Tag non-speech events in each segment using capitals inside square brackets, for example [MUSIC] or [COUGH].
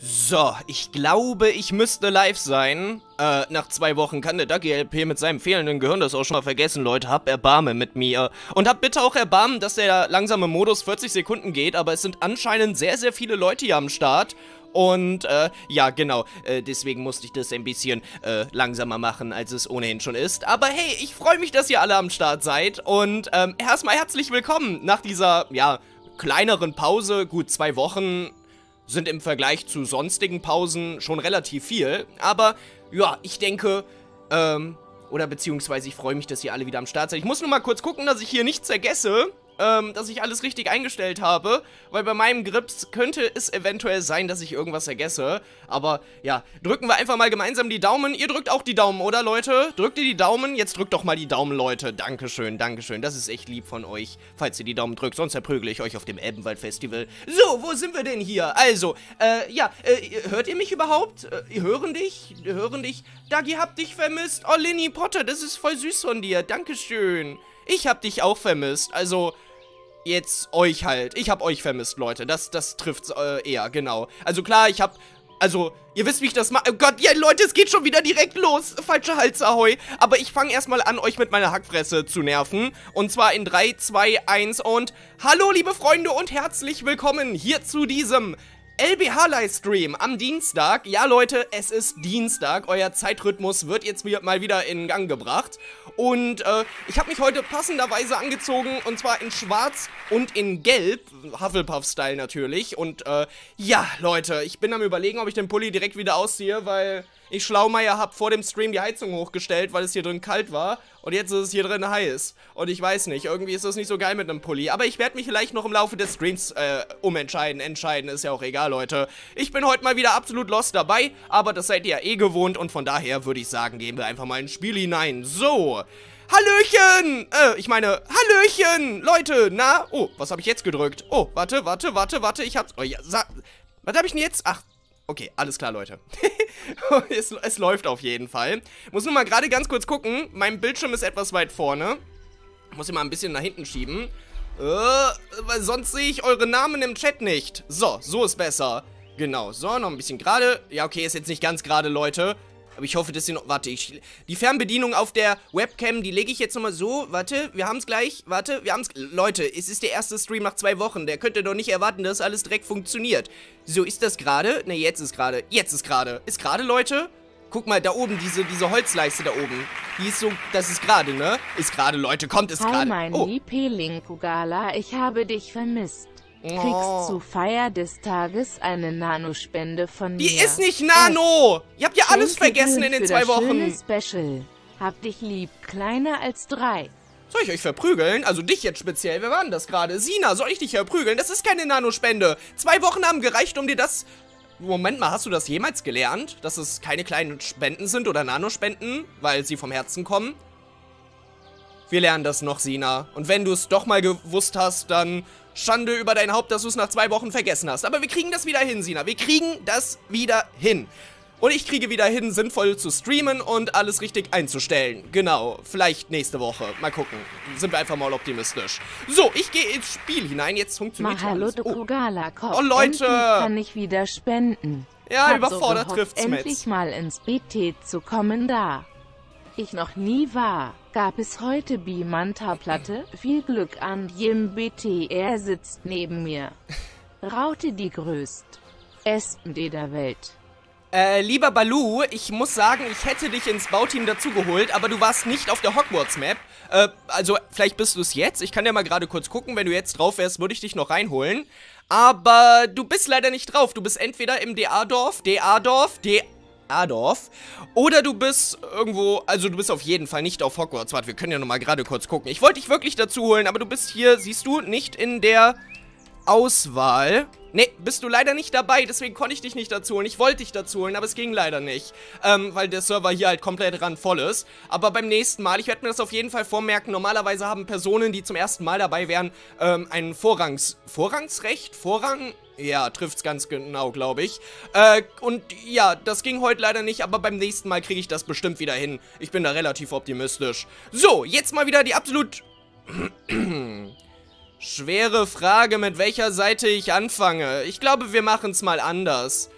So, ich glaube, ich müsste live sein. Äh, nach zwei Wochen kann der Ducky LP mit seinem fehlenden Gehirn das auch schon mal vergessen, Leute. Hab Erbarme mit mir. Und hab bitte auch Erbarmen, dass der langsame Modus 40 Sekunden geht, aber es sind anscheinend sehr, sehr viele Leute hier am Start. Und, äh, ja, genau, äh, deswegen musste ich das ein bisschen, äh, langsamer machen, als es ohnehin schon ist. Aber hey, ich freue mich, dass ihr alle am Start seid. Und, ähm, erstmal herzlich willkommen nach dieser, ja, kleineren Pause. Gut, zwei Wochen sind im Vergleich zu sonstigen Pausen schon relativ viel. Aber ja, ich denke, ähm, oder beziehungsweise ich freue mich, dass ihr alle wieder am Start seid. Ich muss nur mal kurz gucken, dass ich hier nichts vergesse ähm, dass ich alles richtig eingestellt habe, weil bei meinem Grips könnte es eventuell sein, dass ich irgendwas vergesse. Aber ja, drücken wir einfach mal gemeinsam die Daumen. Ihr drückt auch die Daumen, oder Leute? Drückt ihr die Daumen? Jetzt drückt doch mal die Daumen, Leute. Dankeschön, Dankeschön. Das ist echt lieb von euch, falls ihr die Daumen drückt. Sonst verprügle ich euch auf dem Elbenwald-Festival. So, wo sind wir denn hier? Also, äh, ja, äh, hört ihr mich überhaupt? Äh, hören dich? Hören dich? Dagi, hab dich vermisst. Oh, Linny Potter, das ist voll süß von dir. Dankeschön. Ich hab dich auch vermisst. Also, jetzt euch halt. Ich hab euch vermisst, Leute. Das, das trifft's äh, eher, genau. Also klar, ich hab... Also, ihr wisst, wie ich das mache. Oh Gott, ja, Leute, es geht schon wieder direkt los. Falscher Hals, ahoi. Aber ich fange erstmal an, euch mit meiner Hackfresse zu nerven. Und zwar in 3, 2, 1 und... Hallo, liebe Freunde und herzlich willkommen hier zu diesem LBH-Livestream am Dienstag. Ja, Leute, es ist Dienstag. Euer Zeitrhythmus wird jetzt mal wieder in Gang gebracht. Und äh, ich habe mich heute passenderweise angezogen. Und zwar in schwarz und in gelb. Hufflepuff-Style natürlich. Und äh, ja, Leute, ich bin am überlegen, ob ich den Pulli direkt wieder ausziehe, weil ich Schlaumeier hab vor dem Stream die Heizung hochgestellt, weil es hier drin kalt war. Und jetzt ist es hier drin heiß. Und ich weiß nicht, irgendwie ist das nicht so geil mit einem Pulli. Aber ich werde mich vielleicht noch im Laufe des Streams äh, umentscheiden. Entscheiden ist ja auch egal, Leute. Ich bin heute mal wieder absolut lost dabei. Aber das seid ihr ja eh gewohnt. Und von daher würde ich sagen, gehen wir einfach mal ins Spiel hinein. So. Hallöchen! Äh, ich meine, Hallöchen! Leute, na? Oh, was habe ich jetzt gedrückt? Oh, warte, warte, warte, warte. Ich hab's... Oh, ja, was habe ich denn jetzt? Ach, Okay, alles klar, Leute. [LAUGHS] es, es, läuft auf jeden Fall. Muss nur mal gerade ganz kurz gucken. Mein Bildschirm ist etwas weit vorne. Muss ihn mal ein bisschen nach hinten schieben. Äh, weil sonst sehe ich eure Namen im Chat nicht. So, so ist besser. Genau, so, noch ein bisschen gerade. Ja, okay, ist jetzt nicht ganz gerade, Leute. Aber ich hoffe, dass sie noch... Warte, ich... Die Fernbedienung auf der Webcam, die lege ich jetzt nochmal so. Warte, wir haben es gleich. Warte, wir haben es... Leute, es ist der erste Stream nach zwei Wochen. Der könnte doch nicht erwarten, dass alles direkt funktioniert. So, ist das gerade? Ne, jetzt ist gerade. Jetzt ist gerade. Ist gerade, Leute? Guck mal, da oben, diese, diese Holzleiste da oben. Die ist so, das ist gerade, ne? Ist gerade, Leute, kommt es gerade. mein oh. Liebeling Pugala, ich habe dich vermisst. Kriegst oh. zu Feier des Tages eine Nanospende von mir. Die ist nicht Nano! Ihr habt ja alles vergessen in den zwei Wochen. Special. Hab dich lieb, kleiner als drei. Soll ich euch verprügeln? Also dich jetzt speziell. Wer war denn das gerade? Sina, soll ich dich verprügeln? Das ist keine Nanospende. Zwei Wochen haben gereicht, um dir das... Moment mal, hast du das jemals gelernt? Dass es keine kleinen Spenden sind oder Nanospenden, weil sie vom Herzen kommen? Wir lernen das noch, Sina. Und wenn du es doch mal gewusst hast, dann Schande über dein Haupt, dass du es nach zwei Wochen vergessen hast. Aber wir kriegen das wieder hin, Sina. Wir kriegen das wieder hin. Und ich kriege wieder hin, sinnvoll zu streamen und alles richtig einzustellen. Genau, vielleicht nächste Woche. Mal gucken. Sind wir einfach mal optimistisch. So, ich gehe ins Spiel hinein. Jetzt funktioniert Mahalo alles. Oh. Oh, Leute. kann ich wieder spenden. Ja, Hab überfordert so trifft's mit. endlich mal ins BT zu kommen da. Ich noch nie war gab es heute Bimanta-Platte. Viel Glück an Jim BT, er sitzt neben mir. Raute die größt. SPD der Welt. Äh, lieber Balu, ich muss sagen, ich hätte dich ins Bauteam dazugeholt, aber du warst nicht auf der Hogwarts-Map. Äh, also, vielleicht bist du es jetzt. Ich kann ja mal gerade kurz gucken. Wenn du jetzt drauf wärst, würde ich dich noch reinholen. Aber du bist leider nicht drauf. Du bist entweder im DA-Dorf, DA-Dorf, DA... Adorf. Oder du bist irgendwo, also du bist auf jeden Fall nicht auf Hogwarts. Warte, wir können ja nochmal gerade kurz gucken. Ich wollte dich wirklich dazu holen, aber du bist hier, siehst du, nicht in der Auswahl. Ne, bist du leider nicht dabei, deswegen konnte ich dich nicht dazu holen. Ich wollte dich dazu holen, aber es ging leider nicht. Ähm, weil der Server hier halt komplett randvoll ist. Aber beim nächsten Mal, ich werde mir das auf jeden Fall vormerken, normalerweise haben Personen, die zum ersten Mal dabei wären, ähm, ein Vorrangs... Vorrangsrecht? Vorrang... Ja, trifft's ganz genau, glaube ich. Äh, und ja, das ging heute leider nicht, aber beim nächsten Mal kriege ich das bestimmt wieder hin. Ich bin da relativ optimistisch. So, jetzt mal wieder die absolut... [CLEARS THROAT] Schwere Frage, mit welcher Seite ich anfange. Ich glaube, wir machen es mal anders.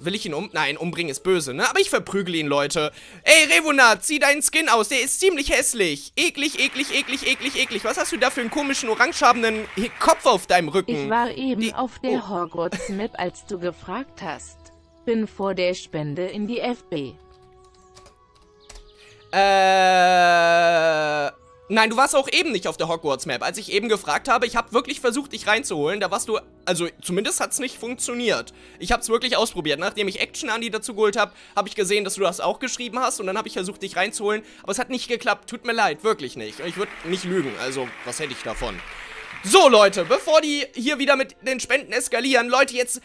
Will ich ihn um... Nein, umbringen ist böse, ne? Aber ich verprügel ihn, Leute. Ey, Revuna, zieh deinen Skin aus. Der ist ziemlich hässlich. Eklig, eklig, eklig, eklig, eklig. Was hast du da für einen komischen, orangefarbenen Kopf auf deinem Rücken? Ich war eben Die auf der oh. Hogwarts-Map, als du gefragt hast. Bin vor der Spende in die FB. Äh... Nein, du warst auch eben nicht auf der Hogwarts-Map. Als ich eben gefragt habe, ich habe wirklich versucht, dich reinzuholen, da warst du, also zumindest hat es nicht funktioniert. Ich habe es wirklich ausprobiert. Nachdem ich Action Andy dazu geholt habe, habe ich gesehen, dass du das auch geschrieben hast und dann habe ich versucht, dich reinzuholen, aber es hat nicht geklappt. Tut mir leid, wirklich nicht. Ich würde nicht lügen, also was hätte ich davon? So, Leute, bevor die hier wieder mit den Spenden eskalieren, Leute, jetzt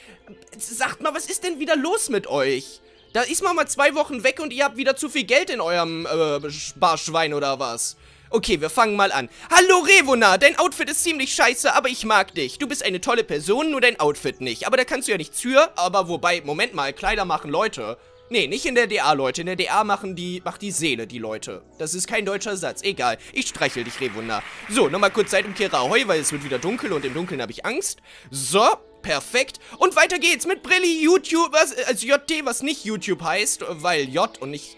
sagt mal, was ist denn wieder los mit euch? Da ist man mal zwei Wochen weg und ihr habt wieder zu viel Geld in eurem äh, Sparschwein oder was? Okay, wir fangen mal an. Hallo Revona, dein Outfit ist ziemlich scheiße, aber ich mag dich. Du bist eine tolle Person, nur dein Outfit nicht. Aber da kannst du ja nichts für. Aber wobei, Moment mal, Kleider machen Leute. Nee, nicht in der DA, Leute. In der DA machen die, macht die Seele die Leute. Das ist kein deutscher Satz. Egal. Ich streichel dich, Revona. So, nochmal kurz Zeitumkehrer Ahoi, weil es wird wieder dunkel und im Dunkeln habe ich Angst. So, perfekt. Und weiter geht's mit Brilli, YouTube, was, also JT, was nicht YouTube heißt, weil J und nicht...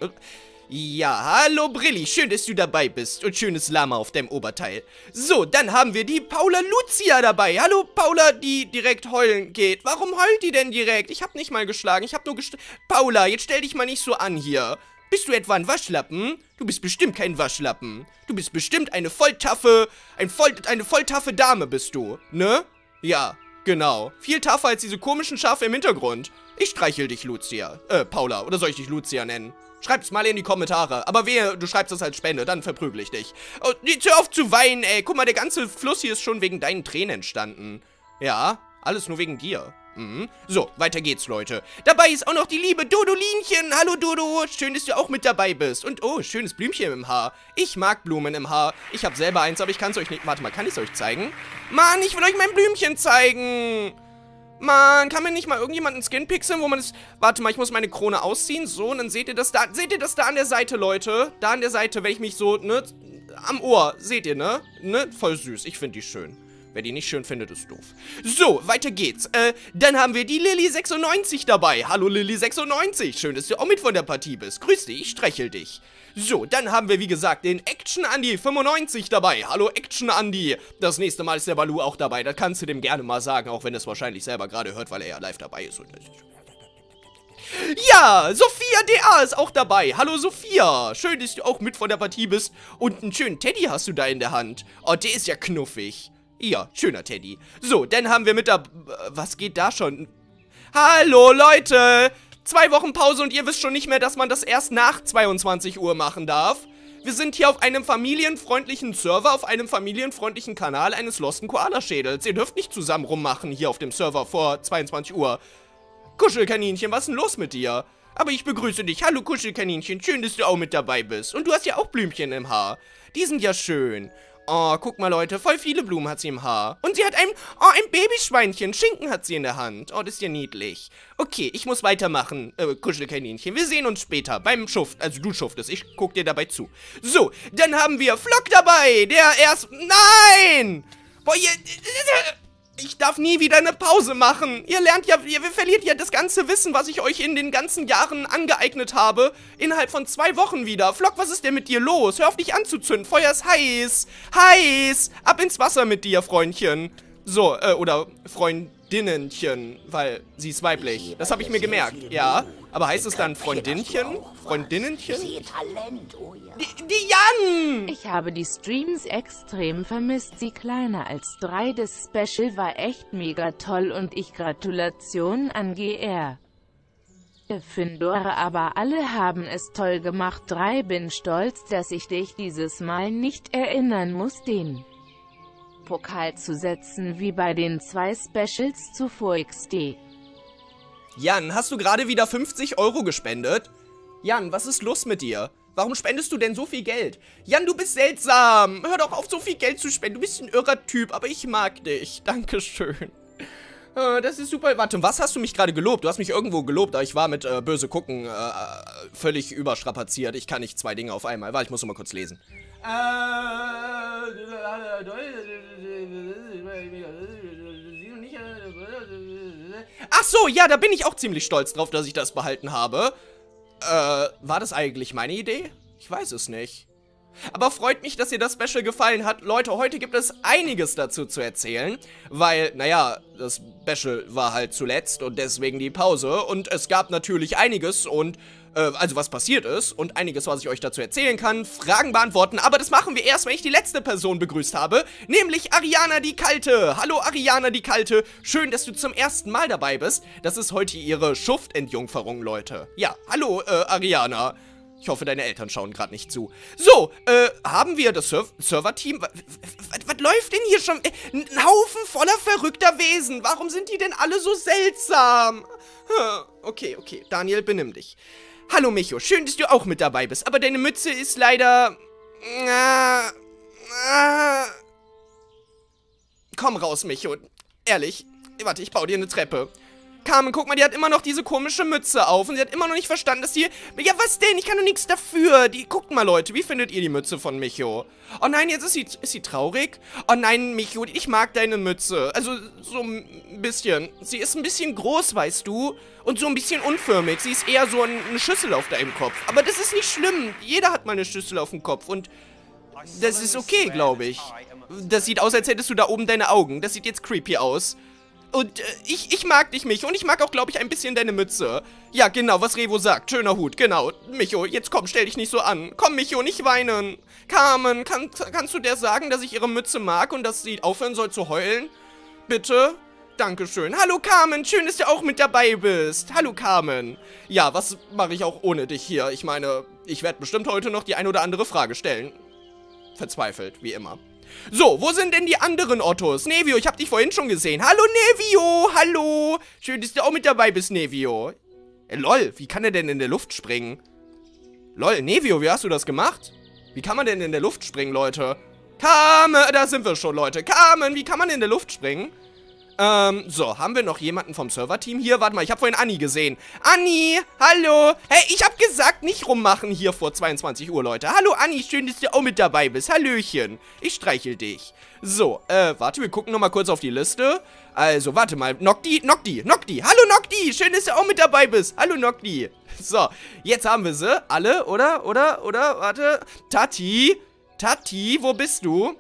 Ja, hallo Brilli, schön, dass du dabei bist und schönes Lama auf deinem Oberteil. So, dann haben wir die Paula Lucia dabei. Hallo Paula, die direkt heulen geht. Warum heult die denn direkt? Ich hab nicht mal geschlagen, ich hab nur gest... Paula, jetzt stell dich mal nicht so an hier. Bist du etwa ein Waschlappen? Du bist bestimmt kein Waschlappen. Du bist bestimmt eine volltaffe, ein voll, eine volltaffe Dame bist du, ne? Ja, genau. Viel taffer als diese komischen Schafe im Hintergrund. Ich streichel dich, Lucia. Äh, Paula. Oder soll ich dich Lucia nennen? Schreib's mal in die Kommentare. Aber wehe, du schreibst das als Spende, dann verprügel ich dich. Oh, jetzt hör auf zu weinen, ey. Guck mal, der ganze Fluss hier ist schon wegen deinen Tränen entstanden. Ja, alles nur wegen dir. Mhm. So, weiter geht's, Leute. Dabei ist auch noch die liebe Dodolinchen. Hallo, Dodo. Schön, dass du auch mit dabei bist. Und oh, schönes Blümchen im Haar. Ich mag Blumen im Haar. Ich habe selber eins, aber ich kann es euch nicht... Warte mal, kann ich es euch zeigen? Mann, ich will euch mein Blümchen zeigen. Mann, kann mir nicht mal irgendjemand einen Skin pixeln, wo man es... Warte mal, ich muss meine Krone ausziehen. So, und dann seht ihr das da... Seht ihr das da an der Seite, Leute? Da an der Seite, wenn ich mich so, ne... Am Ohr. Seht ihr, ne? Ne? Voll süß. Ich finde die schön. Wer die nicht schön findet, ist doof. So, weiter geht's. Äh, dann haben wir die Lilly96 dabei. Hallo Lilly96. Schön, dass du auch mit von der Partie bist. Grüß dich, ich strechel dich. So, dann haben wir wie gesagt den Action Andy 95 dabei. Hallo Action Andy. Das nächste Mal ist der Balu auch dabei. Das kannst du dem gerne mal sagen, auch wenn er es wahrscheinlich selber gerade hört, weil er ja live dabei ist. Ja, Sophia DA ist auch dabei. Hallo Sophia. Schön, dass du auch mit von der Partie bist. Und einen schönen Teddy hast du da in der Hand. Oh, der ist ja knuffig. Ja, schöner Teddy. So, dann haben wir mit der... Was geht da schon? Hallo, Leute. Zwei Wochen Pause und ihr wisst schon nicht mehr, dass man das erst nach 22 Uhr machen darf. Wir sind hier auf einem familienfreundlichen Server, auf einem familienfreundlichen Kanal eines Losten Koala-Schädels. Ihr dürft nicht zusammen rummachen hier auf dem Server vor 22 Uhr. Kuschelkaninchen, was ist denn los mit dir? Aber ich begrüße dich. Hallo Kuschelkaninchen, schön, dass du auch mit dabei bist. Und du hast ja auch Blümchen im Haar. Die sind ja schön. Oh, guck mal, Leute, voll viele Blumen hat sie im Haar. Und sie hat ein, oh, ein Babyschweinchen. Schinken hat sie in der Hand. Oh, das ist ja niedlich. Okay, ich muss weitermachen, äh, Kuschelkaninchen. Wir sehen uns später beim Schuft. Also du schuftest, ich guck dir dabei zu. So, dann haben wir Flock dabei, der erst... Nein! Boah, ihr... Ich darf nie wieder eine Pause machen. Ihr lernt ja, ihr verliert ja das ganze Wissen, was ich euch in den ganzen Jahren angeeignet habe, innerhalb von zwei Wochen wieder. Flock, was ist denn mit dir los? Hör auf dich anzuzünden. Feuer ist heiß. Heiß. Ab ins Wasser mit dir, Freundchen. So, äh, oder Freundinnenchen, weil sie ist weiblich. Das habe ich mir gemerkt, ja. Aber heißt es dann Freundinnchen? Freundinnenchen? Oh die, die Jan! Ich habe die Streams extrem vermisst. Sie kleiner als drei. Das Special war echt mega toll und ich Gratulation an GR. Findore aber alle haben es toll gemacht. 3 Bin stolz, dass ich dich dieses Mal nicht erinnern muss, den Pokal zu setzen wie bei den zwei Specials zuvor XD. Jan, hast du gerade wieder 50 Euro gespendet? Jan, was ist los mit dir? Warum spendest du denn so viel Geld? Jan, du bist seltsam. Hör doch auf, so viel Geld zu spenden. Du bist ein irrer Typ, aber ich mag dich. [LAUGHS] Dankeschön. Äh, das ist super. Warte, was hast du mich gerade gelobt? Du hast mich irgendwo gelobt, aber ich war mit äh, böse gucken äh, völlig überstrapaziert. Ich kann nicht zwei Dinge auf einmal. Warte, ich muss noch mal kurz lesen. Ach so, ja, da bin ich auch ziemlich stolz drauf, dass ich das behalten habe. Äh, war das eigentlich meine Idee? Ich weiß es nicht. Aber freut mich, dass dir das Special gefallen hat. Leute, heute gibt es einiges dazu zu erzählen, weil, naja, das Special war halt zuletzt und deswegen die Pause. Und es gab natürlich einiges und, äh, also was passiert ist und einiges, was ich euch dazu erzählen kann, Fragen beantworten. Aber das machen wir erst, wenn ich die letzte Person begrüßt habe, nämlich Ariana die Kalte. Hallo Ariana die Kalte, schön, dass du zum ersten Mal dabei bist. Das ist heute ihre Schuftentjungferung, Leute. Ja, hallo äh, Ariana. Ich hoffe, deine Eltern schauen gerade nicht zu. So, äh, haben wir das Serv Server-Team? Was läuft denn hier schon? Äh, ein Haufen voller verrückter Wesen. Warum sind die denn alle so seltsam? Okay, okay. Daniel, benimm dich. Hallo, Micho. Schön, dass du auch mit dabei bist. Aber deine Mütze ist leider... Äh, äh, komm raus, Micho. Ehrlich. Warte, ich baue dir eine Treppe. Carmen, guck mal, die hat immer noch diese komische Mütze auf und sie hat immer noch nicht verstanden, dass die... Ja, was denn? Ich kann doch nichts dafür. Die, guckt mal, Leute, wie findet ihr die Mütze von Micho? Oh nein, jetzt ist sie, ist sie traurig? Oh nein, Micho, ich mag deine Mütze. Also, so ein bisschen. Sie ist ein bisschen groß, weißt du? Und so ein bisschen unförmig. Sie ist eher so eine Schüssel auf deinem Kopf. Aber das ist nicht schlimm. Jeder hat mal eine Schüssel auf dem Kopf und... Das ist okay, glaube ich. Das sieht aus, als hättest du da oben deine Augen. Das sieht jetzt creepy aus. Und äh, ich, ich mag dich, Micho. Und ich mag auch, glaube ich, ein bisschen deine Mütze. Ja, genau, was Revo sagt. Schöner Hut, genau. Micho, jetzt komm, stell dich nicht so an. Komm, Micho, nicht weinen. Carmen, kann, kannst du der sagen, dass ich ihre Mütze mag und dass sie aufhören soll zu heulen? Bitte? Dankeschön. Hallo Carmen, schön, dass du auch mit dabei bist. Hallo Carmen. Ja, was mache ich auch ohne dich hier? Ich meine, ich werde bestimmt heute noch die ein oder andere Frage stellen. Verzweifelt, wie immer. So, wo sind denn die anderen Ottos? Nevio, ich hab dich vorhin schon gesehen. Hallo, Nevio, hallo. Schön, dass du auch mit dabei bist, Nevio. Äh, lol, wie kann er denn in der Luft springen? Lol, Nevio, wie hast du das gemacht? Wie kann man denn in der Luft springen, Leute? Carmen, da sind wir schon, Leute. Carmen, wie kann man in der Luft springen? Ähm, so, haben wir noch jemanden vom Server-Team hier? Warte mal, ich habe vorhin Anni gesehen. Anni, hallo. Hey, ich habe gesagt, nicht rummachen hier vor 22 Uhr, Leute. Hallo, Anni, schön, dass du auch mit dabei bist. Hallöchen. Ich streichel dich. So, äh, warte, wir gucken nochmal kurz auf die Liste. Also, warte mal. Nocti, Nocti, Nocti. Hallo, Nocti. Schön, dass du auch mit dabei bist. Hallo, Nocti. So, jetzt haben wir sie. Alle, oder? Oder? Oder? Warte. Tati. Tati, wo bist du?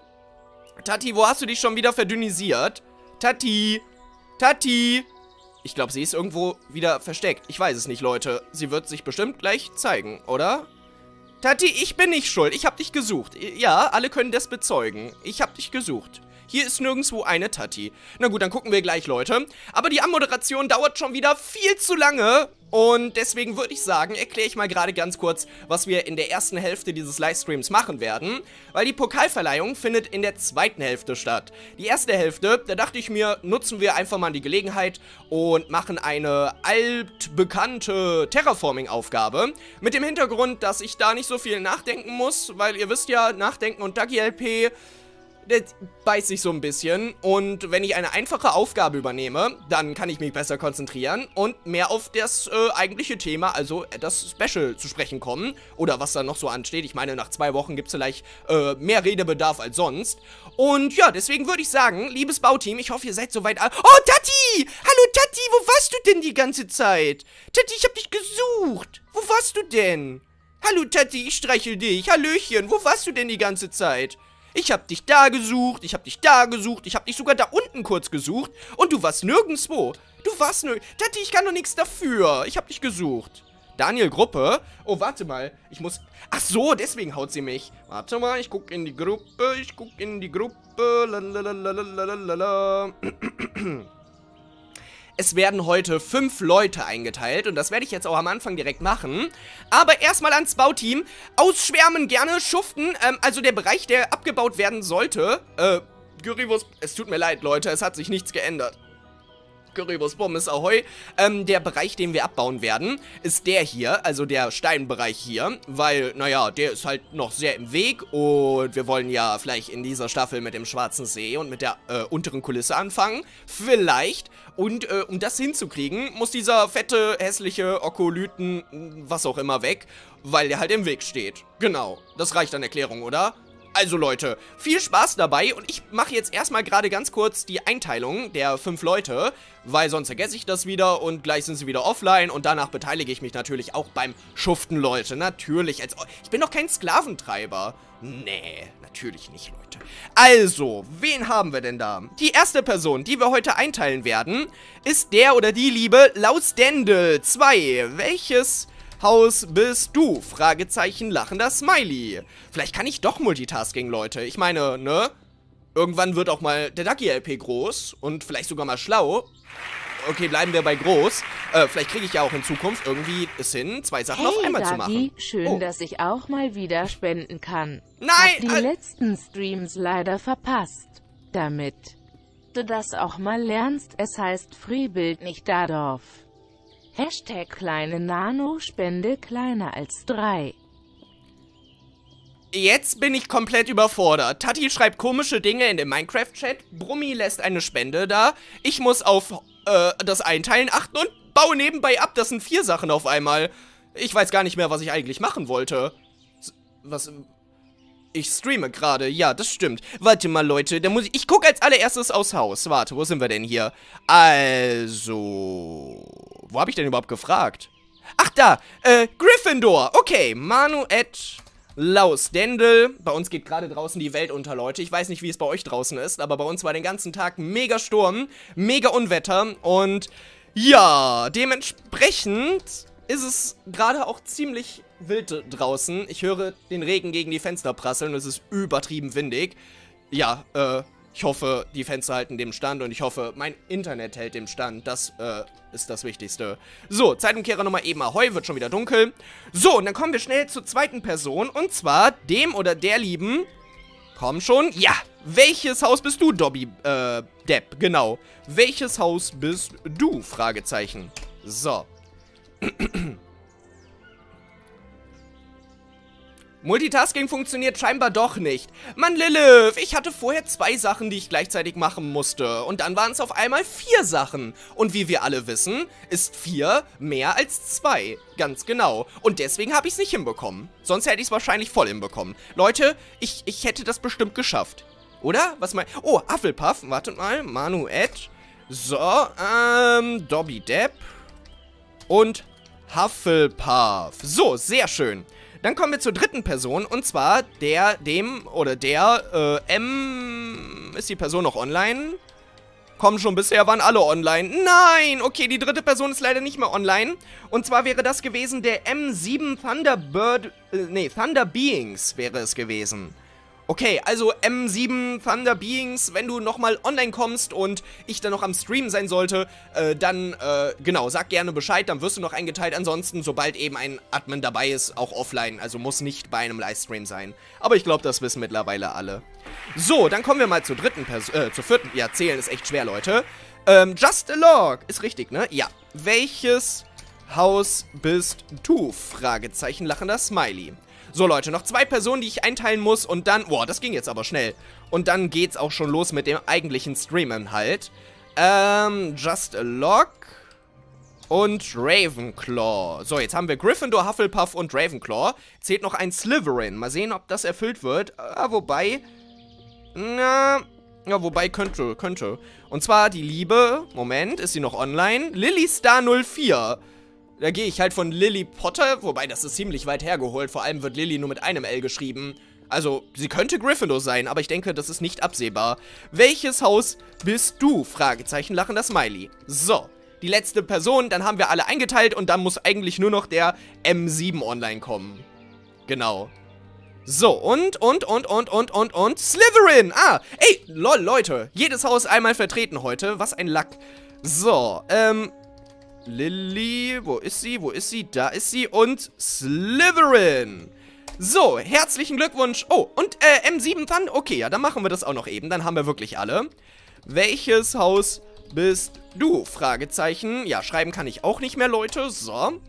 Tati, wo hast du dich schon wieder verdünnisiert? Tati! Tati! Ich glaube, sie ist irgendwo wieder versteckt. Ich weiß es nicht, Leute. Sie wird sich bestimmt gleich zeigen, oder? Tati, ich bin nicht schuld. Ich habe dich gesucht. Ja, alle können das bezeugen. Ich habe dich gesucht. Hier ist nirgendwo eine Tati. Na gut, dann gucken wir gleich, Leute. Aber die Anmoderation dauert schon wieder viel zu lange. Und deswegen würde ich sagen, erkläre ich mal gerade ganz kurz, was wir in der ersten Hälfte dieses Livestreams machen werden. Weil die Pokalverleihung findet in der zweiten Hälfte statt. Die erste Hälfte, da dachte ich mir, nutzen wir einfach mal die Gelegenheit und machen eine altbekannte Terraforming-Aufgabe. Mit dem Hintergrund, dass ich da nicht so viel nachdenken muss, weil ihr wisst ja, Nachdenken und Dagi LP das beißt sich so ein bisschen. Und wenn ich eine einfache Aufgabe übernehme, dann kann ich mich besser konzentrieren und mehr auf das äh, eigentliche Thema, also das Special zu sprechen kommen. Oder was da noch so ansteht. Ich meine, nach zwei Wochen gibt es vielleicht äh, mehr Redebedarf als sonst. Und ja, deswegen würde ich sagen, liebes Bauteam, ich hoffe, ihr seid soweit... Oh, Tati! Hallo, Tati, wo warst du denn die ganze Zeit? Tati, ich hab dich gesucht. Wo warst du denn? Hallo, Tati, ich streichel dich. Hallöchen, wo warst du denn die ganze Zeit? Ich hab dich da gesucht, ich hab dich da gesucht, ich hab dich sogar da unten kurz gesucht und du warst nirgendwo. Du warst nirg... Tati, ich kann doch nichts dafür. Ich hab dich gesucht. Daniel Gruppe? Oh, warte mal. Ich muss... Ach so, deswegen haut sie mich. Warte mal, ich guck in die Gruppe, ich guck in die Gruppe. Lalalala. [CLEARS THROAT] Es werden heute fünf Leute eingeteilt und das werde ich jetzt auch am Anfang direkt machen. Aber erstmal ans Bauteam. Ausschwärmen gerne, schuften. Ähm, also der Bereich, der abgebaut werden sollte. Äh, Gyrivus, es tut mir leid, Leute, es hat sich nichts geändert. Currywurst Pommes Ahoi. Ähm, der Bereich, den wir abbauen werden, ist der hier, also der Steinbereich hier, weil, naja, der ist halt noch sehr im Weg und wir wollen ja vielleicht in dieser Staffel mit dem Schwarzen See und mit der äh, unteren Kulisse anfangen. Vielleicht. Und äh, um das hinzukriegen, muss dieser fette, hässliche Okolyten, was auch immer, weg, weil der halt im Weg steht. Genau. Das reicht an Erklärung, oder? Also Leute, viel Spaß dabei und ich mache jetzt erstmal gerade ganz kurz die Einteilung der fünf Leute, weil sonst vergesse ich das wieder und gleich sind sie wieder offline und danach beteilige ich mich natürlich auch beim Schuften, Leute. Natürlich, als, ich bin doch kein Sklaventreiber. Nee, natürlich nicht, Leute. Also, wen haben wir denn da? Die erste Person, die wir heute einteilen werden, ist der oder die liebe Lausdendel 2. Welches Haus bist du? Fragezeichen, lachender Smiley. Vielleicht kann ich doch Multitasking, Leute. Ich meine, ne? Irgendwann wird auch mal der Ducky-LP groß und vielleicht sogar mal schlau. Okay, bleiben wir bei groß. Äh, vielleicht kriege ich ja auch in Zukunft irgendwie es hin, zwei Sachen hey, auf einmal Dagi, zu machen. schön, Oh. dass ich auch mal wieder spenden kann. Nein! Hab die äh, letzten Streams leider verpasst. Damit du das auch mal lernst, es heißt Freebild nicht Dadorf. Hashtag kleine Nano-Spende kleiner als 3. Jetzt bin ich komplett überfordert. Tati schreibt komische Dinge in den Minecraft-Chat. Brummi lässt eine Spende da. Ich muss auf äh, das Einteilen achten und baue nebenbei ab. Das sind vier Sachen auf einmal. Ich weiß gar nicht mehr, was ich eigentlich machen wollte. Was... Ich streame gerade, ja, das stimmt. Warte mal, Leute, da muss ich... Ich gucke als allererstes aufs Haus. Warte, wo sind wir denn hier? Also... Wo habe ich denn überhaupt gefragt? Ach, da, äh, Gryffindor. Okay, Manu at Lausdendel. Bei uns geht gerade draußen die Welt unter, Leute. Ich weiß nicht, wie es bei euch draußen ist, aber bei uns war den ganzen Tag mega Sturm, mega Unwetter und ja, dementsprechend ist es gerade auch ziemlich wild draußen. Ich höre den Regen gegen die Fenster prasseln und es ist übertrieben windig. Ja, äh, ich hoffe, die Fenster halten dem Stand und ich hoffe, mein Internet hält dem Stand. Das, äh, ist das Wichtigste. So, Zeitumkehrer Nummer eben Ahoi, wird schon wieder dunkel. So, und dann kommen wir schnell zur zweiten Person und zwar dem oder der Lieben. Komm schon. Ja, welches Haus bist du, Dobby, äh, Depp, genau. Welches Haus bist du? Fragezeichen. So. Multitasking funktioniert scheinbar doch nicht. Mann, Lilith, ich hatte vorher zwei Sachen, die ich gleichzeitig machen musste. Und dann waren es auf einmal vier Sachen. Und wie wir alle wissen, ist vier mehr als zwei. Ganz genau. Und deswegen habe ich es nicht hinbekommen. Sonst hätte ich es wahrscheinlich voll hinbekommen. Leute, ich, ich hätte das bestimmt geschafft. Oder? Was mein... Oh, Hufflepuff. Wartet mal. Manu Ed. So, ähm, Dobby Depp. Und Hufflepuff. So, sehr schön. Dann kommen wir zur dritten Person und zwar der, dem oder der, äh, M. Ist die Person noch online? Komm schon, bisher waren alle online. Nein! Okay, die dritte Person ist leider nicht mehr online. Und zwar wäre das gewesen der M7 Thunderbird. Äh, nee, Thunder Beings wäre es gewesen. Okay, also M7 Thunder Beings, wenn du nochmal online kommst und ich dann noch am Stream sein sollte, äh, dann, äh, genau, sag gerne Bescheid, dann wirst du noch eingeteilt. Ansonsten, sobald eben ein Admin dabei ist, auch offline, also muss nicht bei einem Livestream sein. Aber ich glaube, das wissen mittlerweile alle. So, dann kommen wir mal zur dritten Person, äh, zur vierten, ja, zählen ist echt schwer, Leute. Ähm, Just a Log, ist richtig, ne? Ja. Welches Haus bist du? Fragezeichen, lachender Smiley. So, Leute, noch zwei Personen, die ich einteilen muss und dann... Boah, das ging jetzt aber schnell. Und dann geht's auch schon los mit dem eigentlichen Streamen-Halt. Ähm, Just a Log und Ravenclaw. So, jetzt haben wir Gryffindor, Hufflepuff und Ravenclaw. Zählt noch ein Slytherin. Mal sehen, ob das erfüllt wird. Ah, wobei... Na... Ja, wobei könnte, könnte. Und zwar die Liebe... Moment, ist sie noch online? Lillystar04. Da gehe ich halt von Lily Potter, wobei das ist ziemlich weit hergeholt. Vor allem wird Lily nur mit einem L geschrieben. Also, sie könnte Gryffindor sein, aber ich denke, das ist nicht absehbar. Welches Haus bist du? Fragezeichen, lachender Smiley. So, die letzte Person, dann haben wir alle eingeteilt und dann muss eigentlich nur noch der M7 online kommen. Genau. So, und, und, und, und, und, und, und, Slytherin! Ah, ey, lol, Leute, jedes Haus einmal vertreten heute, was ein Lack. So, ähm, Lilly, wo ist sie? Wo ist sie? Da ist sie. Und Slytherin. So, herzlichen Glückwunsch. Oh, und äh, M7 Thun? Okay, ja, dann machen wir das auch noch eben. Dann haben wir wirklich alle. Welches Haus bist du? Fragezeichen. Ja, schreiben kann ich auch nicht mehr, Leute. So.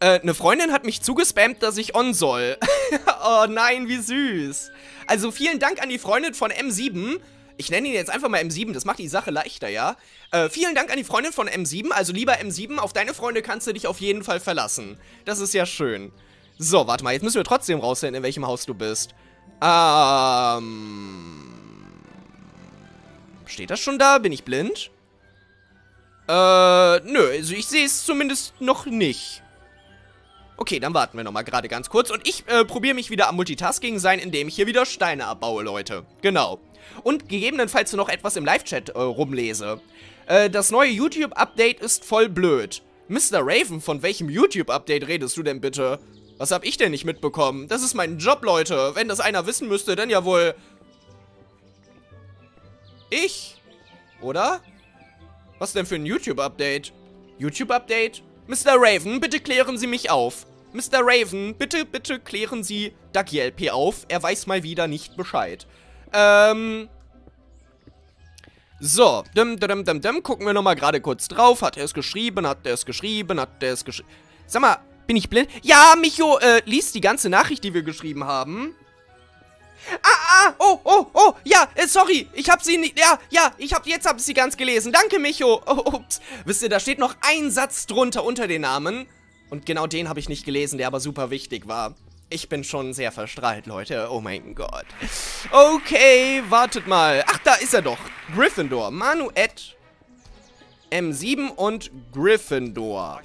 Äh, eine Freundin hat mich zugespammt, dass ich on soll. [LAUGHS] oh nein, wie süß. Also vielen Dank an die Freundin von M7. Ich nenne ihn jetzt einfach mal M7, das macht die Sache leichter, ja? Äh, vielen Dank an die Freundin von M7. Also lieber M7, auf deine Freunde kannst du dich auf jeden Fall verlassen. Das ist ja schön. So, warte mal, jetzt müssen wir trotzdem rausfinden, in welchem Haus du bist. Ähm... Steht das schon da? Bin ich blind? Äh, nö, also ich sehe es zumindest noch nicht. Okay, dann warten wir nochmal gerade ganz kurz. Und ich äh, probiere mich wieder am Multitasking sein, indem ich hier wieder Steine abbaue, Leute. Genau. Und gegebenenfalls noch etwas im Live-Chat äh, rumlese. Äh, das neue YouTube-Update ist voll blöd. Mr. Raven, von welchem YouTube-Update redest du denn bitte? Was hab ich denn nicht mitbekommen? Das ist mein Job, Leute. Wenn das einer wissen müsste, dann ja wohl... Ich? Oder? Was denn für ein YouTube-Update? YouTube-Update? Mr. Raven, bitte klären Sie mich auf. Mr. Raven, bitte, bitte klären Sie Ducky LP auf. Er weiß mal wieder nicht Bescheid. Ähm... So, dim, dim, dim, dim, gucken wir nochmal gerade kurz drauf. Hat er es geschrieben? Hat er es geschrieben? Hat er es geschrieben? Sag mal, bin ich blind? Ja, Micho, äh, liest die ganze Nachricht, die wir geschrieben haben. Ah, ah, oh, oh, oh, ja, äh, sorry, ich hab sie nicht, ja, ja, ich hab, jetzt hab ich sie ganz gelesen. Danke, Micho. Oh, [LAUGHS] ups. Wisst ihr, da steht noch ein Satz drunter unter den Namen. Und genau den habe ich nicht gelesen, der aber super wichtig war. Ich bin schon sehr verstrahlt, Leute. Oh mein Gott. Okay, wartet mal. Ach, da ist er doch. Gryffindor. Manu Ed M7 und Gryffindor.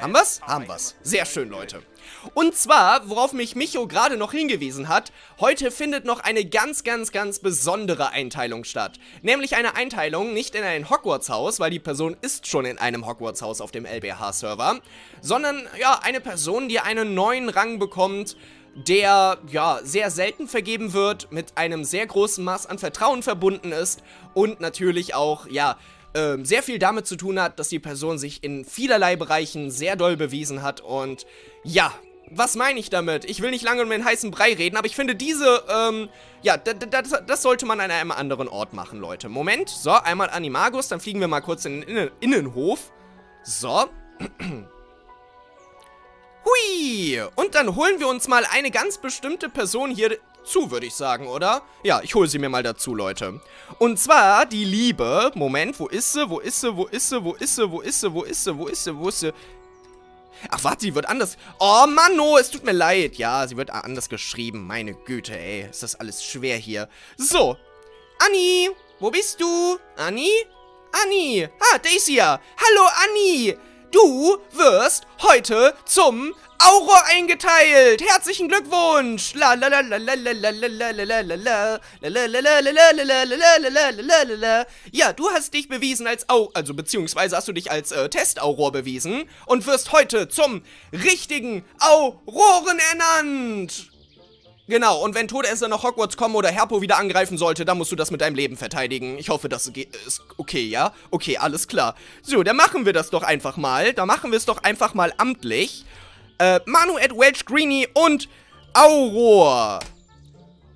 Haben wir's? Haben wir's. Sehr schön, Leute. Und zwar, worauf mich Micho gerade noch hingewiesen hat, heute findet noch eine ganz, ganz, ganz besondere Einteilung statt. Nämlich eine Einteilung nicht in ein Hogwarts-Haus, weil die Person ist schon in einem Hogwarts-Haus auf dem LBH-Server, sondern, ja, eine Person, die einen neuen Rang bekommt, der, ja, sehr selten vergeben wird, mit einem sehr großen Maß an Vertrauen verbunden ist und natürlich auch, ja, ähm, sehr viel damit zu tun hat, dass die Person sich in vielerlei Bereichen sehr doll bewiesen hat und ja, was meine ich damit? Ich will nicht lange um den heißen Brei reden, aber ich finde diese, ähm, ja, das, sollte man an einem anderen Ort machen, Leute. Moment, so, einmal Animagus, dann fliegen wir mal kurz in den Innen Innenhof. So. [CLEARS THROAT] Hui! Und dann holen wir uns mal eine ganz bestimmte Person hier zu, würde ich sagen, oder? Ja, ich hole sie mir mal dazu, Leute. Und zwar die Liebe. Moment, wo ist sie? Wo ist sie? Wo ist sie? Wo ist sie? Wo ist sie? Wo ist sie? Wo ist sie? Wo ist sie? Ach, warte, sie wird anders... Oh, Manno, es tut mir leid. Ja, sie wird anders geschrieben. Meine Güte, ey. Ist das alles schwer hier. So. Anni, wo bist du? Anni? Anni. Ah, Daisy. Hallo, Anni. Du wirst heute zum Auror eingeteilt. Herzlichen Glückwunsch. La la la la la la la la la la la la la Ja, du hast dich bewiesen als Au, also beziehungsweise hast du dich als äh, Testauror bewiesen und wirst heute zum richtigen Auroren ernannt. Genau, und wenn Todesser nach Hogwarts kommen oder Herpo wieder angreifen sollte, dann musst du das mit deinem Leben verteidigen. Ich hoffe, das ist okay, ja? Okay, alles klar. So, dann machen wir das doch einfach mal. Da machen wir es doch einfach mal amtlich äh, Manuel Welch Greeny und Auror.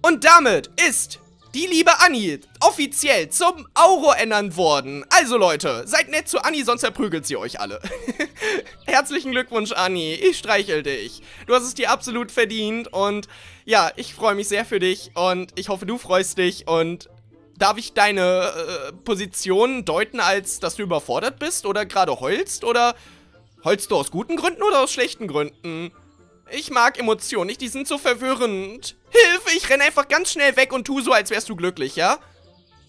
Und damit ist die liebe Anni offiziell zum Auror ernannt worden. Also Leute, seid nett zu Anni, sonst verprügelt sie euch alle. [LAUGHS] Herzlichen Glückwunsch, Anni. Ich streichel dich. Du hast es dir absolut verdient und ja, ich freue mich sehr für dich und ich hoffe, du freust dich und darf ich deine äh, Position deuten, als dass du überfordert bist oder gerade heulst oder Heulst du aus guten Gründen oder aus schlechten Gründen? Ich mag Emotionen nicht, die sind so verwirrend. Hilfe, ich renne einfach ganz schnell weg und tu so, als wärst du glücklich, ja?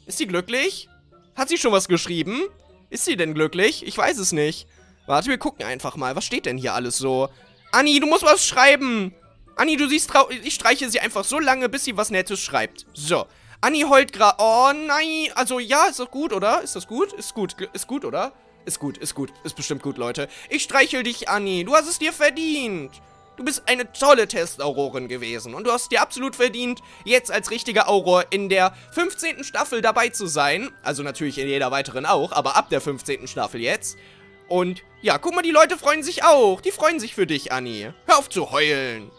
Ist sie glücklich? Hat sie schon was geschrieben? Ist sie denn glücklich? Ich weiß es nicht. Warte, wir gucken einfach mal. Was steht denn hier alles so? Anni, du musst was schreiben. Anni, du siehst. Ich streiche sie einfach so lange, bis sie was Nettes schreibt. So. Anni heult gerade. Oh nein. Also ja, ist das gut, oder? Ist das gut? Ist gut. Ist gut, oder? Ist gut, ist gut. Ist bestimmt gut, Leute. Ich streichel dich, Anni. Du hast es dir verdient. Du bist eine tolle Testaurorin gewesen und du hast dir absolut verdient, jetzt als richtiger Auror in der 15. Staffel dabei zu sein. Also natürlich in jeder weiteren auch, aber ab der 15. Staffel jetzt. Und ja, guck mal, die Leute freuen sich auch. Die freuen sich für dich, Anni. Hör auf zu heulen.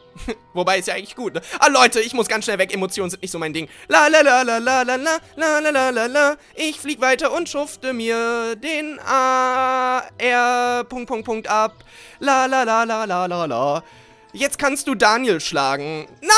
Wobei ist ja eigentlich gut, ne? Ah, Leute, ich muss ganz schnell weg. Emotionen sind nicht so mein Ding. La la la la la la la la la la la la. Ich flieg weiter und schufte mir den A R Punkt Punkt Punkt ab. La la la la la la la. Jetzt kannst du Daniel schlagen. Nein!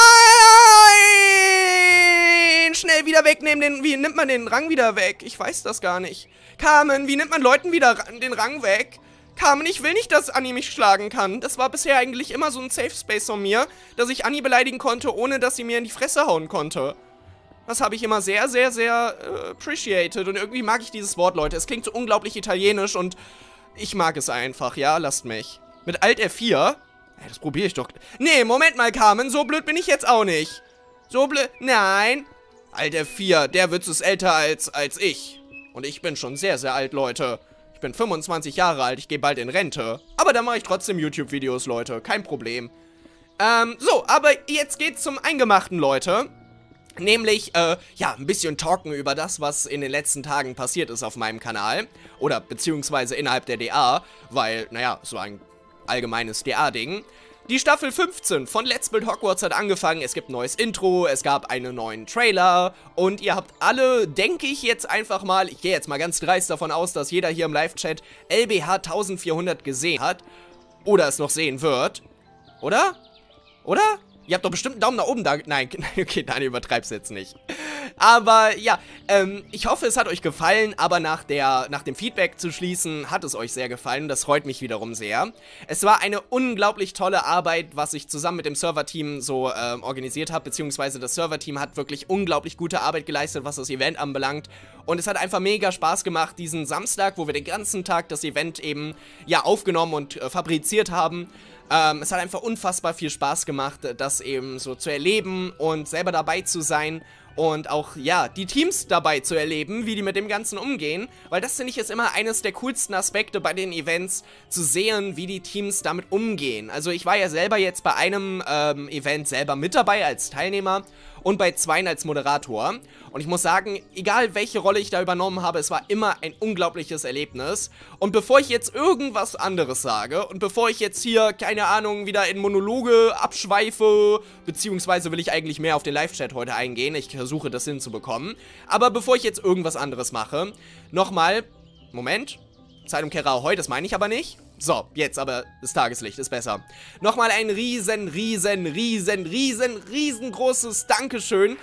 Schnell wieder wegnehmen. Den, wie nimmt man den Rang wieder weg? Ich weiß das gar nicht. Carmen, wie nimmt man Leuten wieder den Rang weg? Carmen, ich will nicht, dass Annie mich schlagen kann. Das war bisher eigentlich immer so ein Safe Space von mir, dass ich Annie beleidigen konnte, ohne dass sie mir in die Fresse hauen konnte. Das habe ich immer sehr, sehr, sehr äh, appreciated. Und irgendwie mag ich dieses Wort, Leute. Es klingt so unglaublich italienisch und ich mag es einfach, ja? Lasst mich. Mit Alt F4? Das probiere ich doch. Nee, Moment mal, Carmen. So blöd bin ich jetzt auch nicht. So blöd. Nein. Alt F4, der Witz ist älter als, als ich. Und ich bin schon sehr, sehr alt, Leute. Ich bin 25 Jahre alt, ich gehe bald in Rente. Aber da mache ich trotzdem YouTube-Videos, Leute. Kein Problem. Ähm, so, aber jetzt geht's zum Eingemachten, Leute. Nämlich, äh, ja, ein bisschen talken über das, was in den letzten Tagen passiert ist auf meinem Kanal. Oder beziehungsweise innerhalb der DA, weil, naja, so ein allgemeines DA-Ding. Die Staffel 15 von Let's Build Hogwarts hat angefangen, es gibt ein neues Intro, es gab einen neuen Trailer und ihr habt alle, denke ich jetzt einfach mal, ich gehe jetzt mal ganz dreist davon aus, dass jeder hier im Live-Chat LBH 1400 gesehen hat oder es noch sehen wird, oder? Oder? Ihr habt doch bestimmt einen Daumen nach oben da. Nein, [LAUGHS] okay, nein, übertreib's jetzt nicht. Aber ja, ähm, ich hoffe, es hat euch gefallen, aber nach, der, nach dem Feedback zu schließen, hat es euch sehr gefallen. Das freut mich wiederum sehr. Es war eine unglaublich tolle Arbeit, was ich zusammen mit dem Serverteam so ähm, organisiert habe, beziehungsweise das Serverteam hat wirklich unglaublich gute Arbeit geleistet, was das Event anbelangt. Und es hat einfach mega Spaß gemacht, diesen Samstag, wo wir den ganzen Tag das Event eben ja aufgenommen und äh, fabriziert haben. Ähm, es hat einfach unfassbar viel Spaß gemacht, das eben so zu erleben und selber dabei zu sein und auch, ja, die Teams dabei zu erleben, wie die mit dem Ganzen umgehen, weil das finde ich ist immer eines der coolsten Aspekte bei den Events, zu sehen, wie die Teams damit umgehen. Also ich war ja selber jetzt bei einem ähm, Event selber mit dabei als Teilnehmer und bei zweien als Moderator. Und ich muss sagen, egal welche Rolle ich da übernommen habe, es war immer ein unglaubliches Erlebnis. Und bevor ich jetzt irgendwas anderes sage und bevor ich jetzt hier, keine Ahnung, wieder in Monologe abschweife, beziehungsweise will ich eigentlich mehr auf den Live-Chat heute eingehen, ich versuche das hinzubekommen. Aber bevor ich jetzt irgendwas anderes mache, nochmal, Moment, Zeitung Kerau das meine ich aber nicht. So, jetzt aber das Tageslicht ist besser. Nochmal ein riesen, riesen, riesen, riesen, riesengroßes Dankeschön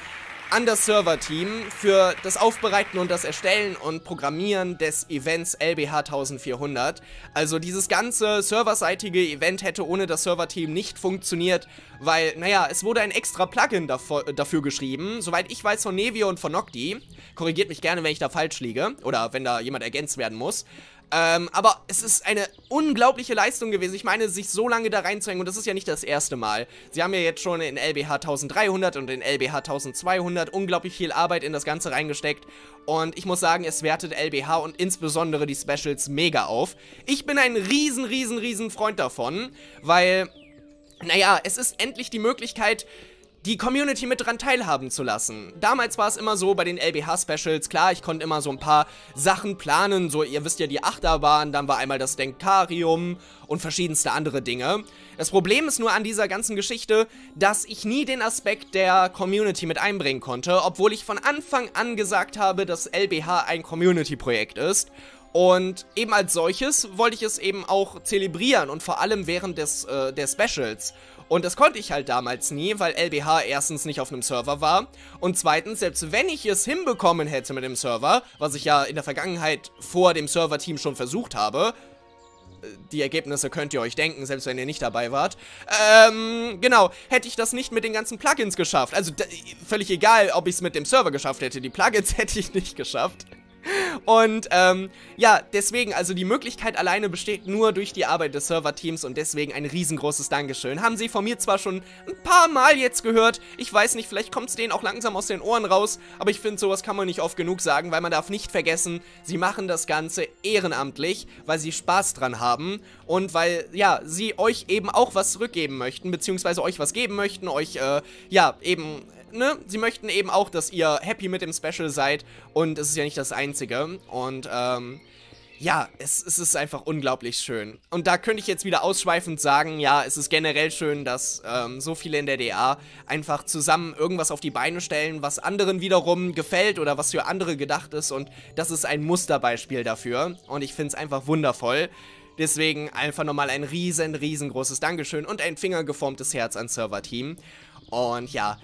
an das Server-Team für das Aufbereiten und das Erstellen und Programmieren des Events LBH 1400. Also dieses ganze serverseitige Event hätte ohne das Server-Team nicht funktioniert, weil, naja, es wurde ein extra Plugin dafür, dafür geschrieben, soweit ich weiß von Nevio und von Nocti. Korrigiert mich gerne, wenn ich da falsch liege oder wenn da jemand ergänzt werden muss. Ähm, aber es ist eine unglaubliche Leistung gewesen. Ich meine, sich so lange da reinzuhängen, und das ist ja nicht das erste Mal. Sie haben ja jetzt schon in LBH 1300 und in LBH 1200 unglaublich viel Arbeit in das Ganze reingesteckt. Und ich muss sagen, es wertet LBH und insbesondere die Specials mega auf. Ich bin ein riesen, riesen, riesen Freund davon, weil, naja, es ist endlich die Möglichkeit, die Community mit dran teilhaben zu lassen. Damals war es immer so bei den LBH-Specials, klar, ich konnte immer so ein paar Sachen planen, so, ihr wisst ja, die Achterbahn, dann war einmal das Denkarium und verschiedenste andere Dinge. Das Problem ist nur an dieser ganzen Geschichte, dass ich nie den Aspekt der Community mit einbringen konnte, obwohl ich von Anfang an gesagt habe, dass LBH ein Community-Projekt ist. Und eben als solches wollte ich es eben auch zelebrieren und vor allem während des, äh, der Specials. Und das konnte ich halt damals nie, weil LBH erstens nicht auf einem Server war und zweitens, selbst wenn ich es hinbekommen hätte mit dem Server, was ich ja in der Vergangenheit vor dem Serverteam schon versucht habe, äh, die Ergebnisse könnt ihr euch denken, selbst wenn ihr nicht dabei wart. Ähm, genau, hätte ich das nicht mit den ganzen Plugins geschafft. Also völlig egal, ob ich es mit dem Server geschafft hätte. Die Plugins [LAUGHS] hätte ich nicht geschafft. Und ähm, ja, deswegen, also die Möglichkeit alleine besteht nur durch die Arbeit des Serverteams und deswegen ein riesengroßes Dankeschön. Haben sie von mir zwar schon ein paar Mal jetzt gehört, ich weiß nicht, vielleicht kommt es denen auch langsam aus den Ohren raus, aber ich finde, sowas kann man nicht oft genug sagen, weil man darf nicht vergessen, sie machen das Ganze ehrenamtlich, weil sie Spaß dran haben und weil, ja, sie euch eben auch was zurückgeben möchten, beziehungsweise euch was geben möchten, euch, äh, ja, eben ne, sie möchten eben auch, dass ihr happy mit dem Special seid und es ist ja nicht das Einzige und, ähm, ja, es, es, ist einfach unglaublich schön. Und da könnte ich jetzt wieder ausschweifend sagen, ja, es ist generell schön, dass ähm, so viele in der DA einfach zusammen irgendwas auf die Beine stellen, was anderen wiederum gefällt oder was für andere gedacht ist. Und das ist ein Musterbeispiel dafür. Und ich finde es einfach wundervoll. Deswegen einfach nochmal ein riesen, riesengroßes Dankeschön und ein fingergeformtes Herz ans Server-Team. Und ja,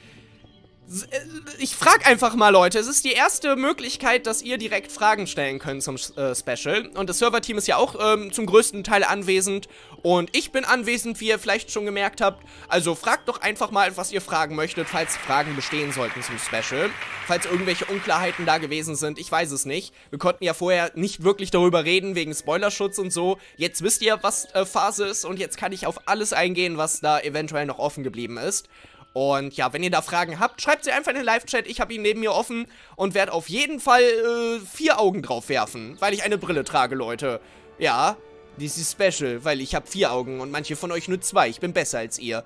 ich frage einfach mal, Leute. Es ist die erste Möglichkeit, dass ihr direkt Fragen stellen könnt zum äh, Special. Und das Serverteam ist ja auch ähm, zum größten Teil anwesend. Und ich bin anwesend, wie ihr vielleicht schon gemerkt habt. Also fragt doch einfach mal, was ihr fragen möchtet, falls Fragen bestehen sollten zum Special. Falls irgendwelche Unklarheiten da gewesen sind. Ich weiß es nicht. Wir konnten ja vorher nicht wirklich darüber reden, wegen Spoilerschutz und so. Jetzt wisst ihr, was äh, Phase ist. Und jetzt kann ich auf alles eingehen, was da eventuell noch offen geblieben ist. Und ja, wenn ihr da Fragen habt, schreibt sie einfach in den Live-Chat. Ich habe ihn neben mir offen und werde auf jeden Fall äh, vier Augen drauf werfen, weil ich eine Brille trage, Leute. Ja, die ist special, weil ich habe vier Augen und manche von euch nur zwei. Ich bin besser als ihr.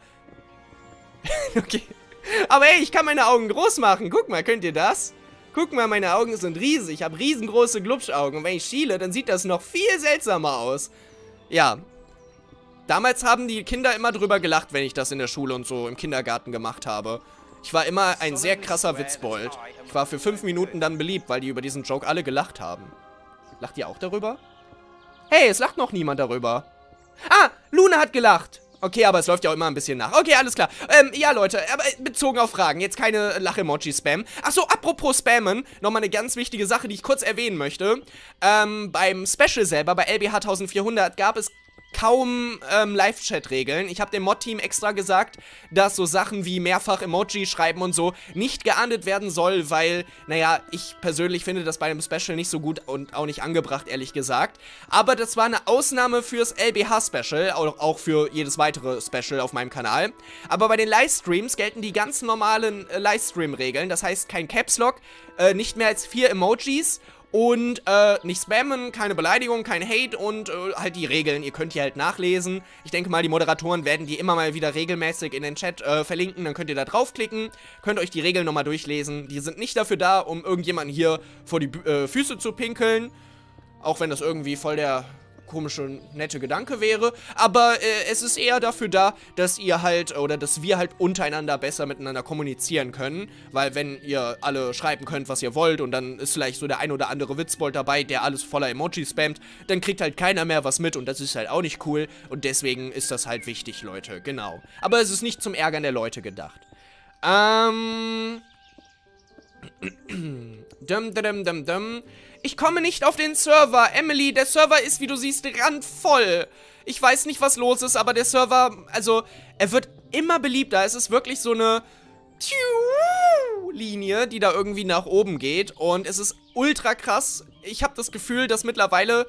[LAUGHS] okay. Aber ey, ich kann meine Augen groß machen. Guck mal, könnt ihr das? Guck mal, meine Augen sind riesig. Ich habe riesengroße Glubschaugen. Und wenn ich schiele, dann sieht das noch viel seltsamer aus. Ja, Damals haben die Kinder immer drüber gelacht, wenn ich das in der Schule und so im Kindergarten gemacht habe. Ich war immer ein sehr krasser Witzbold. Ich war für fünf Minuten dann beliebt, weil die über diesen Joke alle gelacht haben. Lacht ihr auch darüber? Hey, es lacht noch niemand darüber. Ah, Luna hat gelacht. Okay, aber es läuft ja auch immer ein bisschen nach. Okay, alles klar. Ähm, ja, Leute, aber bezogen auf Fragen. Jetzt keine Lach-Emoji-Spam. Achso, apropos Spammen. Nochmal eine ganz wichtige Sache, die ich kurz erwähnen möchte. Ähm, beim Special selber, bei LBH 1400, gab es kaum ähm, Live-Chat-Regeln. Ich habe dem Mod-Team extra gesagt, dass so Sachen wie mehrfach Emoji schreiben und so nicht geahndet werden soll, weil, naja, ich persönlich finde das bei dem Special nicht so gut und auch nicht angebracht, ehrlich gesagt. Aber das war eine Ausnahme fürs LBH-Special, auch, auch für jedes weitere Special auf meinem Kanal. Aber bei den Livestreams gelten die ganz normalen äh, Livestream-Regeln. Das heißt, kein Caps Lock, äh, nicht mehr als vier Emojis und äh, nicht spammen, keine Beleidigung, kein Hate und äh, halt die Regeln. Ihr könnt die halt nachlesen. Ich denke mal, die Moderatoren werden die immer mal wieder regelmäßig in den Chat äh, verlinken. Dann könnt ihr da draufklicken, könnt euch die Regeln nochmal durchlesen. Die sind nicht dafür da, um irgendjemanden hier vor die äh, Füße zu pinkeln. Auch wenn das irgendwie voll der komische, nette Gedanke wäre. Aber äh, es ist eher dafür da, dass ihr halt, oder dass wir halt untereinander besser miteinander kommunizieren können. Weil wenn ihr alle schreiben könnt, was ihr wollt, und dann ist vielleicht so der ein oder andere Witzbold dabei, der alles voller Emojis spammt, dann kriegt halt keiner mehr was mit und das ist halt auch nicht cool. Und deswegen ist das halt wichtig, Leute. Genau. Aber es ist nicht zum Ärgern der Leute gedacht. Ähm... [CLEARS THROAT] dum, dum, dum, dum. Ich komme nicht auf den Server. Emily, der Server ist, wie du siehst, randvoll. Ich weiß nicht, was los ist, aber der Server, also, er wird immer beliebter. Es ist wirklich so eine Linie, die da irgendwie nach oben geht. Und es ist ultra krass. Ich habe das Gefühl, dass mittlerweile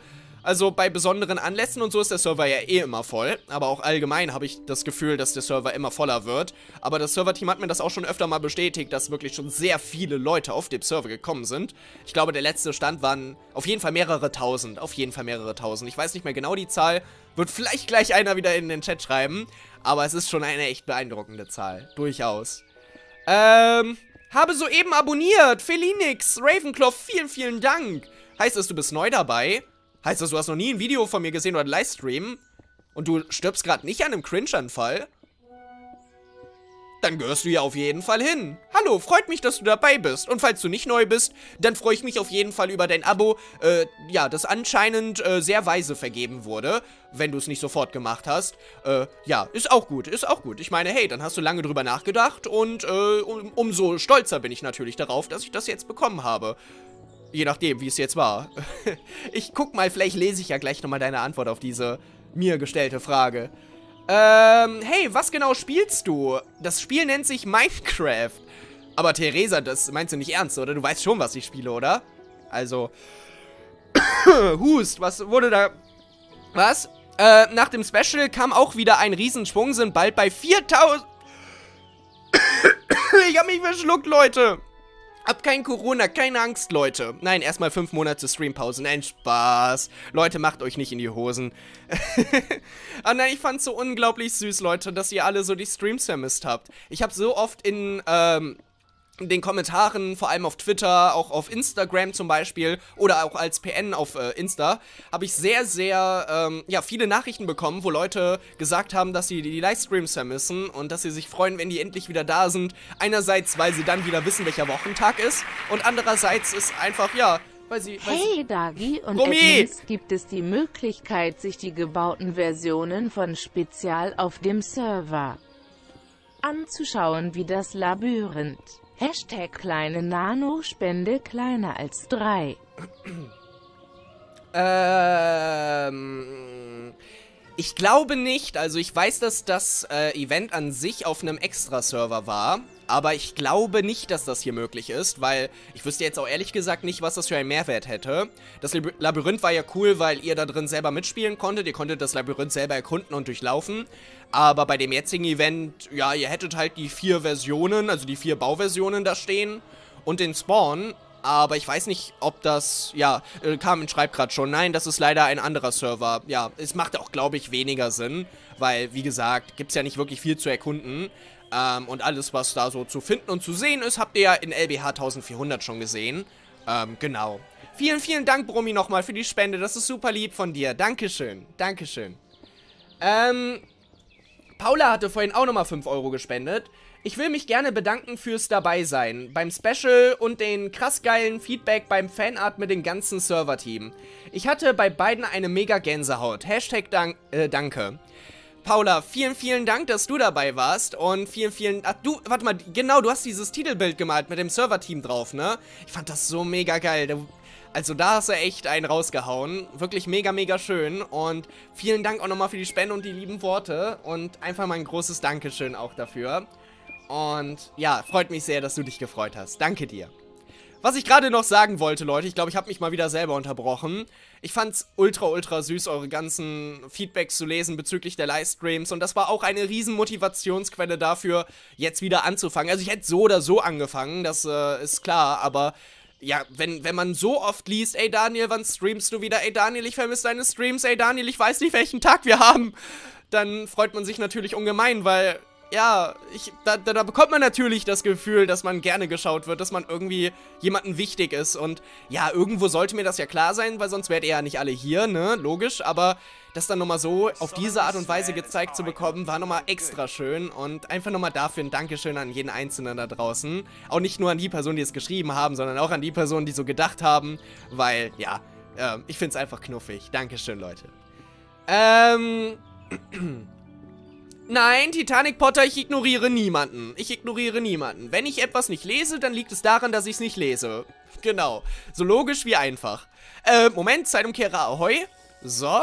also bei besonderen Anlässen und so ist der Server ja eh immer voll. Aber auch allgemein habe ich das Gefühl, dass der Server immer voller wird. Aber das Serverteam hat mir das auch schon öfter mal bestätigt, dass wirklich schon sehr viele Leute auf dem Server gekommen sind. Ich glaube, der letzte Stand waren auf jeden Fall mehrere tausend. Auf jeden Fall mehrere tausend. Ich weiß nicht mehr genau die Zahl. Wird vielleicht gleich einer wieder in den Chat schreiben. Aber es ist schon eine echt beeindruckende Zahl. Durchaus. Ähm, habe soeben abonniert. Felinix, Ravenclaw, vielen, vielen Dank. Heißt es, du bist neu dabei? Heißt das, du hast noch nie ein Video von mir gesehen oder einen Livestream? Und du stirbst gerade nicht an einem Cringe-Anfall? Dann gehörst du ja auf jeden Fall hin. Hallo, freut mich, dass du dabei bist. Und falls du nicht neu bist, dann freue ich mich auf jeden Fall über dein Abo, äh, ja, das anscheinend äh, sehr weise vergeben wurde, wenn du es nicht sofort gemacht hast. Äh, ja, ist auch gut, ist auch gut. Ich meine, hey, dann hast du lange drüber nachgedacht und äh, um, umso stolzer bin ich natürlich darauf, dass ich das jetzt bekommen habe. Je nachdem, wie es jetzt war. [LAUGHS] ich guck mal, vielleicht lese ich ja gleich nochmal deine Antwort auf diese mir gestellte Frage. Ähm, hey, was genau spielst du? Das Spiel nennt sich Minecraft. Aber Theresa, das meinst du nicht ernst, oder? Du weißt schon, was ich spiele, oder? Also, [COUGHS] Hust, was wurde da... Was? Äh, nach dem Special kam auch wieder ein Riesensprung, sind bald bei 4000... [COUGHS] ich hab mich verschluckt, Leute. Hab kein Corona, keine Angst, Leute. Nein, erstmal fünf Monate Streampause. Nein, Spaß. Leute, macht euch nicht in die Hosen. [LAUGHS] ah nein, ich fand's so unglaublich süß, Leute, dass ihr alle so die Streams vermisst habt. Ich habe so oft in, ähm, in den Kommentaren, vor allem auf Twitter, auch auf Instagram zum Beispiel oder auch als PN auf äh, Insta, habe ich sehr, sehr, ähm, ja, viele Nachrichten bekommen, wo Leute gesagt haben, dass sie die Livestreams vermissen und dass sie sich freuen, wenn die endlich wieder da sind. Einerseits, weil sie dann wieder wissen, welcher Wochentag ist und andererseits ist einfach, ja, weil sie, weil hey Dagi und Admins gibt es die Möglichkeit, sich die gebauten Versionen von Spezial auf dem Server anzuschauen wie das Labyrinth. Hashtag kleine Nano-Spende kleiner als 3. Ähm... Ich glaube nicht. Also ich weiß, dass das äh, Event an sich auf einem Extra-Server war. Aber ich glaube nicht, dass das hier möglich ist, weil ich wüsste jetzt auch ehrlich gesagt nicht, was das für einen Mehrwert hätte. Das Labyrinth war ja cool, weil ihr da drin selber mitspielen konntet. Ihr konntet das Labyrinth selber erkunden und durchlaufen. Aber bei dem jetzigen Event, ja, ihr hättet halt die vier Versionen, also die vier Bauversionen da stehen und den Spawn. Aber ich weiß nicht, ob das, ja, äh, Carmen schreibt gerade schon, nein, das ist leider ein anderer Server. Ja, es macht auch, glaube ich, weniger Sinn, weil, wie gesagt, gibt es ja nicht wirklich viel zu erkunden. Ähm, und alles, was da so zu finden und zu sehen ist, habt ihr ja in LBH 1400 schon gesehen. Ähm, genau. Vielen, vielen Dank, Brummi, nochmal für die Spende. Das ist super lieb von dir. Dankeschön. Dankeschön. Ähm, Paula hatte vorhin auch nochmal 5 Euro gespendet. Ich will mich gerne bedanken fürs Dabeisein, beim Special und den krass geilen Feedback beim Fanart mit dem ganzen Server-Team. Ich hatte bei beiden eine mega Gänsehaut. Hashtag dank, äh, Danke. Paula, vielen, vielen Dank, dass du dabei warst und vielen, vielen... Ach, du, warte mal, genau, du hast dieses Titelbild gemalt mit dem Server-Team drauf, ne? Ich fand das so mega geil. Also da hast du echt einen rausgehauen. Wirklich mega, mega schön. Und vielen Dank auch nochmal für die Spende und die lieben Worte. Und einfach mal ein großes Dankeschön auch dafür. Und ja, freut mich sehr, dass du dich gefreut hast. Danke dir. Was ich gerade noch sagen wollte, Leute, ich glaube, ich habe mich mal wieder selber unterbrochen. Ich fand's ultra, ultra süß, eure ganzen Feedbacks zu lesen bezüglich der Livestreams. Und das war auch eine riesen Motivationsquelle dafür, jetzt wieder anzufangen. Also ich hätte so oder so angefangen, das äh, ist klar, aber ja, wenn, wenn man so oft liest, ey Daniel, wann streamst du wieder? Ey Daniel, ich vermisse deine Streams. Ey Daniel, ich weiß nicht, welchen Tag wir haben. Dann freut man sich natürlich ungemein, weil ja, ich, da, da, da, bekommt man natürlich das Gefühl, dass man gerne geschaut wird, dass man irgendwie jemandem wichtig ist. Und ja, irgendwo sollte mir das ja klar sein, weil sonst wärt ihr ja nicht alle hier, ne? Logisch. Aber das dann nochmal so auf diese Art und Weise gezeigt zu bekommen, war nochmal extra schön. Und einfach nochmal dafür ein Dankeschön an jeden Einzelnen da draußen. Auch nicht nur an die Personen, die es geschrieben haben, sondern auch an die Personen, die so gedacht haben. Weil, ja, äh, ich find's einfach knuffig. Dankeschön, Leute. Ähm... [CLEARS THROAT] Nein, Titanic Potter, ich ignoriere niemanden. Ich ignoriere niemanden. Wenn ich etwas nicht lese, dann liegt es daran, dass ich es nicht lese. Genau. So logisch wie einfach. Äh, Moment, Zeitumkehrer Ahoi. So.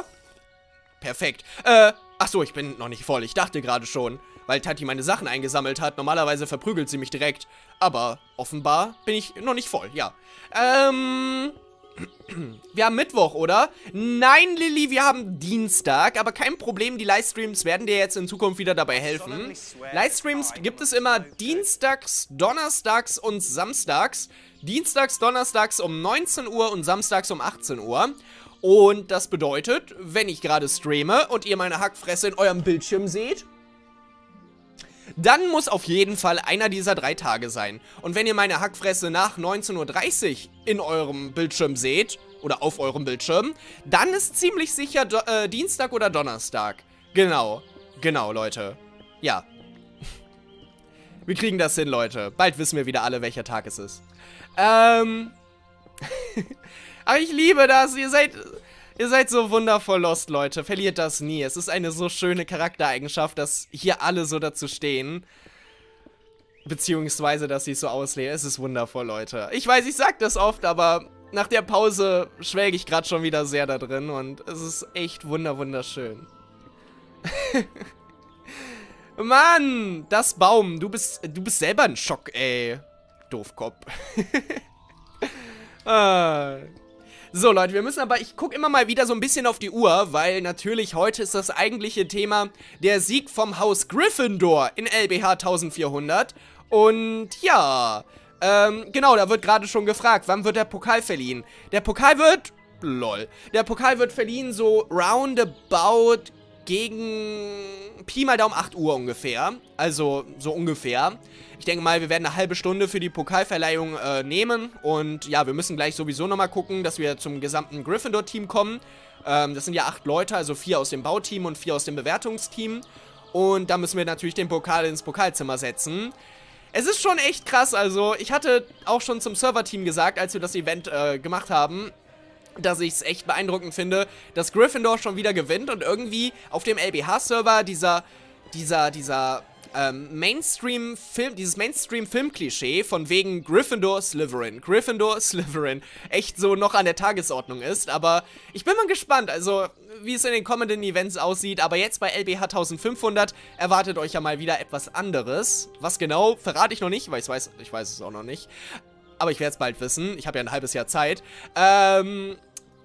Perfekt. Äh, ach so, ich bin noch nicht voll. Ich dachte gerade schon, weil Tati meine Sachen eingesammelt hat. Normalerweise verprügelt sie mich direkt. Aber offenbar bin ich noch nicht voll, ja. Ähm... Wir haben Mittwoch, oder? Nein, Lilly, wir haben Dienstag, aber kein Problem, die Livestreams werden dir jetzt in Zukunft wieder dabei helfen. Livestreams gibt es immer dienstags, donnerstags und samstags. Dienstags, donnerstags um 19 Uhr und samstags um 18 Uhr. Und das bedeutet, wenn ich gerade streame und ihr meine Hackfresse in eurem Bildschirm seht, dann muss auf jeden Fall einer dieser drei Tage sein. Und wenn ihr meine Hackfresse nach 19.30 Uhr in eurem Bildschirm seht, oder auf eurem Bildschirm, dann ist ziemlich sicher Do äh, Dienstag oder Donnerstag. Genau, genau, Leute. Ja. [LAUGHS] wir kriegen das hin, Leute. Bald wissen wir wieder alle, welcher Tag es ist. Ähm... [LAUGHS] Aber ich liebe das. Ihr seid... Ihr seid so wundervoll lost, Leute. Verliert das nie. Es ist eine so schöne Charaktereigenschaft, dass hier alle so dazu stehen. Beziehungsweise, dass sie so auslehnen. Es ist wundervoll, Leute. Ich weiß, ich sag das oft, aber nach der Pause schwelge ich gerade schon wieder sehr da drin. Und es ist echt wunder wunderschön. [LAUGHS] Mann, das Baum. Du bist, du bist selber ein Schock, ey. Doofkopf. [LAUGHS] ah... So, Leute, wir müssen aber, ich gucke immer mal wieder so ein bisschen auf die Uhr, weil natürlich heute ist das eigentliche Thema der Sieg vom Haus Gryffindor in LBH 1400. Und ja, ähm, genau, da wird gerade schon gefragt, wann wird der Pokal verliehen? Der Pokal wird, lol, der Pokal wird verliehen so roundabout gegen Pi mal Daumen 8 Uhr ungefähr. Also, so ungefähr. Ich denke mal, wir werden eine halbe Stunde für die Pokalverleihung äh, nehmen. Und ja, wir müssen gleich sowieso nochmal gucken, dass wir zum gesamten Gryffindor-Team kommen. Ähm, das sind ja acht Leute, also vier aus dem Bauteam und vier aus dem Bewertungsteam. Und da müssen wir natürlich den Pokal ins Pokalzimmer setzen. Es ist schon echt krass, also ich hatte auch schon zum Server-Team gesagt, als wir das Event äh, gemacht haben, dass ich es echt beeindruckend finde, dass Gryffindor schon wieder gewinnt und irgendwie auf dem LBH-Server dieser, dieser, dieser ähm, Mainstream-Film, dieses Mainstream-Film-Klischee von wegen Gryffindor, Slytherin, Gryffindor, Slytherin echt so noch an der Tagesordnung ist. Aber ich bin mal gespannt, also wie es in den kommenden Events aussieht. Aber jetzt bei LBH 1500 erwartet euch ja mal wieder etwas anderes. Was genau, verrate ich noch nicht, weil ich weiß, ich weiß es auch noch nicht. Aber ich werde es bald wissen. Ich habe ja ein halbes Jahr Zeit. Ähm,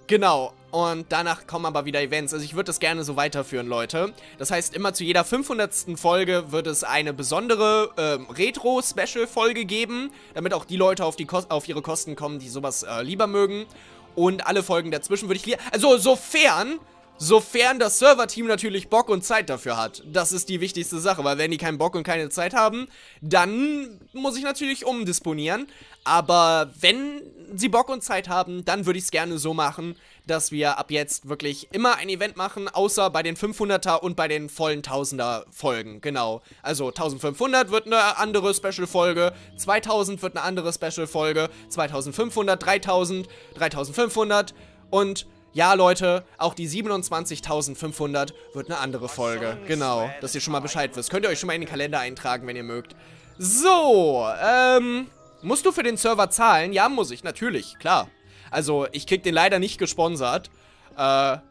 genau. Und danach kommen aber wieder Events. Also ich würde das gerne so weiterführen, Leute. Das heißt, immer zu jeder 500. Folge wird es eine besondere ähm, Retro-Special-Folge geben, damit auch die Leute auf, die auf ihre Kosten kommen, die sowas äh, lieber mögen. Und alle Folgen dazwischen würde ich. Also sofern Sofern das Serverteam natürlich Bock und Zeit dafür hat. Das ist die wichtigste Sache, weil wenn die keinen Bock und keine Zeit haben, dann muss ich natürlich umdisponieren. Aber wenn sie Bock und Zeit haben, dann würde ich es gerne so machen, dass wir ab jetzt wirklich immer ein Event machen, außer bei den 500er und bei den vollen 1000er Folgen. Genau. Also 1500 wird eine andere Special-Folge, 2000 wird eine andere Special-Folge, 2500, 3000, 3500 und ja, Leute, auch die 27.500 wird eine andere Folge. Genau, dass ihr schon mal Bescheid wisst. Könnt ihr euch schon mal in den Kalender eintragen, wenn ihr mögt. So, ähm, musst du für den Server zahlen? Ja, muss ich, natürlich, klar. Also, ich krieg den leider nicht gesponsert. Äh,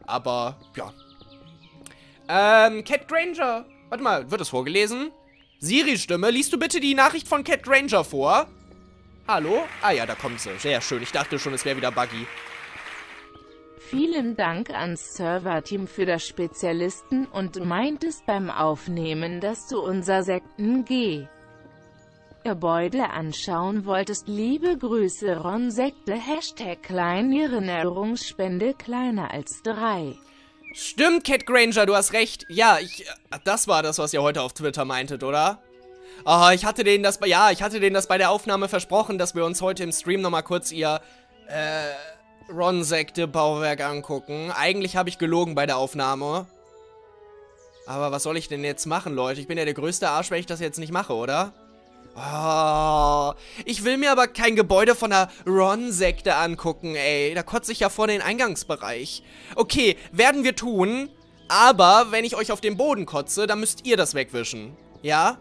aber, ja. Ähm, Cat Granger. Warte mal, wird das vorgelesen? Siri-Stimme, liest du bitte die Nachricht von Cat Granger vor? Hallo? Ah ja, da kommt sie. Sehr schön. Ich dachte schon, es wäre wieder Buggy. Vielen Dank ans Serverteam für das Spezialisten und meintest beim Aufnehmen, dass du unser Sekten G. Gebäude anschauen wolltest. Liebe Grüße Ron Sekte Hashtag Kleinirrenerinnerungsspende kleiner als 3. Stimmt, Cat Granger, du hast recht. Ja, ich, das war das, was ihr heute auf Twitter meintet, oder? Oh, ich hatte denen das ja, ich hatte denen das bei der Aufnahme versprochen, dass wir uns heute im Stream nochmal kurz ihr, äh, Ron-Sekte-Bauwerk angucken. Eigentlich habe ich gelogen bei der Aufnahme. Aber was soll ich denn jetzt machen, Leute? Ich bin ja der größte Arsch, wenn ich das jetzt nicht mache, oder? Oh, ich will mir aber kein Gebäude von der Ron-Sekte angucken, ey. Da kotze ich ja vor den Eingangsbereich. Okay, werden wir tun. Aber wenn ich euch auf den Boden kotze, dann müsst ihr das wegwischen. Ja?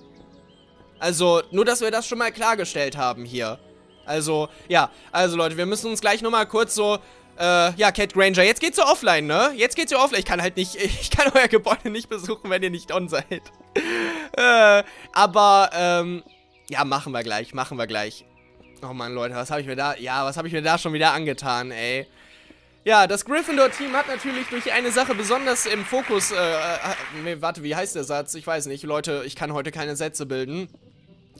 Also, nur, dass wir das schon mal klargestellt haben hier. Also, ja. Also, Leute, wir müssen uns gleich nochmal kurz so... Äh, ja, Cat Granger, jetzt geht's so offline, ne? Jetzt geht's so offline. Ich kann halt nicht... [LAUGHS] Ich kann euer Gebäude nicht besuchen, wenn ihr nicht on seid. [LAUGHS] äh, aber, ähm... Ja, machen wir gleich, machen wir gleich. Oh Mann, Leute, was habe ich mir da... Ja, was habe ich mir da schon wieder angetan, ey? Ja, das Gryffindor-Team hat natürlich durch eine Sache besonders im Fokus, äh, äh, warte, wie heißt der Satz? Ich weiß nicht. Leute, ich kann heute keine Sätze bilden.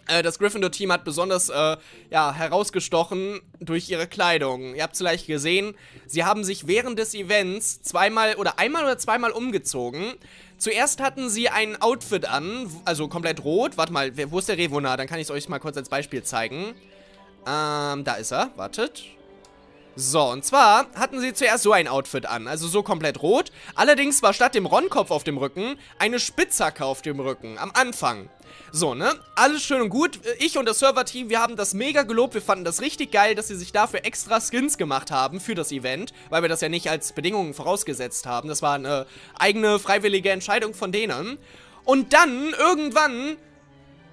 Äh, das Gryffindor-Team hat besonders äh, ja, herausgestochen durch ihre Kleidung. Ihr habt es vielleicht gesehen, sie haben sich während des Events zweimal oder einmal oder zweimal umgezogen. Zuerst hatten sie ein Outfit an, also komplett rot. Warte mal, wo ist der Revona? Dann kann ich es euch mal kurz als Beispiel zeigen. Ähm, da ist er. Wartet. So, und zwar hatten sie zuerst so ein Outfit an, also so komplett rot. Allerdings war statt dem Ronkopf auf dem Rücken eine Spitzhacke auf dem Rücken, am Anfang. So, ne? Alles schön und gut. Ich und das Server-Team, wir haben das mega gelobt. Wir fanden das richtig geil, dass sie sich dafür extra Skins gemacht haben für das Event, weil wir das ja nicht als Bedingungen vorausgesetzt haben. Das war eine eigene freiwillige Entscheidung von denen. Und dann, irgendwann,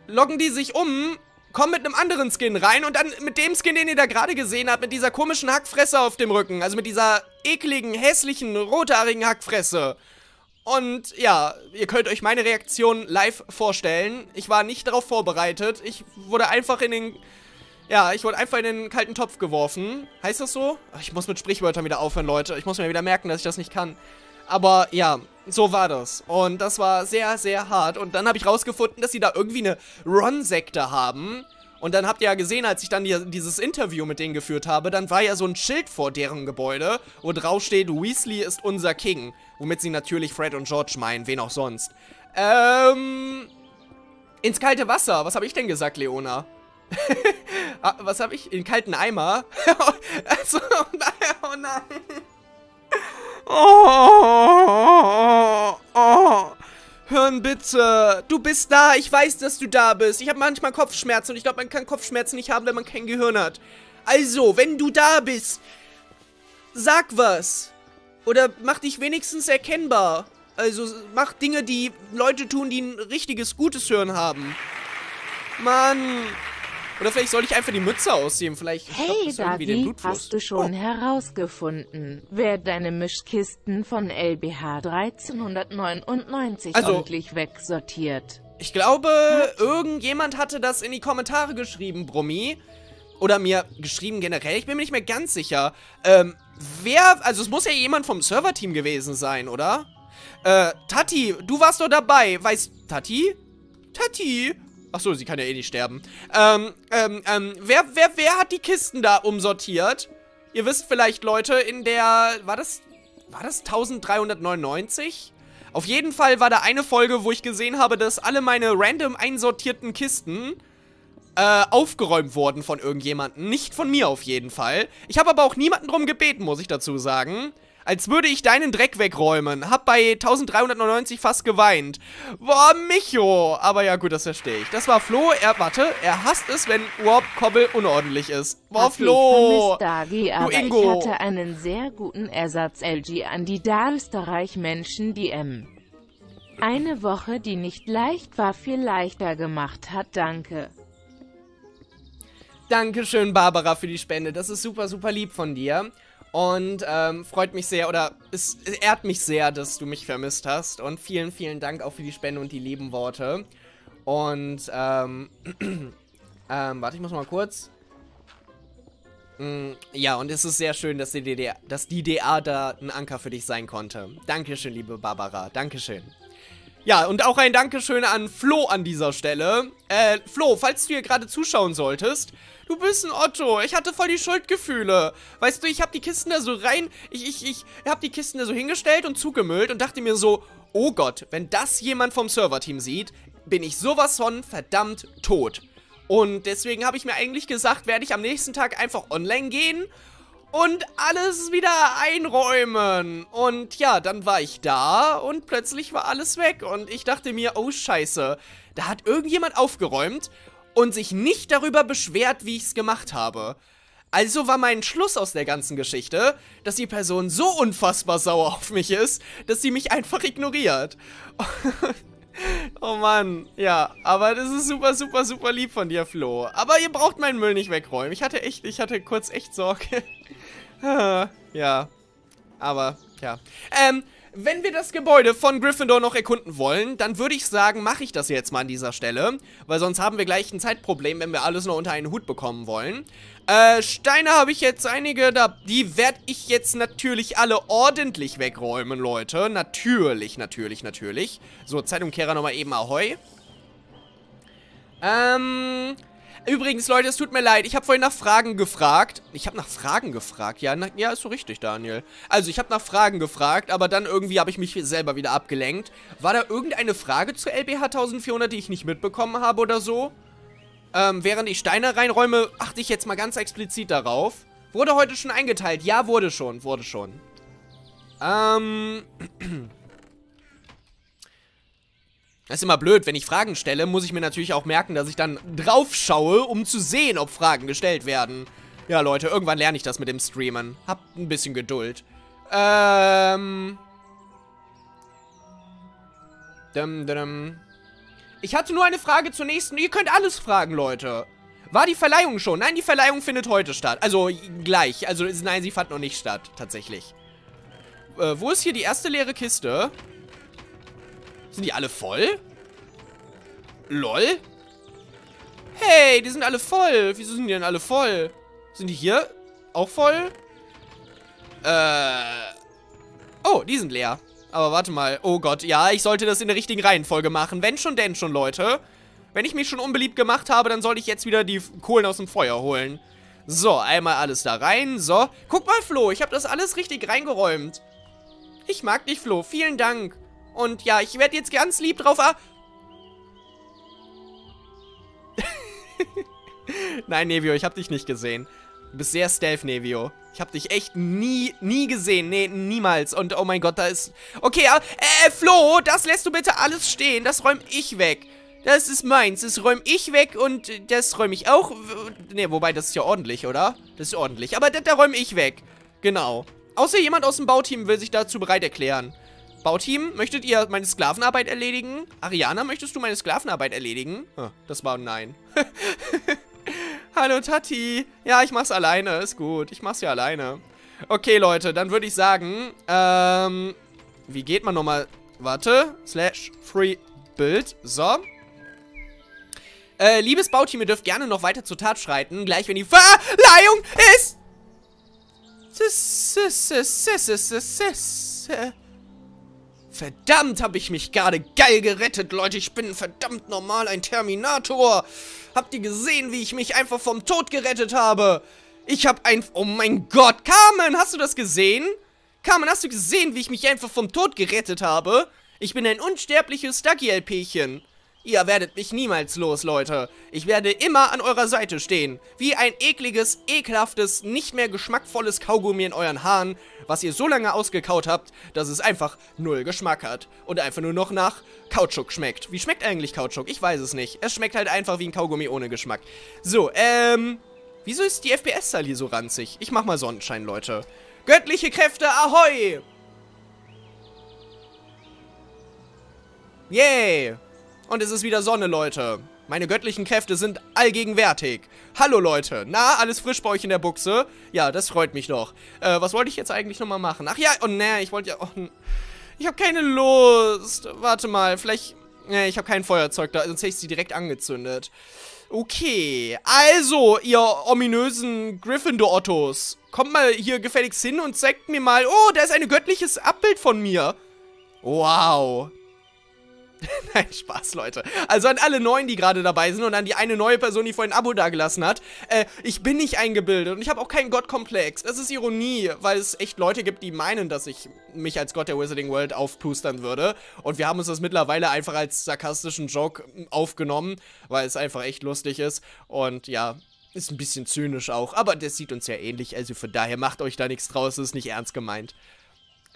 loggen die sich um, kommen mit einem anderen Skin rein und dann mit dem Skin, den ihr da gerade gesehen habt, mit dieser komischen Hackfresse auf dem Rücken. Also mit dieser ekligen, hässlichen, rothaarigen Hackfresse. Und ja, ihr könnt euch meine Reaktion live vorstellen. Ich war nicht darauf vorbereitet. Ich wurde einfach in den... Ja, ich wurde einfach in den kalten Topf geworfen. Heißt das so? Ich muss mit Sprichwörtern wieder aufhören, Leute. Ich muss mir wieder merken, dass ich das nicht kann. Aber ja, so war das. Und das war sehr, sehr hart. Und dann habe ich rausgefunden, dass sie da irgendwie eine Ron-Sekte haben. Und dann habt ihr ja gesehen, als ich dann die, dieses Interview mit denen geführt habe, dann war ja so ein Schild vor deren Gebäude, wo drauf steht, Weasley ist unser King. Womit sie natürlich Fred und George meinen, wen auch sonst. Ähm... Ins kalte Wasser. Was habe ich denn gesagt, Leona? [LAUGHS] ah, was habe ich? In kalten Eimer? [LAUGHS] also, [LAUGHS] oh nein, oh oh, oh. Hören bitte. Du bist da. Ich weiß, dass du da bist. Ich habe manchmal Kopfschmerzen und ich glaube, man kann Kopfschmerzen nicht haben, wenn man kein Gehirn hat. Also, wenn du da bist, sag was. Oder mach dich wenigstens erkennbar. Also mach Dinge, die Leute tun, die ein richtiges, gutes Hören haben. Mann. Oder vielleicht soll ich einfach die Mütze ausziehen. Vielleicht hey, Dagi, hast du schon oh. herausgefunden, wer deine Mischkisten von LBH 1399 also, ordentlich wegsortiert? Ich glaube, irgendjemand hatte das in die Kommentare geschrieben, Brummi. Oder mir geschrieben generell, ich bin mir nicht mehr ganz sicher. Ähm, wer, also es muss ja jemand vom Serverteam gewesen sein, oder? Äh, Tati, du warst doch dabei. Weißt, Tati? Tati? Achso, sie kann ja eh nicht sterben. Ähm, ähm, ähm, wer, wer, wer hat die Kisten da umsortiert? Ihr wisst vielleicht, Leute, in der, war das, war das 1399? Auf jeden Fall war da eine Folge, wo ich gesehen habe, dass alle meine random einsortierten Kisten äh, aufgeräumt wurden von irgendjemandem. Nicht von mir auf jeden Fall. Ich habe aber auch niemanden drum gebeten, muss ich dazu sagen. Als würde ich deinen Dreck wegräumen. Hab bei 1399 fast geweint. Boah, Micho. Aber ja, gut, das verstehe ich. Das war Flo. Er, warte, er hasst es, wenn Warp Kobbel unordentlich ist. Boah, Flo. Dagi, du Ingo. ich hatte einen sehr guten Ersatz LG an die Dalsterreich-Menschen DM. Eine Woche, die nicht leicht war, viel leichter gemacht hat, danke. Dankeschön, Barbara, für die Spende. Das ist super, super lieb von dir. Und ähm, freut mich sehr, oder es ehrt mich sehr, dass du mich vermisst hast. Und vielen, vielen Dank auch für die Spende und die lieben Worte. Und, ähm, [CLEARS THROAT] ähm, warte, ich muss mal kurz. Mm, ja, und es ist sehr schön, dass die, DDR, dass die DA da ein Anker für dich sein konnte. Dankeschön, liebe Barbara. Dankeschön. Ja, und auch ein Dankeschön an Flo an dieser Stelle. Äh, Flo, falls du hier gerade zuschauen solltest, Du bist ein Otto. Ich hatte voll die Schuldgefühle. Weißt du, ich habe die Kisten da so rein... Ich, ich, ich habe die Kisten da so hingestellt und zugemüllt und dachte mir so... Oh Gott, wenn das jemand vom Serverteam sieht, bin ich sowas von verdammt tot. Und deswegen habe ich mir eigentlich gesagt, werde ich am nächsten Tag einfach online gehen und alles wieder einräumen. Und ja, dann war ich da und plötzlich war alles weg. Und ich dachte mir, oh scheiße, da hat irgendjemand aufgeräumt und sich nicht darüber beschwert, wie ich es gemacht habe. Also war mein Schluss aus der ganzen Geschichte, dass die Person so unfassbar sauer auf mich ist, dass sie mich einfach ignoriert. [LAUGHS] oh Mann, ja, aber das ist super, super, super lieb von dir, Flo. Aber ihr braucht meinen Müll nicht wegräumen. Ich hatte echt, ich hatte kurz echt Sorge. [LAUGHS] ja, aber, ja. Ähm, wenn wir das Gebäude von Gryffindor noch erkunden wollen, dann würde ich sagen, mache ich das jetzt mal an dieser Stelle. Weil sonst haben wir gleich ein Zeitproblem, wenn wir alles noch unter einen Hut bekommen wollen. Äh, Steine habe ich jetzt einige, da, die werde ich jetzt natürlich alle ordentlich wegräumen, Leute. Natürlich, natürlich, natürlich. So, Zeitumkehrer nochmal eben Ahoi. Ähm, Übrigens, Leute, es tut mir leid. Ich habe vorhin nach Fragen gefragt. Ich habe nach Fragen gefragt. Ja, na, ja, ist so richtig, Daniel. Also, ich habe nach Fragen gefragt, aber dann irgendwie habe ich mich selber wieder abgelenkt. War da irgendeine Frage zu LBH 1400, die ich nicht mitbekommen habe oder so? Ähm, während ich Steine reinräume, achte ich jetzt mal ganz explizit darauf. Wurde heute schon eingeteilt? Ja, wurde schon, wurde schon. Ähm... [CLEARS THROAT] Das ist immer blöd, wenn ich Fragen stelle, muss ich mir natürlich auch merken, dass ich dann drauf schaue, um zu sehen, ob Fragen gestellt werden. Ja, Leute, irgendwann lerne ich das mit dem Streamen. Habt ein bisschen Geduld. Ähm... Dum, dum. Ich hatte nur eine Frage zur nächsten. Ihr könnt alles fragen, Leute. War die Verleihung schon? Nein, die Verleihung findet heute statt. Also gleich. Also nein, sie fand noch nicht statt, tatsächlich. Äh, wo ist hier die erste leere Kiste? Sind die alle voll? LOL? Hey, die sind alle voll. Wieso sind die denn alle voll? Sind die hier auch voll? Äh... Oh, die sind leer. Aber warte mal. Oh Gott, ja, ich sollte das in der richtigen Reihenfolge machen. Wenn schon, denn schon, Leute. Wenn ich mich schon unbeliebt gemacht habe, dann sollte ich jetzt wieder die Kohlen aus dem Feuer holen. So, einmal alles da rein. So. Guck mal, Flo, ich habe das alles richtig reingeräumt. Ich mag dich, Flo. Vielen Dank. Und ja, ich werde jetzt ganz lieb drauf... [LAUGHS] Nein, Nevio, ich habe dich nicht gesehen. Du bist sehr stealth, Nevio. Ich habe dich echt nie, nie gesehen. Nee, niemals. Und oh mein Gott, da ist... Okay, äh, Flo, das lässt du bitte alles stehen. Das räume ich weg. Das ist meins. Das räume ich weg und das räume ich auch... Ne, wobei, das ist ja ordentlich, oder? Das ist ordentlich. Aber das, da räume ich weg. Genau. Außer jemand aus dem Bauteam will sich dazu bereit erklären. Bauteam, möchtet ihr meine Sklavenarbeit erledigen? Ariana, möchtest du meine Sklavenarbeit erledigen? Oh, das war ein Nein. [LAUGHS] Hallo Tati. Ja, ich mach's alleine. Ist gut. Ich mach's ja alleine. Okay, Leute, dann würde ich sagen, ähm, wie geht man nochmal? Warte. Slash free build. So. Äh, liebes Bauteam, ihr dürft gerne noch weiter zur Tat schreiten. Gleich, wenn die Verleihung ist. Verdammt, habe ich mich gerade geil gerettet, Leute. Ich bin verdammt normal ein Terminator. Habt ihr gesehen, wie ich mich einfach vom Tod gerettet habe? Ich hab ein... Oh mein Gott, Carmen, hast du das gesehen? Carmen, hast du gesehen, wie ich mich einfach vom Tod gerettet habe? Ich bin ein unsterbliches Ducky-LPchen. Ihr werdet mich niemals los, Leute. Ich werde immer an eurer Seite stehen. Wie ein ekliges, ekelhaftes, nicht mehr geschmackvolles Kaugummi in euren Haaren, was ihr so lange ausgekaut habt, dass es einfach null Geschmack hat. Und einfach nur noch nach Kautschuk schmeckt. Wie schmeckt eigentlich Kautschuk? Ich weiß es nicht. Es schmeckt halt einfach wie ein Kaugummi ohne Geschmack. So, ähm... Wieso ist die FPS-Zahl hier so ranzig? Ich mach mal Sonnenschein, Leute. Göttliche Kräfte, ahoi! Yay! Und es ist wieder Sonne, Leute. Meine göttlichen Kräfte sind allgegenwärtig. Hallo, Leute. Na, alles frisch bei euch in der Buchse? Ja, das freut mich doch. Äh, was wollte ich jetzt eigentlich nochmal machen? Ach ja, oh ne, ich wollte ja... Oh, ich habe keine Lust. Warte mal, vielleicht... Ne, ich habe kein Feuerzeug da, sonst hätte ich sie direkt angezündet. Okay, also, ihr ominösen Gryffindor-Ottos. Kommt mal hier gefälligst hin und zeigt mir mal... Oh, da ist ein göttliches Abbild von mir. Wow, [LAUGHS] Nein, Spaß, Leute. Also an alle Neuen, die gerade dabei sind und an die eine neue Person, die vorhin ein Abo dagelassen hat. Äh, ich bin nicht eingebildet und ich habe auch keinen Gottkomplex. Das ist Ironie, weil es echt Leute gibt, die meinen, dass ich mich als Gott der Wizarding World aufplustern würde. Und wir haben uns das mittlerweile einfach als sarkastischen Joke aufgenommen, weil es einfach echt lustig ist. Und ja, ist ein bisschen zynisch auch, aber das sieht uns ja ähnlich, also von daher macht euch da nichts draus, ist nicht ernst gemeint.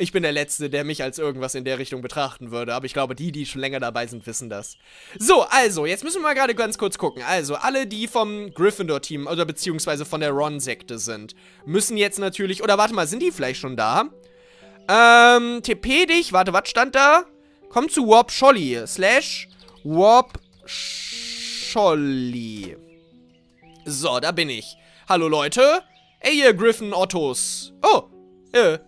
Ich bin der Letzte, der mich als irgendwas in der Richtung betrachten würde, aber ich glaube, die, die schon länger dabei sind, wissen das. So, also, jetzt müssen wir mal gerade ganz kurz gucken. Also, alle, die vom Gryffindor-Team oder beziehungsweise von der Ron-Sekte sind, müssen jetzt natürlich, oder warte mal, sind die vielleicht schon da? Ähm, TP dich, warte, was stand da? Komm zu Warp Scholly, slash Warp Scholly. So, da bin ich. Hallo, Leute. Ey, ihr Griffin-Ottos. Oh, äh,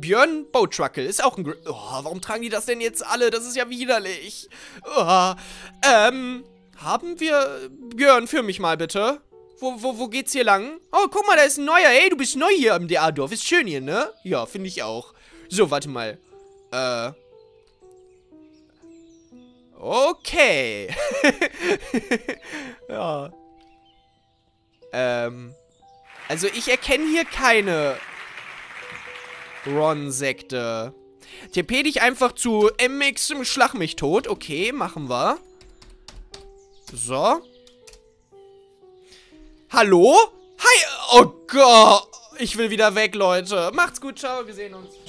Björn Boatruckle ist auch ein... Gr oh, warum tragen die das denn jetzt alle? Das ist ja widerlich. Oh, ähm, haben wir... Björn, führ mich mal bitte. Wo, wo, wo geht's hier lang? Oh, guck mal, da ist ein neuer. Ey, du bist neu hier im DA-Dorf. Ist schön hier, ne? Ja, finde ich auch. So, warte mal. Äh... Okay. [LAUGHS] ja. Ähm... Also ich erkenne hier keine Ron-Sekte. TP dich einfach zu MX Schlag mich tot. Okay, machen wir. So. Hallo? Hi. Oh Gott. Ich will wieder weg, Leute. Macht's gut. Ciao. Wir sehen uns.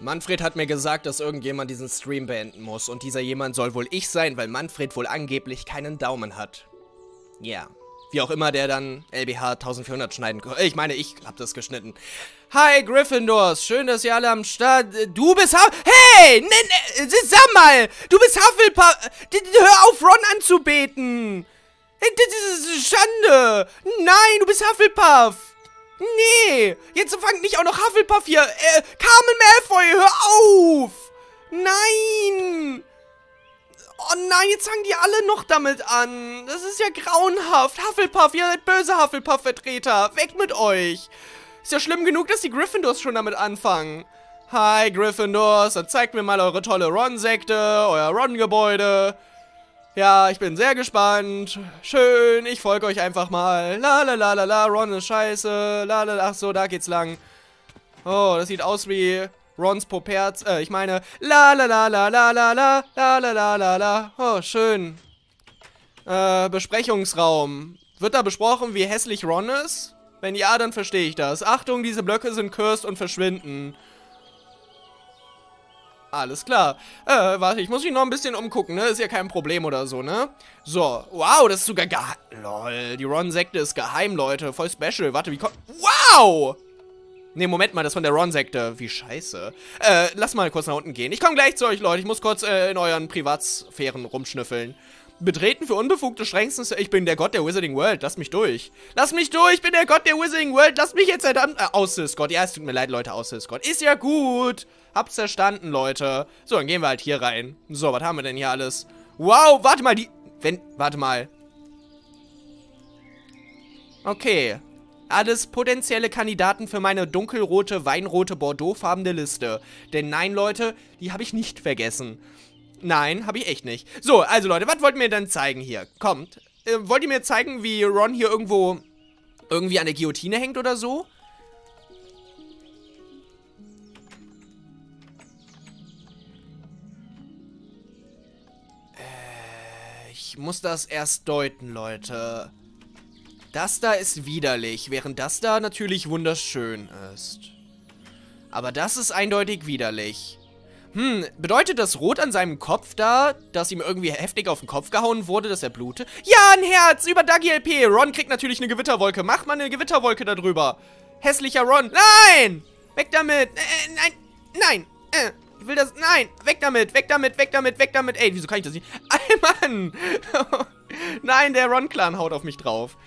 Manfred hat mir gesagt, dass irgendjemand diesen Stream beenden muss. Und dieser jemand soll wohl ich sein, weil Manfred wohl angeblich keinen Daumen hat. Ja. Yeah. Wie auch immer der dann LBH 1400 schneiden kann. Ich meine, ich hab das geschnitten. Hi, Gryffindors. Schön, dass ihr alle am Start... Du bist Huff... Hey! Ne, ne, sag mal! Du bist Hufflepuff... Hör auf, Ron anzubeten! Das ist Schande! Nein, du bist Hufflepuff! Nee, jetzt fangt nicht auch noch Hufflepuff hier. Äh, Carmen Malfoy, hör auf. Nein. Oh nein, jetzt fangen die alle noch damit an. Das ist ja grauenhaft. Hufflepuff, ihr seid böse Hufflepuff-Vertreter. Weg mit euch. Ist ja schlimm genug, dass die Gryffindors schon damit anfangen. Hi, Gryffindors, dann zeigt mir mal eure tolle Ron-Sekte, euer Ron-Gebäude. Ja, ich bin sehr gespannt. Schön, ich folge euch einfach mal. La la la la la, Ron ist scheiße. La la, ach so, da geht's lang. Oh, das sieht aus wie Rons Poperz, äh, ich meine, la la la la la la la la la la la la. Oh, schön. Äh, Besprechungsraum. Wird da besprochen, wie hässlich Ron ist? Wenn ja, dann verstehe ich das. Achtung, diese Blöcke sind cursed und verschwinden. Alles klar. Äh, warte, ich muss mich noch ein bisschen umgucken, ne? Ist ja kein Problem oder so, ne? So. Wow, das ist sogar geheim. Lol, die Ron-Sekte ist geheim, Leute. Voll special. Warte, wie kommt... Wow! Ne, Moment mal, das von der Ron-Sekte. Wie scheiße. Äh, lass mal kurz nach unten gehen. Ich komme gleich zu euch, Leute. Ich muss kurz äh, in euren Privatsphären rumschnüffeln. Betreten für unbefugte strengstens. Ich bin der Gott der Wizarding World. Lass mich durch. Lass mich durch. Ich bin der Gott der Wizarding World. Lass mich jetzt verdammt. Äh, aus Gott. Ja, es tut mir leid, Leute. Aus Gott. Ist ja gut. Hab's verstanden, Leute. So, dann gehen wir halt hier rein. So, was haben wir denn hier alles? Wow, warte mal, die... Wenn... Warte mal. Okay. Alles potenzielle Kandidaten für meine dunkelrote, weinrote, bordeauxfarbene Liste. Denn nein, Leute, die habe ich nicht vergessen. Nein, habe ich echt nicht. So, also Leute, was wollt ihr mir denn zeigen hier? Kommt. Äh, wollt ihr mir zeigen, wie Ron hier irgendwo irgendwie an der Guillotine hängt oder so? Ich muss das erst deuten, Leute. Das da ist widerlich, während das da natürlich wunderschön ist. Aber das ist eindeutig widerlich. Hm, bedeutet das Rot an seinem Kopf da, dass ihm irgendwie heftig auf den Kopf gehauen wurde, dass er blute? Ja, ein Herz über Dagi LP. Ron kriegt natürlich eine Gewitterwolke. Mach mal eine Gewitterwolke darüber. Hässlicher Ron. Nein! Weg damit. Äh, nein. Nein. Äh, will das. Nein. Weg damit. Weg damit. Weg damit. Weg damit. Ey, wieso kann ich das nicht? [LAUGHS] Ey, Mann. [LAUGHS] nein, der Ron-Clan haut auf mich drauf.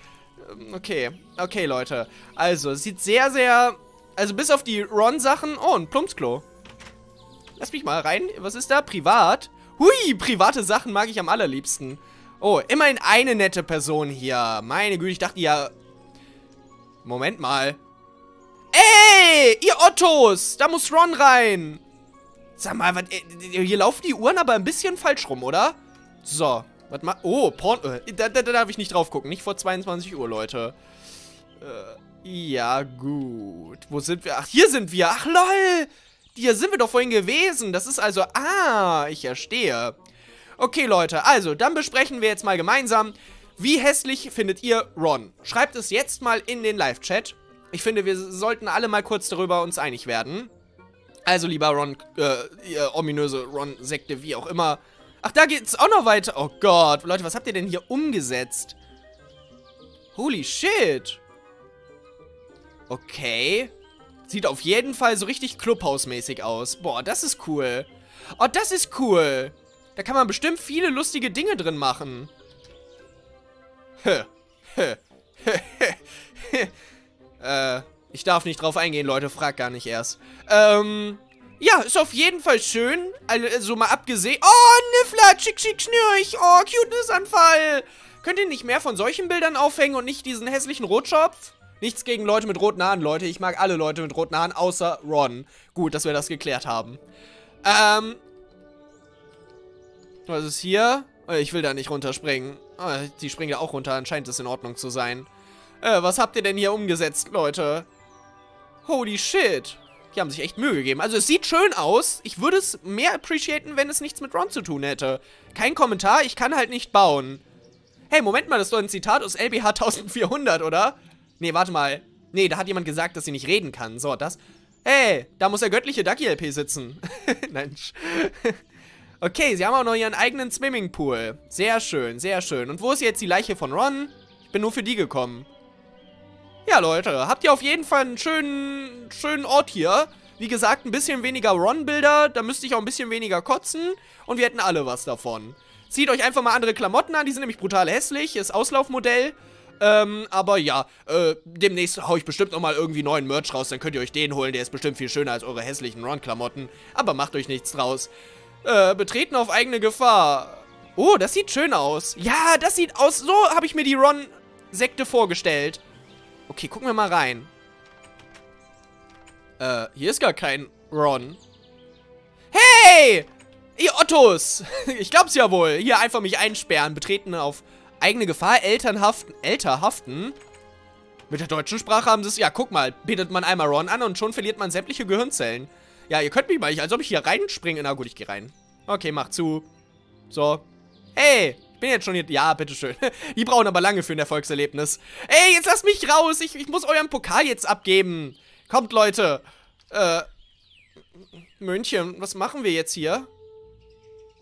Ähm, okay. Okay, Leute. Also, es sieht sehr, sehr... Also, bis auf die Ron-Sachen... Oh, ein Plumpsklo. Lass mich mal rein. Was ist da? Privat? Hui, private Sachen mag ich am allerliebsten. Oh, immerhin eine nette Person hier. Meine Güte, ich dachte ja... Moment mal. Ey, ihr Ottos! Da muss Ron rein. Sag mal, wat, äh, hier laufen die Uhren aber ein bisschen falsch rum, oder? So, was mal... Oh, Porn... Äh, da, da, da darf ich nicht drauf gucken. Nicht vor 22 Uhr, Leute. Äh, ja, gut. Wo sind wir? Ach, hier sind wir. Ach, lol. Hier sind wir doch vorhin gewesen. Das ist also... Ah, ich verstehe. Okay, Leute. Also, dann besprechen wir jetzt mal gemeinsam, wie hässlich findet ihr Ron? Schreibt es jetzt mal in den Live-Chat. Ich finde, wir sollten alle mal kurz darüber uns einig werden. Also, lieber Ron, äh, ominöse Ron-Sekte, wie auch immer. Ach, da geht's auch noch weiter. Oh Gott. Leute, was habt ihr denn hier umgesetzt? Holy shit. Okay. Sieht auf jeden Fall so richtig Clubhausmäßig aus. Boah, das ist cool. Oh, das ist cool. Da kann man bestimmt viele lustige Dinge drin machen. äh, ich darf nicht drauf eingehen, Leute. Frag gar nicht erst. Ähm, ja, ist auf jeden Fall schön. Also mal abgesehen. Oh, Niffler, schick, schick, schnürch. Oh, Cuteness-Anfall. Könnt ihr nicht mehr von solchen Bildern aufhängen und nicht diesen hässlichen Rotschopf? Nichts gegen Leute mit roten Haaren, Leute. Ich mag alle Leute mit roten Haaren, außer Ron. Gut, dass wir das geklärt haben. Ähm. Was ist hier? Äh, ich will da nicht runterspringen. Äh, die springen da auch runter. Anscheinend ist es in Ordnung zu sein. Äh, was habt ihr denn hier umgesetzt, Leute? Holy shit. Die haben sich echt Mühe gegeben. Also es sieht schön aus. Ich würde es mehr appreciaten, wenn es nichts mit Ron zu tun hätte. Kein Kommentar, ich kann halt nicht bauen. Hey, Moment mal, das ist doch ein Zitat aus LBH 1400, oder? Nee, warte mal. Nee, da hat jemand gesagt, dass sie nicht reden kann. So, das. Hey, da muss der göttliche Ducky-LP sitzen. [LAUGHS] Nein. [LAUGHS] okay, sie haben auch noch ihren eigenen Swimmingpool. Sehr schön, sehr schön. Und wo ist jetzt die Leiche von Ron? Ich bin nur für die gekommen. Ja, Leute, habt ihr auf jeden Fall einen schönen, schönen Ort hier. Wie gesagt, ein bisschen weniger Ron-Bilder, da müsste ich auch ein bisschen weniger kotzen und wir hätten alle was davon. Zieht euch einfach mal andere Klamotten an, die sind nämlich brutal hässlich, ist Auslaufmodell. Ähm, aber ja, äh, demnächst hau ich bestimmt nochmal irgendwie neuen Merch raus, dann könnt ihr euch den holen, der ist bestimmt viel schöner als eure hässlichen Ron-Klamotten. Aber macht euch nichts draus. Äh, betreten auf eigene Gefahr. Oh, das sieht schön aus. Ja, das sieht aus, so habe ich mir die Ron-Sekte vorgestellt. Okay, gucken wir mal rein. Äh, hier ist gar kein Ron. Hey! Ihr Ottos! [LAUGHS] Ich glaub's ja wohl. Hier einfach mich einsperren. Betreten auf eigene Gefahr, Eltern haften. Mit der deutschen Sprache haben sie es, ja, guck mal, betet man einmal Ron an und schon verliert man sämtliche Gehirnzellen. Ja, ihr könnt mich mal nicht, als ob ich hier reinspringe. Na gut, ich gehe rein. Okay, mach zu. So. Hey, ich bin jetzt schon hier. Ja, bitteschön. [LAUGHS] Die brauchen aber lange für ein Erfolgserlebnis. Ey, jetzt lasst mich raus. Ich, ich muss euren Pokal jetzt abgeben. Kommt, Leute. Äh. Mönchen, was machen wir jetzt hier?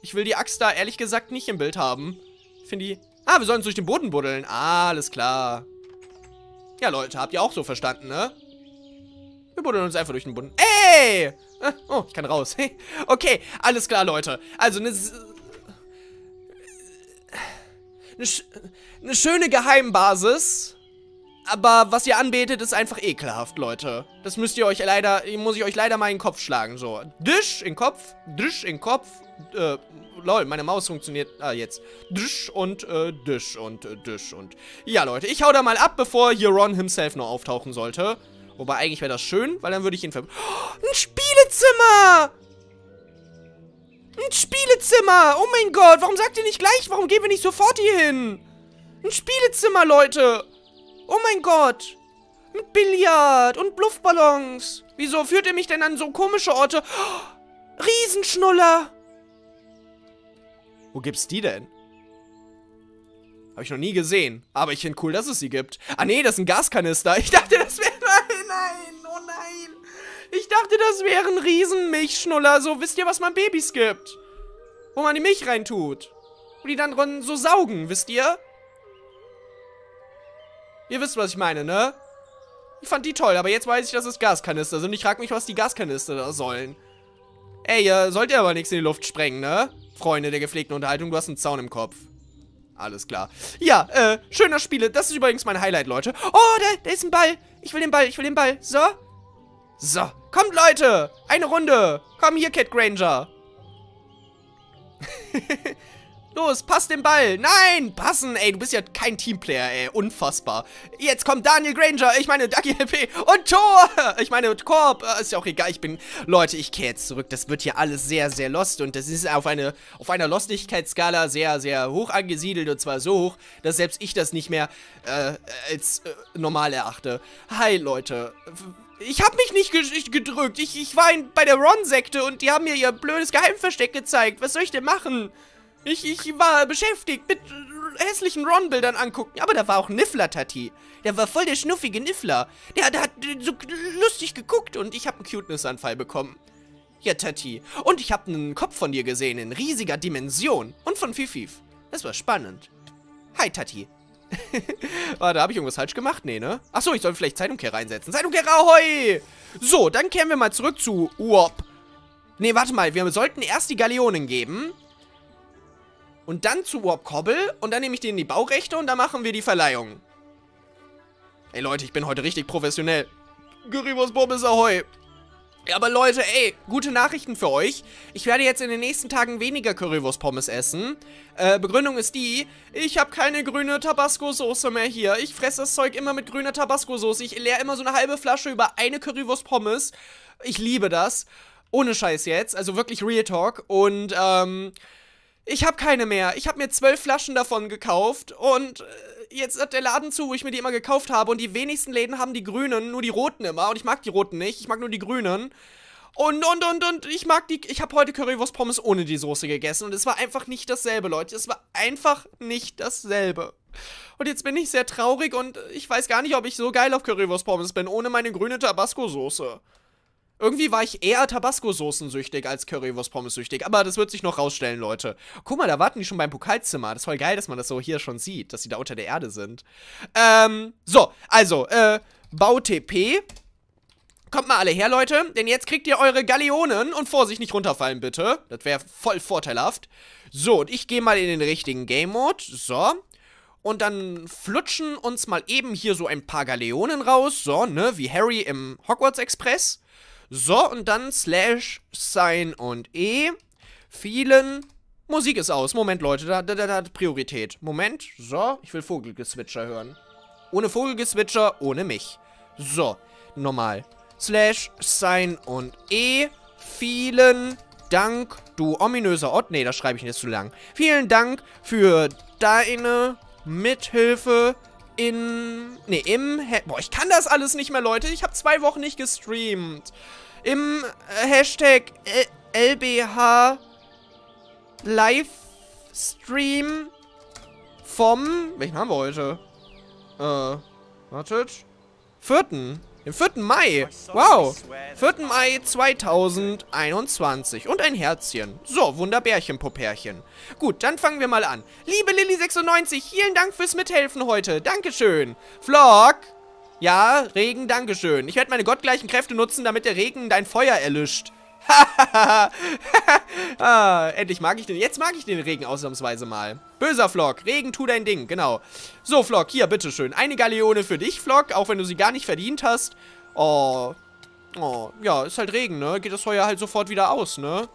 Ich will die Axt da ehrlich gesagt nicht im Bild haben. Ich finde die... Ah, wir sollen uns durch den Boden buddeln. Ah, alles klar. Ja, Leute, habt ihr auch so verstanden, ne? Wir buddeln uns einfach durch den Boden. Ey! Ah, oh, ich kann raus. [LAUGHS] Okay, alles klar, Leute. Also, eine... Eine, eine schöne Geheimbasis. Aber was ihr anbetet, ist einfach ekelhaft, Leute. Das müsst ihr euch leider, muss ich euch leider mal in den Kopf schlagen, so. Disch in Kopf, Disch in Kopf, äh, lol, meine Maus funktioniert, ah, jetzt. Disch und, äh, Disch und, äh, Disch und. Ja, Leute, ich hau da mal ab, bevor hier Ron himself noch auftauchen sollte. Wobei, eigentlich wäre das schön, weil dann würde ich ihn ver... Oh, [GASPS] ein Spielezimmer! Ein Spielezimmer! Oh mein Gott, warum sagt ihr nicht gleich? Warum gehen wir nicht sofort hier hin? Ein Spielezimmer, Leute! Oh mein Gott! Mit Billard und Luftballons. Wieso führt ihr mich denn an so komische Orte? Oh, Riesenschnuller! Wo gibt's die denn? Habe ich noch nie gesehen. Aber ich finde cool, dass es sie gibt. Ah nee, das ist ein Gaskanister. [LAUGHS] Ich dachte, das wäre... Nein, nein, oh nein. Ich dachte, das wären Riesenmilchschnuller. So, wisst ihr, was man Babys gibt? Wo man die Milch reintut. Und die dann so saugen, wisst ihr? Ihr wisst, was ich meine, ne? Ich fand die toll, aber jetzt weiß ich, dass es Gaskanister sind. Ich frage mich, was die Gaskanister da sollen. Ey, äh, sollt ihr aber nichts in die Luft sprengen, ne? Freunde der gepflegten Unterhaltung, du hast einen Zaun im Kopf. Alles klar. Ja, äh, schöner Spiele. Das ist übrigens mein Highlight, Leute. Oh, da, da ist ein Ball. Ich will den Ball, ich will den Ball. So. So. Kommt, Leute. Eine Runde. Komm hier, Cat Granger. [LAUGHS] Los, pass den Ball. Nein, passen. Ey, du bist ja kein Teamplayer, ey. Unfassbar. Jetzt kommt Daniel Granger. Ich meine, Ducky LP. Und Tor. Ich meine, Korb. Äh, ist ja auch egal. Ich bin... Leute, ich kehre jetzt zurück. Das wird hier alles sehr, sehr lost. Und das ist auf, eine, auf einer Lostigkeitsskala sehr, sehr hoch angesiedelt. Und zwar so hoch, dass selbst ich das nicht mehr äh, als äh, normal erachte. Hi, Leute. Ich habe mich nicht gedrückt. Ich, ich war in, bei der Ron-Sekte und die haben mir ihr blödes Geheimversteck gezeigt. Was soll ich denn machen? Ich, ich war beschäftigt mit hässlichen Ron-Bildern angucken. Aber da war auch Niffler, Tati. Der war voll der schnuffige Niffler. Der, der hat so lustig geguckt und ich habe einen Cuteness-Anfall bekommen. Ja, Tati. Und ich habe einen Kopf von dir gesehen in riesiger Dimension. Und von Fifif. Das war spannend. Hi, Tati. [LAUGHS] Warte, habe ich irgendwas falsch gemacht? Nee, ne? Achso, ich soll vielleicht Zeitumkehrer einsetzen. Zeitumkehrer, ahoi! So, dann kehren wir mal zurück zu Uop. Nee, warte mal. Wir sollten erst die Galeonen geben. Und dann zu Warp Cobble. Und dann nehme ich denen die Baurechte und dann machen wir die Verleihung. Ey Leute, ich bin heute richtig professionell. Currywurst Bobbes Ahoi. Aber Leute, ey, gute Nachrichten für euch. Ich werde jetzt in den nächsten Tagen weniger Currywurst-Pommes essen. Äh, Begründung ist die, ich habe keine grüne Tabasco-Soße mehr hier. Ich fresse das Zeug immer mit grüner Tabasco-Soße. Ich leere immer so eine halbe Flasche über eine Currywurst-Pommes. Ich liebe das. Ohne Scheiß jetzt, also wirklich Real Talk. Und, ähm, ich habe keine mehr. Ich habe mir zwölf Flaschen davon gekauft und äh, jetzt hat der Laden zu, wo ich mir die immer gekauft habe und die wenigsten Läden haben die grünen, nur die roten immer und ich mag die roten nicht, ich mag nur die grünen. Und, und, und, und, ich mag die, ich habe heute Currywurst Pommes ohne die Soße gegessen und es war einfach nicht dasselbe, Leute. Es war einfach nicht dasselbe. Und jetzt bin ich sehr traurig und ich weiß gar nicht, ob ich so geil auf Currywurst Pommes bin, ohne meine grüne Tabasco-Soße. Irgendwie war ich eher Tabasco-Soßen-süchtig als Currywurst-Pommes-süchtig. Aber das wird sich noch rausstellen, Leute. Guck mal, da warten die schon beim Pokalzimmer. Das ist voll geil, dass man das so hier schon sieht, dass sie da unter der Erde sind. Ähm, so, also, äh, Bau-TP. Kommt mal alle her, Leute, denn jetzt kriegt ihr eure Galeonen und Vorsicht, nicht runterfallen, bitte. Das wäre voll vorteilhaft. So, und ich gehe mal in den richtigen Game-Mode. So. Und dann flutschen uns mal eben hier so ein paar Galeonen raus. So, ne, wie Harry im Hogwarts Express. So, und dann Slash, Sign und E. Vielen. Musik ist aus. Moment, Leute, da, da, da hat Priorität. Moment. So, ich will Vogelgezwitscher hören. Ohne Vogelgezwitscher, ohne mich. So, normal. Slash, Sign und E. Vielen Dank, du ominöser Ort. Nee, das schreibe ich nicht zu lang. Vielen Dank für deine Mithilfe in... Ne, im... Boah, ich kann das alles nicht mehr, Leute. Ich habe zwei Wochen nicht gestreamt. Im äh, Hashtag LBH Livestream vom, welchen haben wir heute? Äh, wartet. 4. Den 4. Mai. Wow. 4. Mai 2021. Und ein Herzchen. So, Wunderbärchen, Popärchen. Gut, dann fangen wir mal an. Liebe Lilly96, vielen Dank fürs Mithelfen heute. Dankeschön. Vlog. Ja, Regen, Dankeschön. Ich werde meine gottgleichen Kräfte nutzen, damit der Regen dein Feuer erlischt. [LAUGHS] ah, endlich mag ich den. Jetzt mag ich den Regen ausnahmsweise mal. Böser Flock. Regen, tu dein Ding. Genau. So, Flock, hier, bitteschön. Eine Galeone für dich, Flock, auch wenn du sie gar nicht verdient hast. Oh. Oh, ja, ist halt Regen, ne? Geht das Feuer halt sofort wieder aus, ne?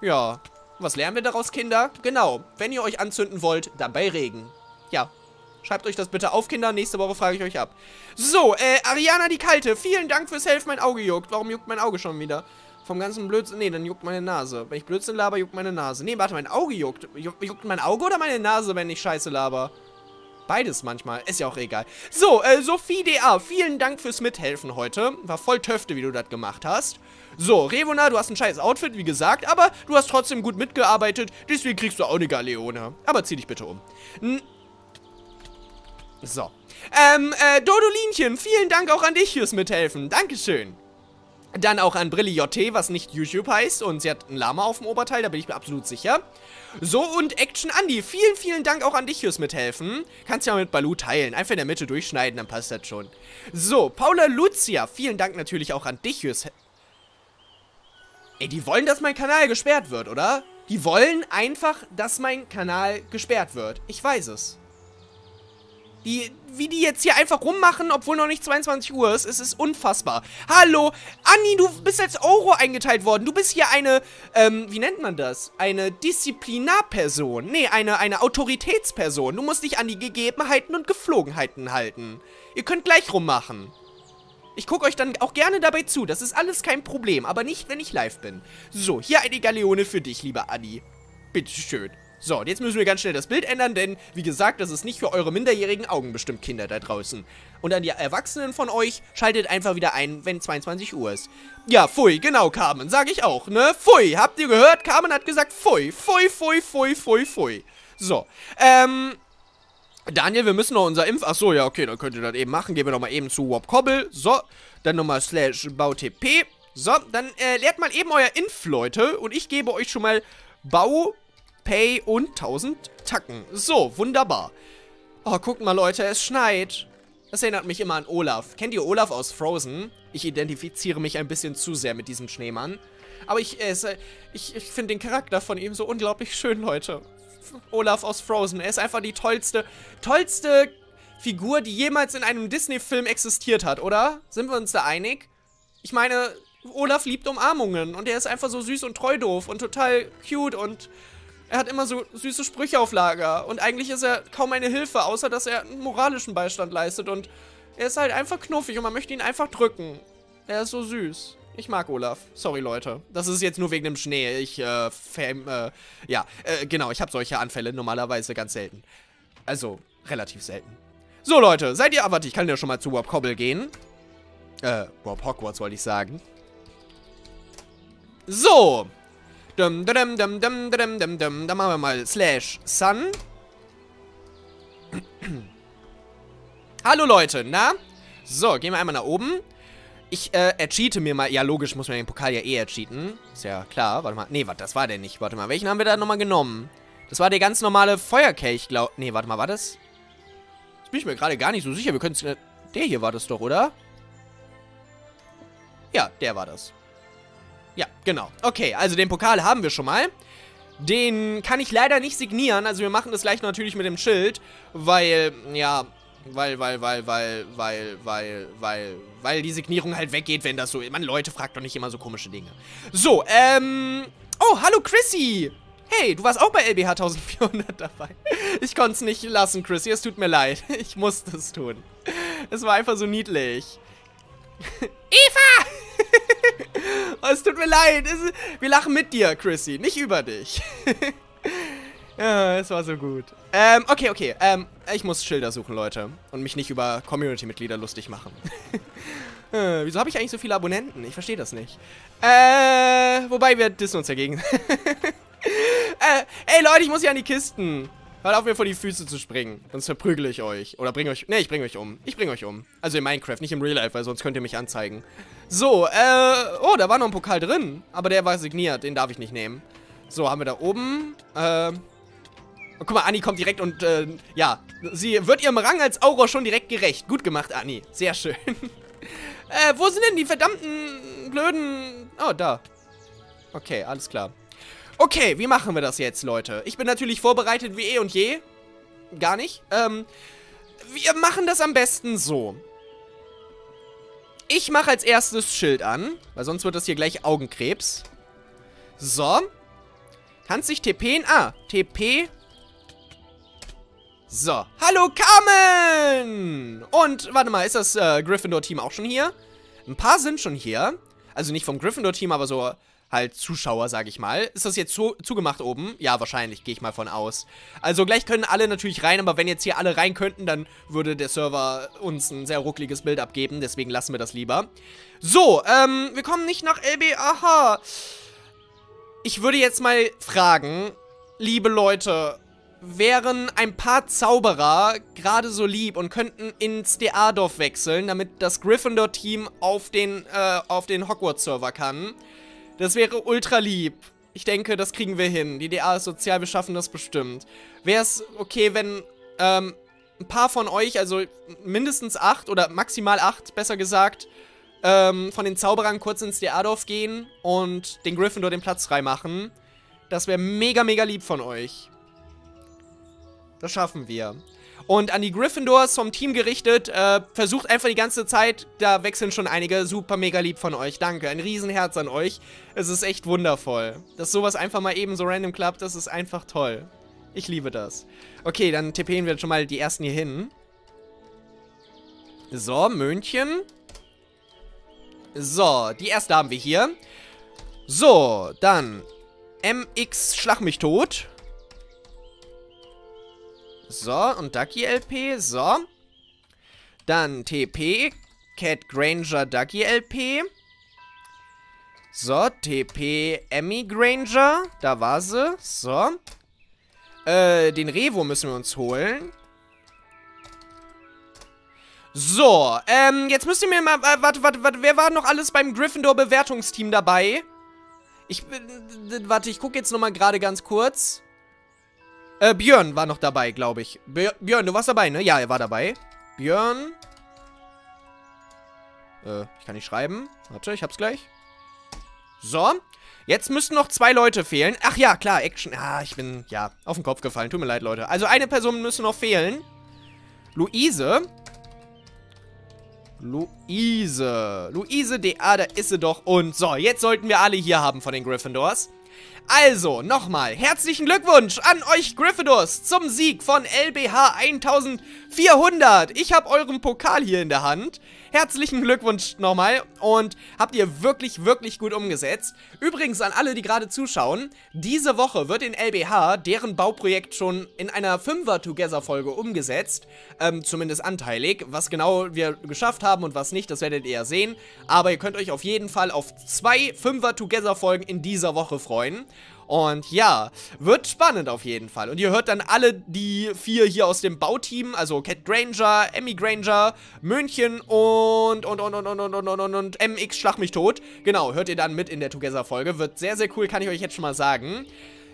Ja. Was lernen wir daraus, Kinder? Genau. Wenn ihr euch anzünden wollt, dann bei Regen. Ja. Schreibt euch das bitte auf, Kinder. Nächste Woche frage ich euch ab. So, äh, Ariana die Kalte. Vielen Dank fürs Helfen. Mein Auge juckt. Warum juckt mein Auge schon wieder? Vom ganzen Blödsinn. Nee, dann juckt meine Nase. Wenn ich Blödsinn laber, juckt meine Nase. Nee, warte, mein Auge juckt. Juckt mein Auge oder meine Nase, wenn ich Scheiße laber? Beides manchmal. Ist ja auch egal. So, äh, Sophie DA, vielen Dank fürs Mithelfen heute. War voll Töfte, wie du das gemacht hast. So, Revona, du hast ein scheiß Outfit, wie gesagt, aber du hast trotzdem gut mitgearbeitet, deswegen kriegst du auch eine Galeone. Aber zieh dich bitte um. N so. Ähm, äh, Dodolinchen, vielen Dank auch an dich fürs Mithelfen. Dankeschön. Dann auch an Brilli JT, was nicht YouTube heißt. Und sie hat ein Lama auf dem Oberteil, da bin ich mir absolut sicher. So, und Action Andy, vielen, vielen Dank auch an dich fürs Mithelfen. Kannst ja mit Balu teilen. Einfach in der Mitte durchschneiden, dann passt das schon. So, Paula Lucia, vielen Dank natürlich auch an dich fürs... Ey, die wollen, dass mein Kanal gesperrt wird, oder? Die wollen einfach, dass mein Kanal gesperrt wird. Ich weiß es. Die, wie die jetzt hier einfach rummachen, obwohl noch nicht 22 Uhr ist, es ist unfassbar. Hallo, Anni, du bist als Euro eingeteilt worden. Du bist hier eine, ähm, wie nennt man das? Eine Disziplinarperson. Nee, eine, eine Autoritätsperson. Du musst dich an die Gegebenheiten und Geflogenheiten halten. Ihr könnt gleich rummachen. Ich gucke euch dann auch gerne dabei zu. Das ist alles kein Problem, aber nicht, wenn ich live bin. So, hier eine Galeone für dich, lieber Anni. Bitteschön. So, und jetzt müssen wir ganz schnell das Bild ändern, denn, wie gesagt, das ist nicht für eure minderjährigen Augen bestimmt, Kinder da draußen. Und an die Erwachsenen von euch, schaltet einfach wieder ein, wenn 22 Uhr ist. Ja, pfui, genau, Carmen, sag ich auch, ne? Pfui, habt ihr gehört? Carmen hat gesagt, pfui, pfui, pfui, pfui, pfui, pfui. So, ähm... Daniel, wir müssen noch unser Impf... Achso, ja, okay, dann könnt ihr das eben machen. Gehen wir nochmal eben zu Wobkobbel. So, dann nochmal slash bautp. So, dann äh, lehrt mal eben euer Inf, Leute. Und ich gebe euch schon mal Bau... Pay und 1000 Tacken. So, wunderbar. Oh, guckt mal, Leute, es schneit. Das erinnert mich immer an Olaf. Kennt ihr Olaf aus Frozen? Ich identifiziere mich ein bisschen zu sehr mit diesem Schneemann. Aber ich, äh, ich, ich finde den Charakter von ihm so unglaublich schön, Leute. Olaf aus Frozen. Er ist einfach die tollste, tollste Figur, die jemals in einem Disney-Film existiert hat, oder? Sind wir uns da einig? Ich meine, Olaf liebt Umarmungen und er ist einfach so süß und treu doof und total cute und er hat immer so süße Sprüche auf Lager. Und eigentlich ist er kaum eine Hilfe, außer dass er einen moralischen Beistand leistet. Und er ist halt einfach knuffig und man möchte ihn einfach drücken. Er ist so süß. Ich mag Olaf. Sorry, Leute. Das ist jetzt nur wegen dem Schnee. Ich, äh, fam, äh, ja, äh, genau, ich habe solche Anfälle normalerweise ganz selten. Also, relativ selten. So, Leute, seid ihr, warte, ich kann ja schon mal zu Warp Cobble gehen. Äh, Warp Hogwarts wollte ich sagen. So, Dum, dum, dum, dum, dum, dum, dum. Dann machen wir mal slash sun. [CLEARS THROAT] Hallo Leute, na? So, gehen wir einmal nach oben. Ich, äh, ercheate mir mal. Ja, logisch muss man den Pokal ja eh ercheaten. Ist ja klar. Warte mal. Nee, warte, das war der nicht. Warte mal, welchen haben wir da nochmal genommen? Das war der ganz normale Feuerkelch, glaub. Nee, warte mal, war das? Jetzt bin ich mir gerade gar nicht so sicher. Wir können es. Äh, der hier war das doch, oder? Ja, der war das. Ja, genau. Okay, also den Pokal haben wir schon mal. Den kann ich leider nicht signieren. Also wir machen das gleich natürlich mit dem Schild. Weil, ja, weil, weil, weil, weil, weil, weil, weil, weil die Signierung halt weggeht, wenn das so... Man, Leute, fragt doch nicht immer so komische Dinge. So, ähm... Oh, hallo Chrissy! Hey, du warst auch bei LBH 1400 [LAUGHS] dabei. Ich konnte es nicht lassen, Chrissy. Es tut mir leid. [LAUGHS] Ich musste es tun. Es war einfach so niedlich. [LAUGHS] Eva! [LAUGHS] oh, es tut mir leid. Es, wir lachen mit dir, Chrissy, nicht über dich. [LAUGHS] ja, es war so gut. Ähm, okay, okay. Ähm, ich muss Schilder suchen, Leute. Und mich nicht über Community-Mitglieder lustig machen. [LAUGHS] Äh, wieso habe ich eigentlich so viele Abonnenten? Ich verstehe das nicht. Äh, wobei wir dissen uns dagegen. äh, ey Leute, ich muss hier an die Kisten. Hört auf mir vor die Füße zu springen. Sonst verprügel ich euch. Oder bringe euch... Ne, ich bringe euch um. Ich bringe euch um. Also in Minecraft, nicht im Real Life, weil sonst könnt ihr mich anzeigen. So, äh... Oh, da war noch ein Pokal drin. Aber der war signiert. Den darf ich nicht nehmen. So, haben wir da oben... Äh... Oh, guck mal, Anni kommt direkt und, äh, ja. Sie wird ihrem Rang als Auror schon direkt gerecht. Gut gemacht, Anni. Sehr schön. [LAUGHS] äh, wo sind denn die verdammten blöden... Oh, da. Okay, alles klar. Okay, wie machen wir das jetzt, Leute? Ich bin natürlich vorbereitet wie eh und je. Gar nicht. Ähm, wir machen das am besten so. Ich mache als erstes Schild an, weil sonst wird das hier gleich Augenkrebs. So. Kannst dich TPen? Ah, TP. So. Hallo, Carmen! Und, warte mal, ist das äh, Gryffindor-Team auch schon hier? Ein paar sind schon hier. Also nicht vom Gryffindor-Team, aber so halt Zuschauer, sag ich mal. Ist das jetzt zu, zugemacht oben? Ja, wahrscheinlich, gehe ich mal von aus. Also gleich können alle natürlich rein, aber wenn jetzt hier alle rein könnten, dann würde der Server uns ein sehr ruckliges Bild abgeben, deswegen lassen wir das lieber. So, ähm, wir kommen nicht nach LB, aha. Ich würde jetzt mal fragen, liebe Leute, wären ein paar Zauberer gerade so lieb und könnten ins DA-Dorf wechseln, damit das Gryffindor-Team auf den, äh, auf den Hogwarts-Server kann. Das wäre ultra lieb. Ich denke, das kriegen wir hin. Die DA ist sozial, wir schaffen das bestimmt. Wäre es okay, wenn ähm, ein paar von euch, also mindestens acht oder maximal acht, besser gesagt, ähm, von den Zauberern kurz ins DA-Dorf gehen und den Gryffindor den Platz freimachen. Das wäre mega, mega lieb von euch. Das schaffen wir. Und an die Gryffindors vom Team gerichtet, äh, versucht einfach die ganze Zeit, da wechseln schon einige, super mega lieb von euch, danke, ein Riesenherz an euch. Es ist echt wundervoll. Dass sowas einfach mal eben so random klappt, das ist einfach toll. Ich liebe das. Okay, dann tippen wir schon mal die ersten hier hin. So, Mönchen. So, die erste haben wir hier. So, dann MX Schlag mich tot. So, und Ducky LP. So. Dann TP. Cat Granger Ducky LP. So, TP Emmy Granger. Da war sie. So. Äh, den Revo müssen wir uns holen. So, ähm, jetzt müsst ihr mir mal, warte, warte, warte, wer war noch alles beim Gryffindor-Bewertungsteam dabei? Ich, warte, ich gucke jetzt nochmal gerade ganz kurz. Äh, Björn war noch dabei, glaube ich. Björn, du warst dabei, ne? Ja, er war dabei. Björn. Äh, ich kann nicht schreiben. Warte, ich hab's gleich. So. Jetzt müssten noch zwei Leute fehlen. Ach ja, klar, Action. Ah, ich bin, ja, auf den Kopf gefallen. Tut mir leid, Leute. Also eine Person müsste noch fehlen. Luise. Luise. Luise, DA, da ist sie doch. Und so, jetzt sollten wir alle hier haben von den Gryffindors. Also, nochmal, herzlichen Glückwunsch an euch Gryffindors zum Sieg von LBH 1400. Ich habe euren Pokal hier in der Hand. Herzlichen Glückwunsch nochmal und habt ihr wirklich, wirklich gut umgesetzt. Übrigens an alle, die gerade zuschauen, diese Woche wird in LBH deren Bauprojekt schon in einer 5er-Together-Folge umgesetzt, ähm, zumindest anteilig. Was genau wir geschafft haben und was nicht, das werdet ihr ja sehen. Aber ihr könnt euch auf jeden Fall auf zwei 5er-Together-Folgen in dieser Woche freuen. Und ja, wird spannend auf jeden Fall. Und ihr hört dann alle die vier hier aus dem Bauteam, also Cat Granger, Emmy Granger, München und und und und und und und und, und MX Schlag mich tot. Genau, hört ihr dann mit in der Together-Folge. Wird sehr, sehr cool, kann ich euch jetzt schon mal sagen.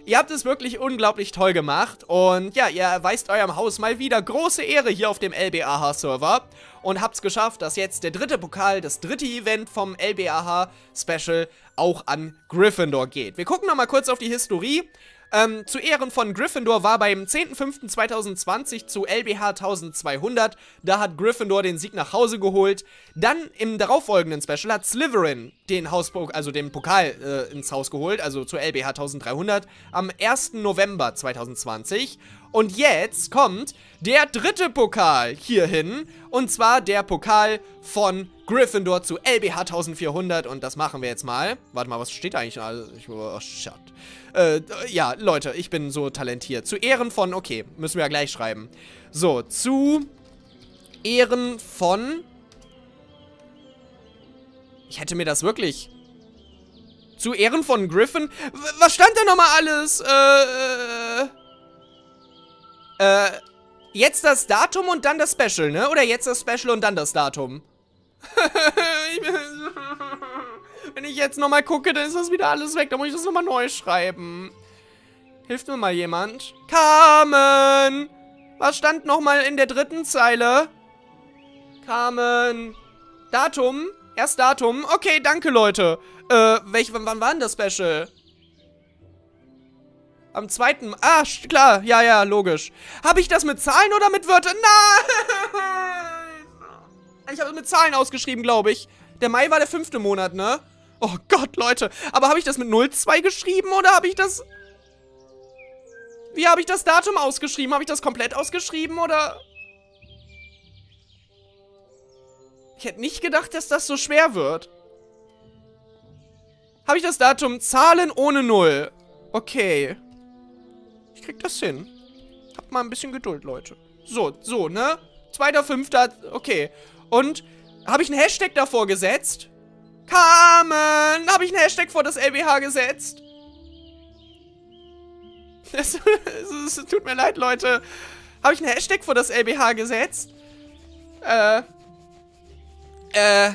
Ihr habt es wirklich unglaublich toll gemacht und ja, ihr erweist eurem Haus mal wieder große Ehre hier auf dem LBAH-Server und habt es geschafft, dass jetzt der dritte Pokal, das dritte Event vom LBAH-Special auch an Gryffindor geht. Wir gucken nochmal kurz auf die Historie. Ähm, zu Ehren von Gryffindor war beim 10.05.2020 zu LBH 1200. Da hat Gryffindor den Sieg nach Hause geholt. Dann im darauffolgenden Special hat Slytherin den, Hauspok also den Pokal äh, ins Haus geholt, also zu LBH 1300, am 1. November 2020. Und jetzt kommt der dritte Pokal hierhin. Und zwar der Pokal von Gryffindor zu LBH 1400. Und das machen wir jetzt mal. Warte mal, was steht da eigentlich? Also, ich, oh, shit. Äh, ja, Leute, ich bin so talentiert. Zu Ehren von, okay, müssen wir ja gleich schreiben. So, zu Ehren von Ich hätte mir das wirklich... Zu Ehren von Griffin... Was stand da nochmal alles? Äh... Äh... Jetzt das Datum und dann das Special, ne? Oder jetzt das Special und dann das Datum? [LAUGHS] Wenn ich jetzt nochmal gucke, dann ist das wieder alles weg. Da muss ich das nochmal neu schreiben. Hilft mir mal jemand? Carmen! Was stand nochmal in der dritten Zeile? Carmen. Datum? Erst Datum? Okay, danke, Leute. Äh, welch, wann, wann war denn das Special? Am zweiten... Ah, klar. Ja, ja, logisch. Habe ich das mit Zahlen oder mit Wörtern? Nein! Ich habe es mit Zahlen ausgeschrieben, glaube ich. Der Mai war der fünfte Monat, ne? Oh Gott, Leute. Aber habe ich das mit 02 geschrieben oder habe ich das... Wie habe ich das Datum ausgeschrieben? Habe ich das komplett ausgeschrieben oder... Ich hätte nicht gedacht, dass das so schwer wird. Habe ich das Datum Zahlen ohne Null? Okay. Krieg das hin. Habt mal ein bisschen Geduld, Leute. So, so, ne? Zweiter, fünfter, okay. Und habe ich einen Hashtag davor gesetzt? Carmen! Habe ich einen Hashtag vor das LBH gesetzt? [LAUGHS] Es, es, tut mir leid, Leute. Habe ich einen Hashtag vor das LBH gesetzt? Äh. Äh.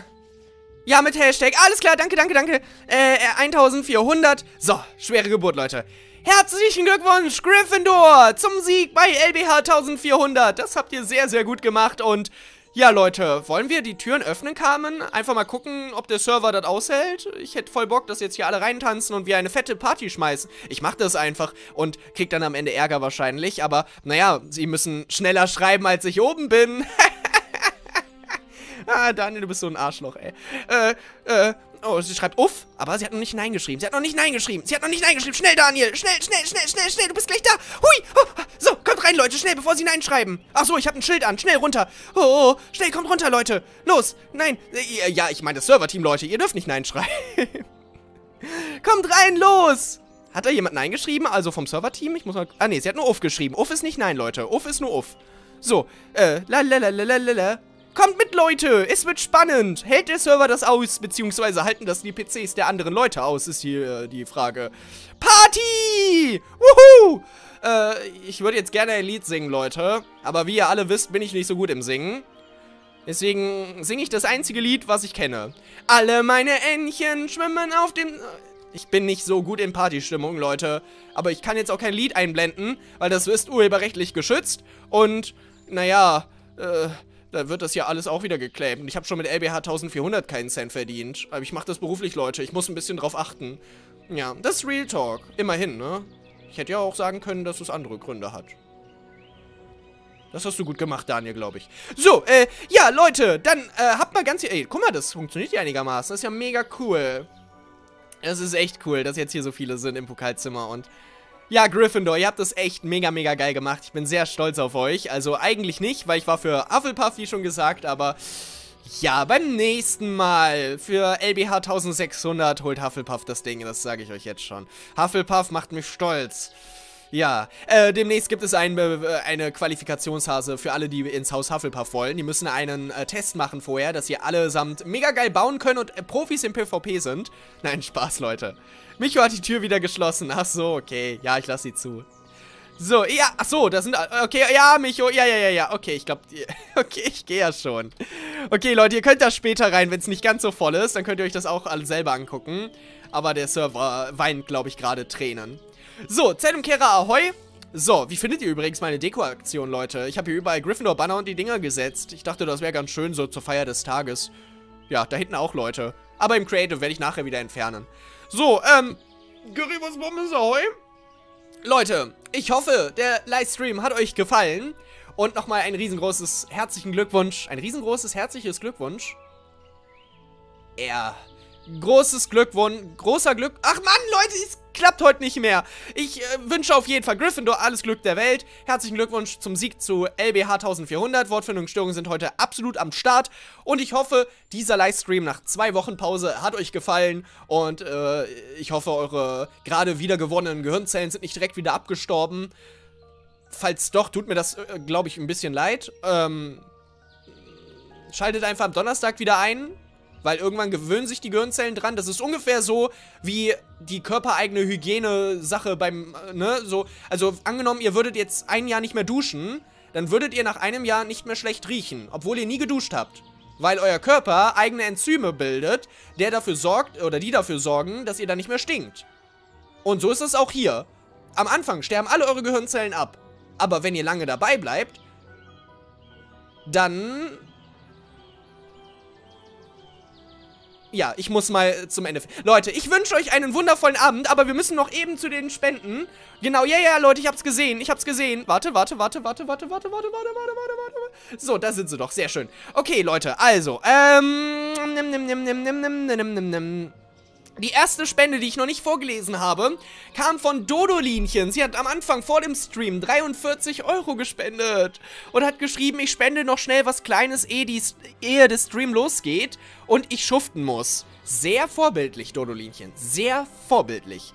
Ja, mit Hashtag. Alles klar, danke, danke, danke. Äh, 1400. So, schwere Geburt, Leute. Herzlichen Glückwunsch, Gryffindor, zum Sieg bei LBH 1400. Das habt ihr sehr, sehr gut gemacht und ja, Leute, wollen wir die Türen öffnen, Carmen? Einfach mal gucken, ob der Server das aushält? Ich hätte voll Bock, dass jetzt hier alle reintanzen und wir eine fette Party schmeißen. Ich mach das einfach und krieg dann am Ende Ärger wahrscheinlich, aber naja, sie müssen schneller schreiben, als ich oben bin. [LAUGHS] ah, Daniel, du bist so ein Arschloch, ey. Äh, äh, Oh, sie schreibt Uff, aber sie hat noch nicht Nein geschrieben. Sie hat noch nicht Nein geschrieben. Sie hat noch nicht Nein geschrieben. Schnell, Daniel. Schnell, schnell, schnell, schnell, schnell. Du bist gleich da. Hui. Oh, so, kommt rein, Leute. Schnell, bevor sie Nein schreiben. Ach so, ich habe ein Schild an. Schnell runter. Oh, oh, schnell, kommt runter, Leute. Los. Nein. Ja, ich meine das Serverteam, Leute. Ihr dürft nicht Nein schreiben. [LAUGHS] kommt rein, los. Hat da jemand Nein geschrieben? Also vom Serverteam? Ich muss mal... Ah, nee, sie hat nur Uff geschrieben. Uff ist nicht Nein, Leute. Uff ist nur Uff. So, äh, lalalala. Kommt mit, Leute! Es wird spannend! Hält der Server das aus, beziehungsweise halten das die PCs der anderen Leute aus, ist hier äh, die Frage. Party! Wuhu! Äh, ich würde jetzt gerne ein Lied singen, Leute. Aber wie ihr alle wisst, bin ich nicht so gut im Singen. Deswegen singe ich das einzige Lied, was ich kenne. Alle meine Entchen schwimmen auf dem... Ich bin nicht so gut in Partystimmung, Leute. Aber ich kann jetzt auch kein Lied einblenden, weil das ist urheberrechtlich geschützt. Und, naja, äh, dann wird das ja alles auch wieder geclaimt. Ich habe schon mit LBH 1400 keinen Cent verdient. Aber ich mache das beruflich, Leute. Ich muss ein bisschen drauf achten. Ja, das ist Real Talk. Immerhin, ne? Ich hätte ja auch sagen können, dass es andere Gründe hat. Das hast du gut gemacht, Daniel, glaube ich. So, äh, ja, Leute, dann äh, habt mal ganz... Ey, guck mal, das funktioniert ja einigermaßen. Das ist ja mega cool. Das ist echt cool, dass jetzt hier so viele sind im Pokalzimmer und... Ja, Gryffindor, ihr habt das echt mega, mega geil gemacht. Ich bin sehr stolz auf euch. Also eigentlich nicht, weil ich war für Hufflepuff, wie schon gesagt, aber... Ja, beim nächsten Mal für LBH 1600 holt Hufflepuff das Ding, das sage ich euch jetzt schon. Hufflepuff macht mich stolz. Ja, äh, demnächst gibt es ein, äh, eine Qualifikationshase für alle, die ins Haus Hufflepuff wollen. Die müssen einen äh, Test machen vorher, dass sie allesamt mega geil bauen können und äh, Profis im PvP sind. [LAUGHS] Nein, Spaß, Leute. Micho hat die Tür wieder geschlossen. Ach so, okay. Ja, ich lasse sie zu. So, ja, ach so, das sind, okay, ja, Micho, ja, ja, ja, ja, okay, ich glaube, [LAUGHS] okay, ich gehe ja schon. Okay, Leute, ihr könnt da später rein, wenn es nicht ganz so voll ist, dann könnt ihr euch das auch alle selber angucken. Aber der Server weint, glaube ich, gerade Tränen. So, Zeitumkehrer Ahoi. So, wie findet ihr übrigens meine Deko-Aktion, Leute? Ich habe hier überall Gryffindor-Banner und die Dinger gesetzt. Ich dachte, das wäre ganz schön so zur Feier des Tages. Ja, da hinten auch Leute. Aber im Creative werde ich nachher wieder entfernen. So, ähm, Geribus Bommes Ahoi. Leute, ich hoffe, der Livestream hat euch gefallen. Und nochmal ein riesengroßes herzlichen Glückwunsch. Ein riesengroßes herzliches Glückwunsch. Er großes Glückwunsch, großer Glück. Ach Mann, Leute, es klappt heute nicht mehr. Ich äh, wünsche auf jeden Fall Gryffindor alles Glück der Welt. Herzlichen Glückwunsch zum Sieg zu LBH 1400. Wortfindungsstörungen sind heute absolut am Start. Und ich hoffe, dieser Livestream nach zwei Wochen Pause hat euch gefallen. Und äh, ich hoffe, eure gerade wieder gewonnenen Gehirnzellen sind nicht direkt wieder abgestorben. Falls doch, tut mir das, äh, glaube ich, ein bisschen leid. Ähm, schaltet einfach am Donnerstag wieder ein weil irgendwann gewöhnen sich die Gehirnzellen dran. Das ist ungefähr so wie die körpereigene Hygiene-Sache beim, äh, ne, so, also angenommen, ihr würdet jetzt ein Jahr nicht mehr duschen, dann würdet ihr nach einem Jahr nicht mehr schlecht riechen, obwohl ihr nie geduscht habt. Weil euer Körper eigene Enzyme bildet, der dafür sorgt, oder die dafür sorgen, dass ihr dann nicht mehr stinkt. Und so ist es auch hier. Am Anfang sterben alle eure Gehirnzellen ab. Aber wenn ihr lange dabei bleibt, dann ja, ich muss mal zum Ende. Leute, ich wünsche euch einen wundervollen Abend, aber wir müssen noch eben zu den Spenden. Genau, ja, ja, Leute, ich hab's gesehen, ich hab's gesehen. Warte, warte, warte, warte, warte, warte, warte, warte, warte, warte, warte, warte. So, da sind sie doch, sehr schön. Okay, Leute, also, ähm, nimm, nimm, nimm, nimm, nimm, nimm, nimm, nimm, nimm. Die erste Spende, die ich noch nicht vorgelesen habe, kam von Dodolinchen. Sie hat am Anfang vor dem Stream 43 Euro gespendet und hat geschrieben, ich spende noch schnell was Kleines, ehe, die, ehe der Stream losgeht und ich schuften muss. Sehr vorbildlich, Dodolinchen. Sehr vorbildlich.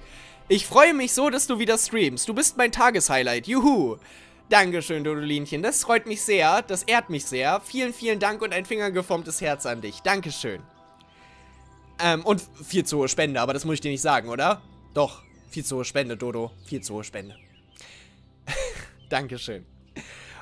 Ich freue mich so, dass du wieder streamst. Du bist mein Tageshighlight. Juhu. Dankeschön, Dodolinchen. Das freut mich sehr. Das ehrt mich sehr. Vielen, vielen Dank und ein fingergeformtes Herz an dich. Dankeschön. Ähm, und viel zu hohe Spende, aber das muss ich dir nicht sagen, oder? Doch, viel zu hohe Spende, Dodo. Viel zu hohe Spende. [LAUGHS] Dankeschön.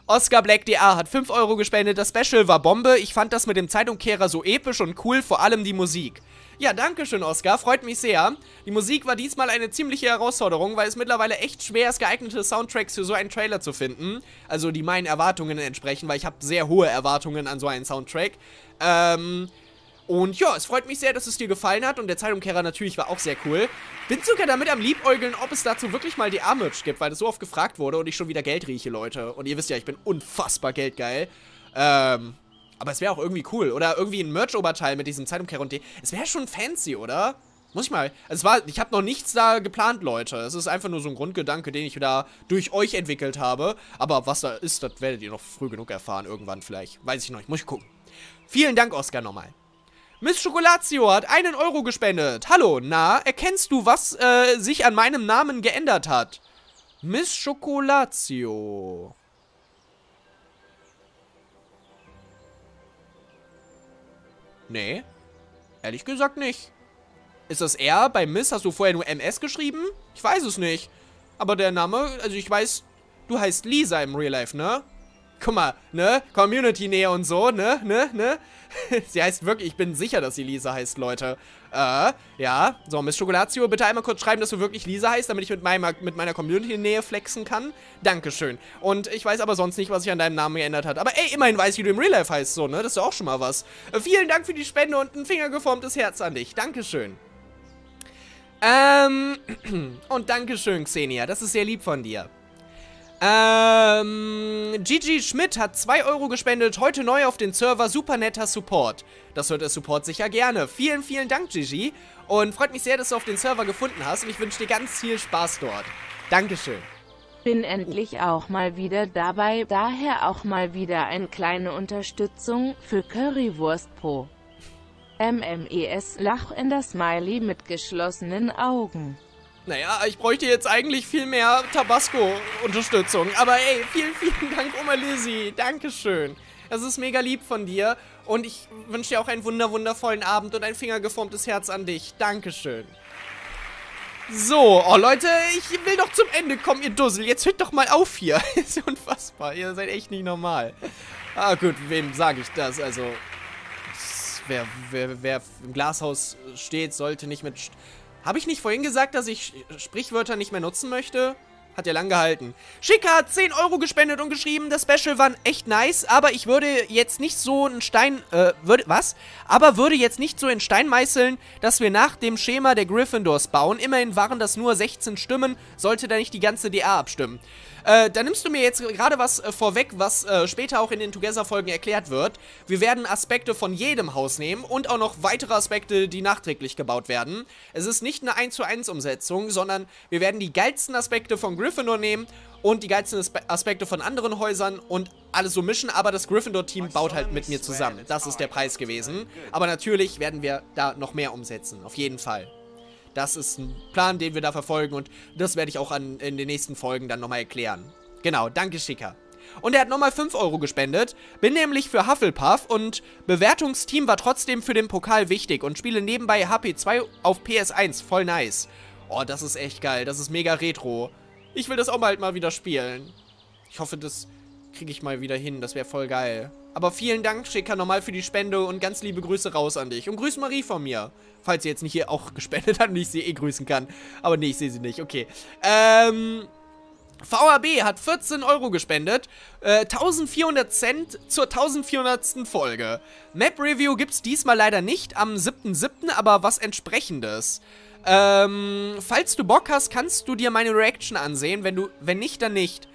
Oscar Black DA hat 5 Euro gespendet. Das Special war Bombe. Ich fand das mit dem Zeitumkehrer so episch und cool, vor allem die Musik. Ja, danke schön, Oscar. Freut mich sehr. Die Musik war diesmal eine ziemliche Herausforderung, weil es mittlerweile echt schwer ist, geeignete Soundtracks für so einen Trailer zu finden. Also, die meinen Erwartungen entsprechen, weil ich habe sehr hohe Erwartungen an so einen Soundtrack. Ähm, und ja, es freut mich sehr, dass es dir gefallen hat und der Zeitumkehrer natürlich war auch sehr cool. Bin sogar damit am liebäugeln, ob es dazu wirklich mal DR-Merch gibt, weil das so oft gefragt wurde und ich schon wieder Geld rieche, Leute. Und ihr wisst ja, ich bin unfassbar geldgeil. Ähm, aber es wäre auch irgendwie cool. Oder irgendwie ein Merch-Oberteil mit diesem Zeitumkehrer und. Es wäre schon fancy, oder? Muss ich mal. Also es war, ich habe noch nichts da geplant, Leute. Es ist einfach nur so ein Grundgedanke, den ich da durch euch entwickelt habe. Aber was da ist, das werdet ihr noch früh genug erfahren, irgendwann vielleicht. Weiß ich noch nicht, muss ich gucken. Vielen Dank, Oscar, nochmal. Miss Schokolatio hat einen Euro gespendet. Hallo, na, erkennst du, was äh, sich an meinem Namen geändert hat? Miss Schokolatio. Nee. Ehrlich gesagt nicht. Ist das R? Bei Miss hast du vorher nur MS geschrieben? Ich weiß es nicht. Aber der Name, also ich weiß, du heißt Lisa im Real Life, ne? Guck mal, ne? Community-Nähe und so, ne? Ne? Ne? [LAUGHS] sie heißt wirklich, ich bin sicher, dass sie Lisa heißt, Leute. Äh, ja. So, Miss Schokolatio, bitte einmal kurz schreiben, dass du wirklich Lisa heißt, damit ich mit, meiner, mit meiner Community-Nähe flexen kann. Dankeschön. Und ich weiß aber sonst nicht, was sich an deinem Namen geändert hat. Aber ey, immerhin weiß ich, wie du im Real Life heißt, so, ne? Das ist ja auch schon mal was. Äh, vielen Dank für die Spende und ein fingergeformtes Herz an dich. Dankeschön. Ähm, [CLEARS THROAT] und Dankeschön, Xenia. Das ist sehr lieb von dir. Ähm, Gigi Schmidt hat 2 Euro gespendet, heute neu auf den Server, super netter Support. Das hört der Support sicher gerne. Vielen, vielen Dank, Gigi. Und freut mich sehr, dass du auf den Server gefunden hast und ich wünsche dir ganz viel Spaß dort. Dankeschön. Bin endlich auch mal wieder dabei, daher auch mal wieder eine kleine Unterstützung für Currywurst Pro. MMES Lach in das Smiley mit geschlossenen Augen. Naja, ich bräuchte jetzt eigentlich viel mehr Tabasco-Unterstützung. Aber ey, vielen, vielen Dank, Oma Lizzie. Dankeschön. Das ist mega lieb von dir. Und ich wünsche dir auch einen wunder wundervollen Abend und ein fingergeformtes Herz an dich. Dankeschön. So, oh Leute, ich will doch zum Ende kommen, ihr Dussel. Jetzt hört doch mal auf hier. [LAUGHS] ist unfassbar. Ihr seid echt nicht normal. Ah gut, wem sage ich das? Also, wer, wer, wer im Glashaus steht, sollte nicht mit habe ich nicht vorhin gesagt, dass ich Sprichwörter nicht mehr nutzen möchte? Hat ja lang gehalten. Schicka hat 10 Euro gespendet und geschrieben, das Special war echt nice, aber ich würde jetzt nicht so einen Stein, äh, würde, was? Aber würde jetzt nicht so in Stein meißeln, dass wir nach dem Schema der Gryffindors bauen. Immerhin waren das nur 16 Stimmen, sollte da nicht die ganze DA abstimmen. Äh, da nimmst du mir jetzt gerade was äh, vorweg, was äh, später auch in den Together-Folgen erklärt wird. Wir werden Aspekte von jedem Haus nehmen und auch noch weitere Aspekte, die nachträglich gebaut werden. Es ist nicht eine 1 zu 1 Umsetzung, sondern wir werden die geilsten Aspekte von Gryffindor nehmen und die geilsten Aspekte von anderen Häusern und alles so mischen, aber das Gryffindor-Team baut halt mit mir zusammen. Das ist der Preis gewesen. Aber natürlich werden wir da noch mehr umsetzen, auf jeden Fall. Das ist ein Plan, den wir da verfolgen und das werde ich auch an, in den nächsten Folgen dann nochmal erklären. Genau, danke Schicker. Und er hat nochmal 5 Euro gespendet. Bin nämlich für Hufflepuff und Bewertungsteam war trotzdem für den Pokal wichtig und spiele nebenbei HP2 auf PS1. Voll nice. Oh, das ist echt geil. Das ist mega retro. Ich will das auch bald mal wieder spielen. Ich hoffe, das kriege ich mal wieder hin. Das wäre voll geil. Aber vielen Dank, Schicker, nochmal für die Spende und ganz liebe Grüße raus an dich. Und grüß Marie von mir. Falls sie jetzt nicht hier auch [LAUGHS] gespendet hat und ich sie eh grüßen kann. Aber nee, ich sehe sie nicht. Okay. Ähm... VAB hat 14 Euro gespendet, äh, 1400 Cent zur 1400. Folge. Map Review gibt's diesmal leider nicht am 7.7., aber was entsprechendes. Ähm, falls du Bock hast, kannst du dir meine Reaction ansehen. Wenn du, wenn nicht, dann nicht.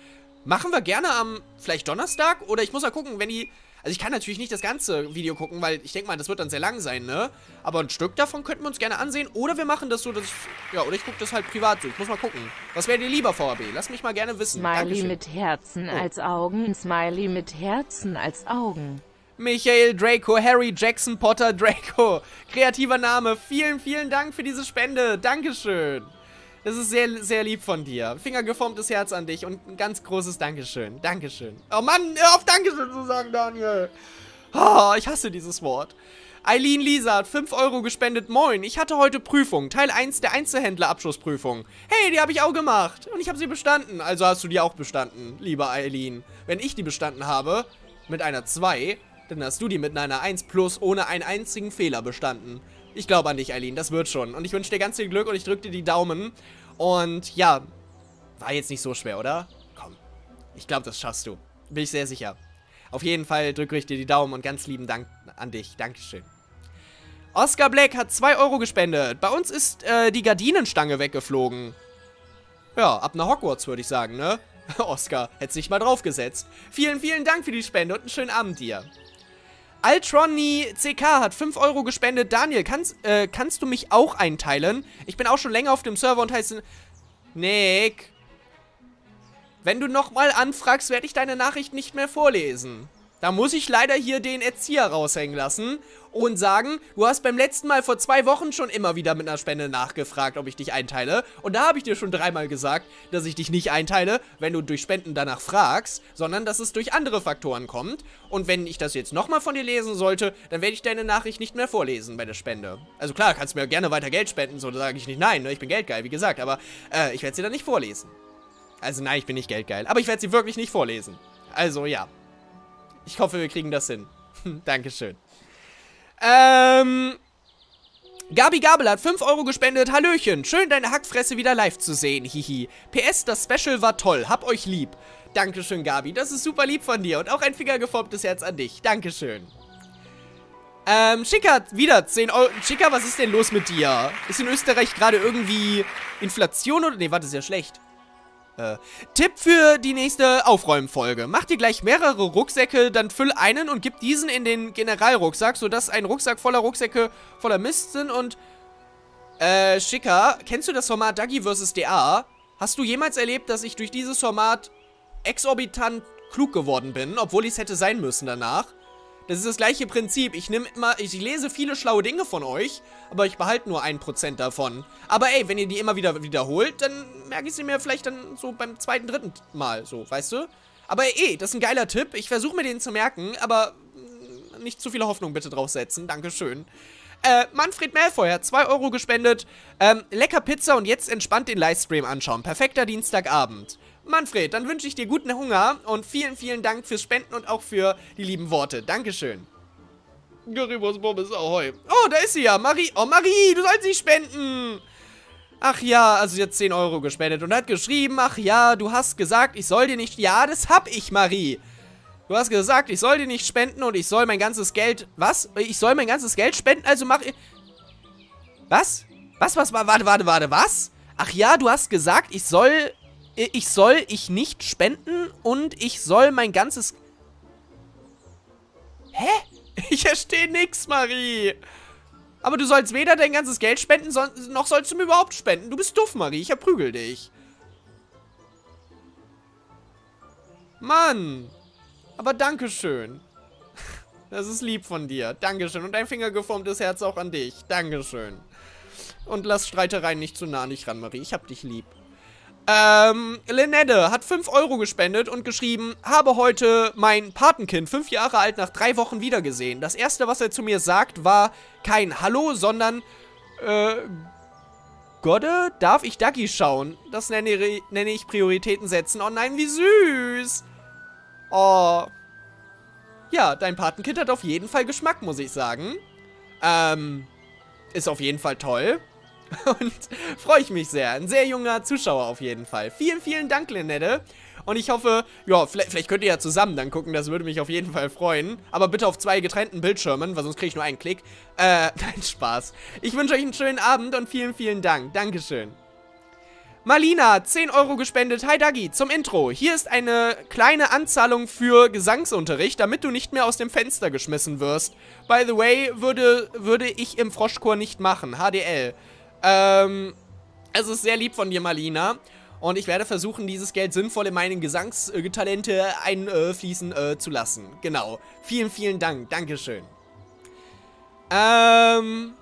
Machen wir gerne am, vielleicht Donnerstag? Oder ich muss mal gucken, wenn die also ich kann natürlich nicht das ganze Video gucken, weil ich denke mal, das wird dann sehr lang sein, ne? Aber ein Stück davon könnten wir uns gerne ansehen. Oder wir machen das so, dass... Ja, oder ich gucke das halt privat so. Ich muss mal gucken. Was wäre dir lieber, VAB? Lass mich mal gerne wissen. Smiley Dankeschön. mit Herzen oh. als Augen, Smiley mit Herzen als Augen. Michael Draco, Harry Jackson Potter Draco. Kreativer Name. Vielen, vielen Dank für diese Spende. Dankeschön. Das ist sehr, sehr lieb von dir. Fingergeformtes Herz an dich und ein ganz großes Dankeschön. Dankeschön. Oh Mann, hör auf Dankeschön zu sagen, Daniel. Oh, ich hasse dieses Wort. Eileen Lisa hat 5 Euro gespendet. Moin, ich hatte heute Prüfung. Teil 1 der Einzelhändler-Abschlussprüfung. Hey, die habe ich auch gemacht. Und ich habe sie bestanden. Also hast du die auch bestanden, lieber Eileen. Wenn ich die bestanden habe, mit einer 2, dann hast du die mit einer 1 plus ohne einen einzigen Fehler bestanden. Ich glaube an dich, Eileen. Das wird schon. Und ich wünsche dir ganz viel Glück und ich drücke dir die Daumen. Und ja, war jetzt nicht so schwer, oder? Komm. Ich glaube, das schaffst du. Bin ich sehr sicher. Auf jeden Fall drücke ich dir die Daumen und ganz lieben Dank an dich. Dankeschön. Oscar Black hat 2 Euro gespendet. Bei uns ist äh, die Gardinenstange weggeflogen. Ja, ab nach Hogwarts würde ich sagen, ne? [LAUGHS] Oscar, hättest dich mal draufgesetzt. Vielen, vielen Dank für die Spende und einen schönen Abend dir. Altroni CK hat 5 Euro gespendet. Daniel, kannst, äh, kannst du mich auch einteilen? Ich bin auch schon länger auf dem Server und heiße... Nick. Wenn du nochmal anfragst, werde ich deine Nachricht nicht mehr vorlesen. Da muss ich leider hier den Erzieher raushängen lassen und sagen, du hast beim letzten Mal vor zwei Wochen schon immer wieder mit einer Spende nachgefragt, ob ich dich einteile. Und da habe ich dir schon dreimal gesagt, dass ich dich nicht einteile, wenn du durch Spenden danach fragst, sondern dass es durch andere Faktoren kommt. Und wenn ich das jetzt nochmal von dir lesen sollte, dann werde ich deine Nachricht nicht mehr vorlesen bei der Spende. Also klar, kannst mir gerne weiter Geld spenden, so sage ich nicht nein, ne? ich bin geldgeil, wie gesagt, aber äh, ich werde sie dann nicht vorlesen. Also nein, ich bin nicht geldgeil, aber ich werde sie wirklich nicht vorlesen. Also ja. Ich hoffe, wir kriegen das hin. [LAUGHS] Dankeschön. Ähm... Gabi Gabel hat 5 Euro gespendet. Hallöchen, schön deine Hackfresse wieder live zu sehen. Hihi. PS, das Special war toll. Hab euch lieb. Dankeschön, Gabi. Das ist super lieb von dir. Und auch ein fingergeformtes Herz an dich. Dankeschön. Ähm, Schicker wieder 10 Euro. Schicker, was ist denn los mit dir? Ist in Österreich gerade irgendwie Inflation oder... Nee, warte, ist ja schlecht. Äh, Tipp für die nächste Aufräumenfolge. Mach dir gleich mehrere Rucksäcke, dann füll einen und gib diesen in den Generalrucksack, sodass ein Rucksack voller Rucksäcke voller Mist sind und... Äh, Schicker, kennst du das Format Dagi vs. DA? Hast du jemals erlebt, dass ich durch dieses Format exorbitant klug geworden bin, obwohl ich es hätte sein müssen danach? Das ist das gleiche Prinzip. Ich nehme immer, ich lese viele schlaue Dinge von euch, aber ich behalte nur ein Prozent davon. Aber ey, wenn ihr die immer wieder wiederholt, dann merke ich sie mir vielleicht dann so beim zweiten, dritten Mal, so, weißt du? Aber ey, das ist ein geiler Tipp. Ich versuche mir den zu merken, aber mm, nicht zu viele Hoffnung bitte draufsetzen. Dankeschön. Äh, Manfred Malfoy hat 2 Euro gespendet. Ähm, lecker Pizza und jetzt entspannt den Livestream anschauen. Perfekter Dienstagabend. Manfred, dann wünsche ich dir guten Hunger und vielen, vielen Dank fürs Spenden und auch für die lieben Worte. Dankeschön. Garibos Bobbes Ahoi. Oh, da ist sie ja. Marie. Oh, Marie, du sollst nicht spenden. Ach ja, also sie hat 10 Euro gespendet und hat geschrieben, ach ja, du hast gesagt, ich soll dir nicht... Ja, das hab ich, Marie. Du hast gesagt, ich soll dir nicht spenden und ich soll mein ganzes Geld... Was? Ich soll mein ganzes Geld spenden? Also mach... Was? Was, was, warte, warte, warte, was? Ach ja, du hast gesagt, ich soll ich soll ich nicht spenden und ich soll mein ganzes... Hä? [LAUGHS] Ich verstehe nix, Marie. Aber du sollst weder dein ganzes Geld spenden, noch sollst du mir überhaupt spenden. Du bist doof, Marie. Ich erprügel dich. Mann. Aber Dankeschön. [LAUGHS] Das ist lieb von dir. Dankeschön. Und ein fingergeformtes Herz auch an dich. Dankeschön. Und lass Streitereien nicht zu nah nicht ran, Marie. Ich hab dich lieb. Ähm, Lynette hat 5 Euro gespendet und geschrieben, habe heute mein Patenkind, 5 Jahre alt, nach 3 Wochen wiedergesehen. Das erste, was er zu mir sagt, war kein Hallo, sondern, äh, Godde, darf ich Dagi schauen? Das nenne, nenne ich Prioritäten setzen. Oh nein, wie süß. Oh. Ja, dein Patenkind hat auf jeden Fall Geschmack, muss ich sagen. Ähm, ist auf jeden Fall toll. [LAUGHS] Und freue ich mich sehr. Ein sehr junger Zuschauer auf jeden Fall. Vielen, vielen Dank, Linette. Und ich hoffe, ja, vielleicht, vielleicht, könnt ihr ja zusammen dann gucken. Das würde mich auf jeden Fall freuen. Aber bitte auf zwei getrennten Bildschirmen, weil sonst kriege ich nur einen Klick. Äh, [LAUGHS] nein, Spaß. Ich wünsche euch einen schönen Abend und vielen, vielen Dank. Dankeschön. Malina, 10 Euro gespendet. Hi Dagi, zum Intro. Hier ist eine kleine Anzahlung für Gesangsunterricht, damit du nicht mehr aus dem Fenster geschmissen wirst. By the way, würde, würde ich im Froschchor nicht machen. HDL. Ähm, es ist sehr lieb von dir, Malina. Und ich werde versuchen, dieses Geld sinnvoll in meine Gesangstalente einfließen äh, zu lassen. Genau. Vielen, vielen Dank. Dankeschön. Ähm...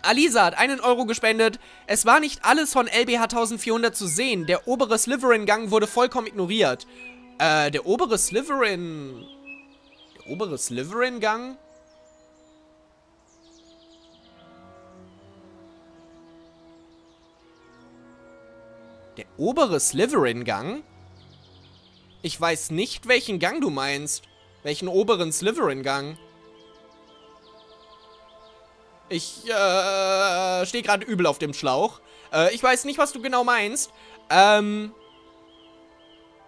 Alisa hat einen Euro gespendet. Es war nicht alles von LBH 1400 zu sehen. Der obere Slytherin-Gang wurde vollkommen ignoriert. Äh, der obere Slytherin... Der obere Slytherin-Gang? Der obere Slytherin-Gang? Ich weiß nicht, welchen Gang du meinst. Welchen oberen Slytherin-Gang? Ich äh, stehe gerade übel auf dem Schlauch. Äh, ich weiß nicht, was du genau meinst. Ähm,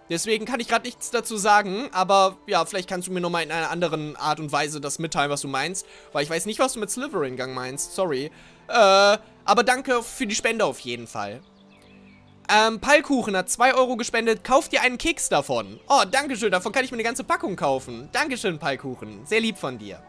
deswegen kann ich gerade nichts dazu sagen. Aber ja, vielleicht kannst du mir nochmal in einer anderen Art und Weise das mitteilen, was du meinst. Weil ich weiß nicht, was du mit Slytherin-Gang meinst. Sorry. Äh, aber danke für die Spende auf jeden Fall. Ähm, Pallkuchen hat 2 Euro gespendet. Kauft dir einen Keks davon. Oh, Dankeschön. Davon kann ich mir eine ganze Packung kaufen. Dankeschön, Pallkuchen. Sehr lieb von dir.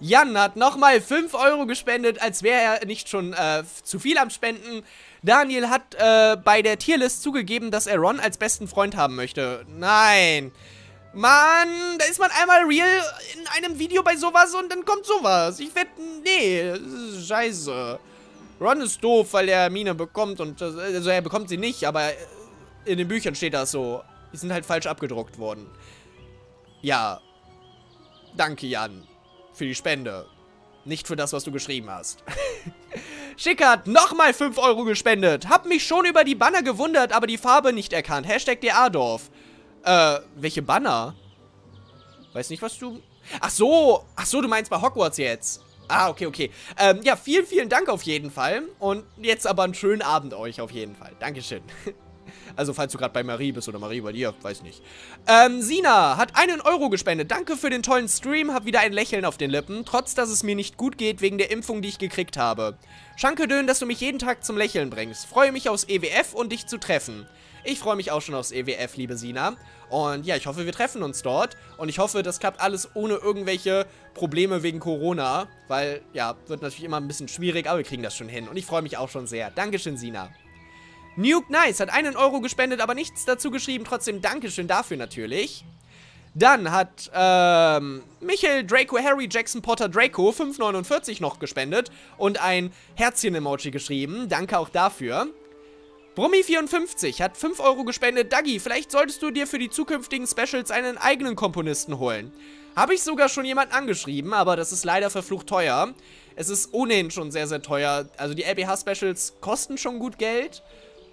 Jan hat nochmal 5 Euro gespendet, als wäre er nicht schon äh, zu viel am Spenden. Daniel hat äh, bei der Tierlist zugegeben, dass er Ron als besten Freund haben möchte. Nein. Mann, da ist man einmal real in einem Video bei sowas und dann kommt sowas. Ich wette, nee, scheiße. Ron ist doof, weil er Mine bekommt und, also er bekommt sie nicht, aber in den Büchern steht das so. Die sind halt falsch abgedruckt worden. Ja. Danke, Jan. Für die Spende. Nicht für das, was du geschrieben hast. [LAUGHS] Schickert, nochmal 5 Euro gespendet. Hab mich schon über die Banner gewundert, aber die Farbe nicht erkannt. Hashtag Adorf. Äh, welche Banner? Weiß nicht, was du... Ach so, ach so, du meinst bei Hogwarts jetzt. Ah, okay, okay. Ähm, ja, vielen, vielen Dank auf jeden Fall. Und jetzt aber einen schönen Abend euch auf jeden Fall. Dankeschön. [LAUGHS] Also, falls du gerade bei Marie bist oder Marie bei dir, weiß nicht. Ähm, Sina hat einen Euro gespendet. Danke für den tollen Stream. Hab wieder ein Lächeln auf den Lippen. Trotz, dass es mir nicht gut geht wegen der Impfung, die ich gekriegt habe. Schankedön, dass du mich jeden Tag zum Lächeln bringst. Freue mich aus EWF und dich zu treffen. Ich freue mich auch schon aus EWF, liebe Sina. Und ja, ich hoffe, wir treffen uns dort. Und ich hoffe, das klappt alles ohne irgendwelche Probleme wegen Corona. Weil, ja, wird natürlich immer ein bisschen schwierig, aber wir kriegen das schon hin. Und ich freue mich auch schon sehr. Dankeschön, Sina. Nuke Nice hat einen Euro gespendet, aber nichts dazu geschrieben. Trotzdem Dankeschön dafür natürlich. Dann hat ähm, Michael Draco Harry Jackson Potter Draco 5,49 noch gespendet und ein Herzchen-Emoji geschrieben. Danke auch dafür. Brummi54 hat 5 Euro gespendet. Dagi, vielleicht solltest du dir für die zukünftigen Specials einen eigenen Komponisten holen. Habe ich sogar schon jemanden angeschrieben, aber das ist leider verflucht teuer. Es ist ohnehin schon sehr, sehr teuer. Also die LBH-Specials kosten schon gut Geld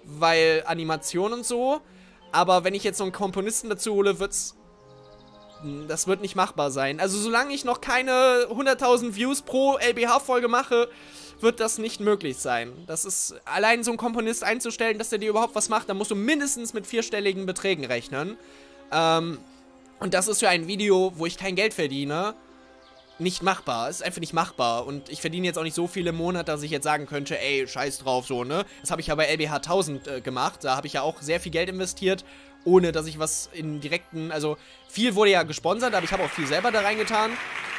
weil Animation und so. Aber wenn ich jetzt so einen Komponisten dazu hole, wird's hm, das wird nicht machbar sein. Also solange ich noch keine 100.000 Views pro LBH-Folge mache, wird das nicht möglich sein. Das ist, allein so einen Komponist einzustellen, dass der dir überhaupt was macht, da musst du mindestens mit vierstelligen Beträgen rechnen. Ähm, und das ist für ein Video, wo ich kein Geld verdiene, nicht machbar. Es ist einfach nicht machbar. Und ich verdiene jetzt auch nicht so viel im Monat, dass ich jetzt sagen könnte, ey, scheiß drauf, so, ne? Das habe ich ja bei LBH 1000 äh, gemacht. Da habe ich ja auch sehr viel Geld investiert, ohne dass ich was in direkten, also viel wurde ja gesponsert, aber ich habe auch viel selber da reingetan.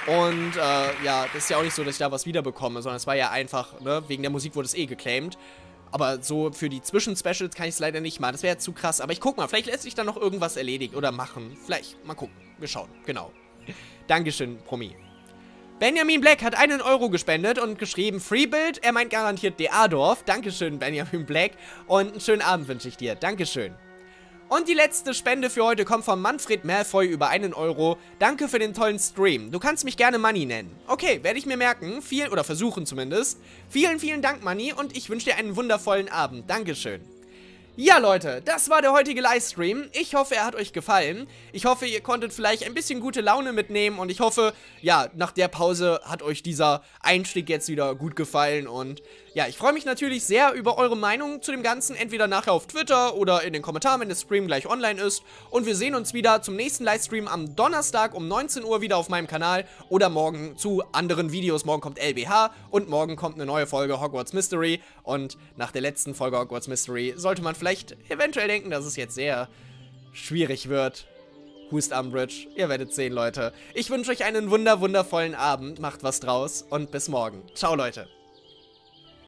Und äh, ja, das ist ja auch nicht so, dass ich da was wiederbekomme, sondern es war ja einfach, ne, wegen der Musik wurde es eh geclaimed. Aber so für die Zwischenspecials kann ich es leider nicht machen. Das wäre zu krass. Aber ich guck mal, vielleicht lässt sich da noch irgendwas erledigen oder machen. Vielleicht, mal gucken. Wir schauen, genau. Dankeschön, Promi. Benjamin Black hat einen Euro gespendet und geschrieben Freebuild. Er meint garantiert Deadorf. Dankeschön, Benjamin Black. Und einen schönen Abend wünsche ich dir. Dankeschön. Und die letzte Spende für heute kommt von Manfred Malfoy über einen Euro. Danke für den tollen Stream. Du kannst mich gerne Money nennen. Okay, werde ich mir merken. Viel, oder versuchen zumindest. Vielen, vielen Dank, Money. Und ich wünsche dir einen wundervollen Abend. Dankeschön. Ja, Leute, das war der heutige Livestream. Ich hoffe, er hat euch gefallen. Ich hoffe, ihr konntet vielleicht ein bisschen gute Laune mitnehmen und ich hoffe, ja, nach der Pause hat euch dieser Einstieg jetzt wieder gut gefallen und ja, ich freue mich natürlich sehr über eure Meinung zu dem Ganzen, entweder nachher auf Twitter oder in den Kommentaren, wenn der Stream gleich online ist. Und wir sehen uns wieder zum nächsten Livestream am Donnerstag um 19 Uhr wieder auf meinem Kanal oder morgen zu anderen Videos. Morgen kommt LBH und morgen kommt eine neue Folge Hogwarts Mystery. Und nach der letzten Folge Hogwarts Mystery sollte man vielleicht eventuell denken, dass es jetzt sehr schwierig wird. Hust Umbridge, ihr werdet sehen, Leute. Ich wünsche euch einen wunder wundervollen Abend, macht was draus und bis morgen. Ciao, Leute.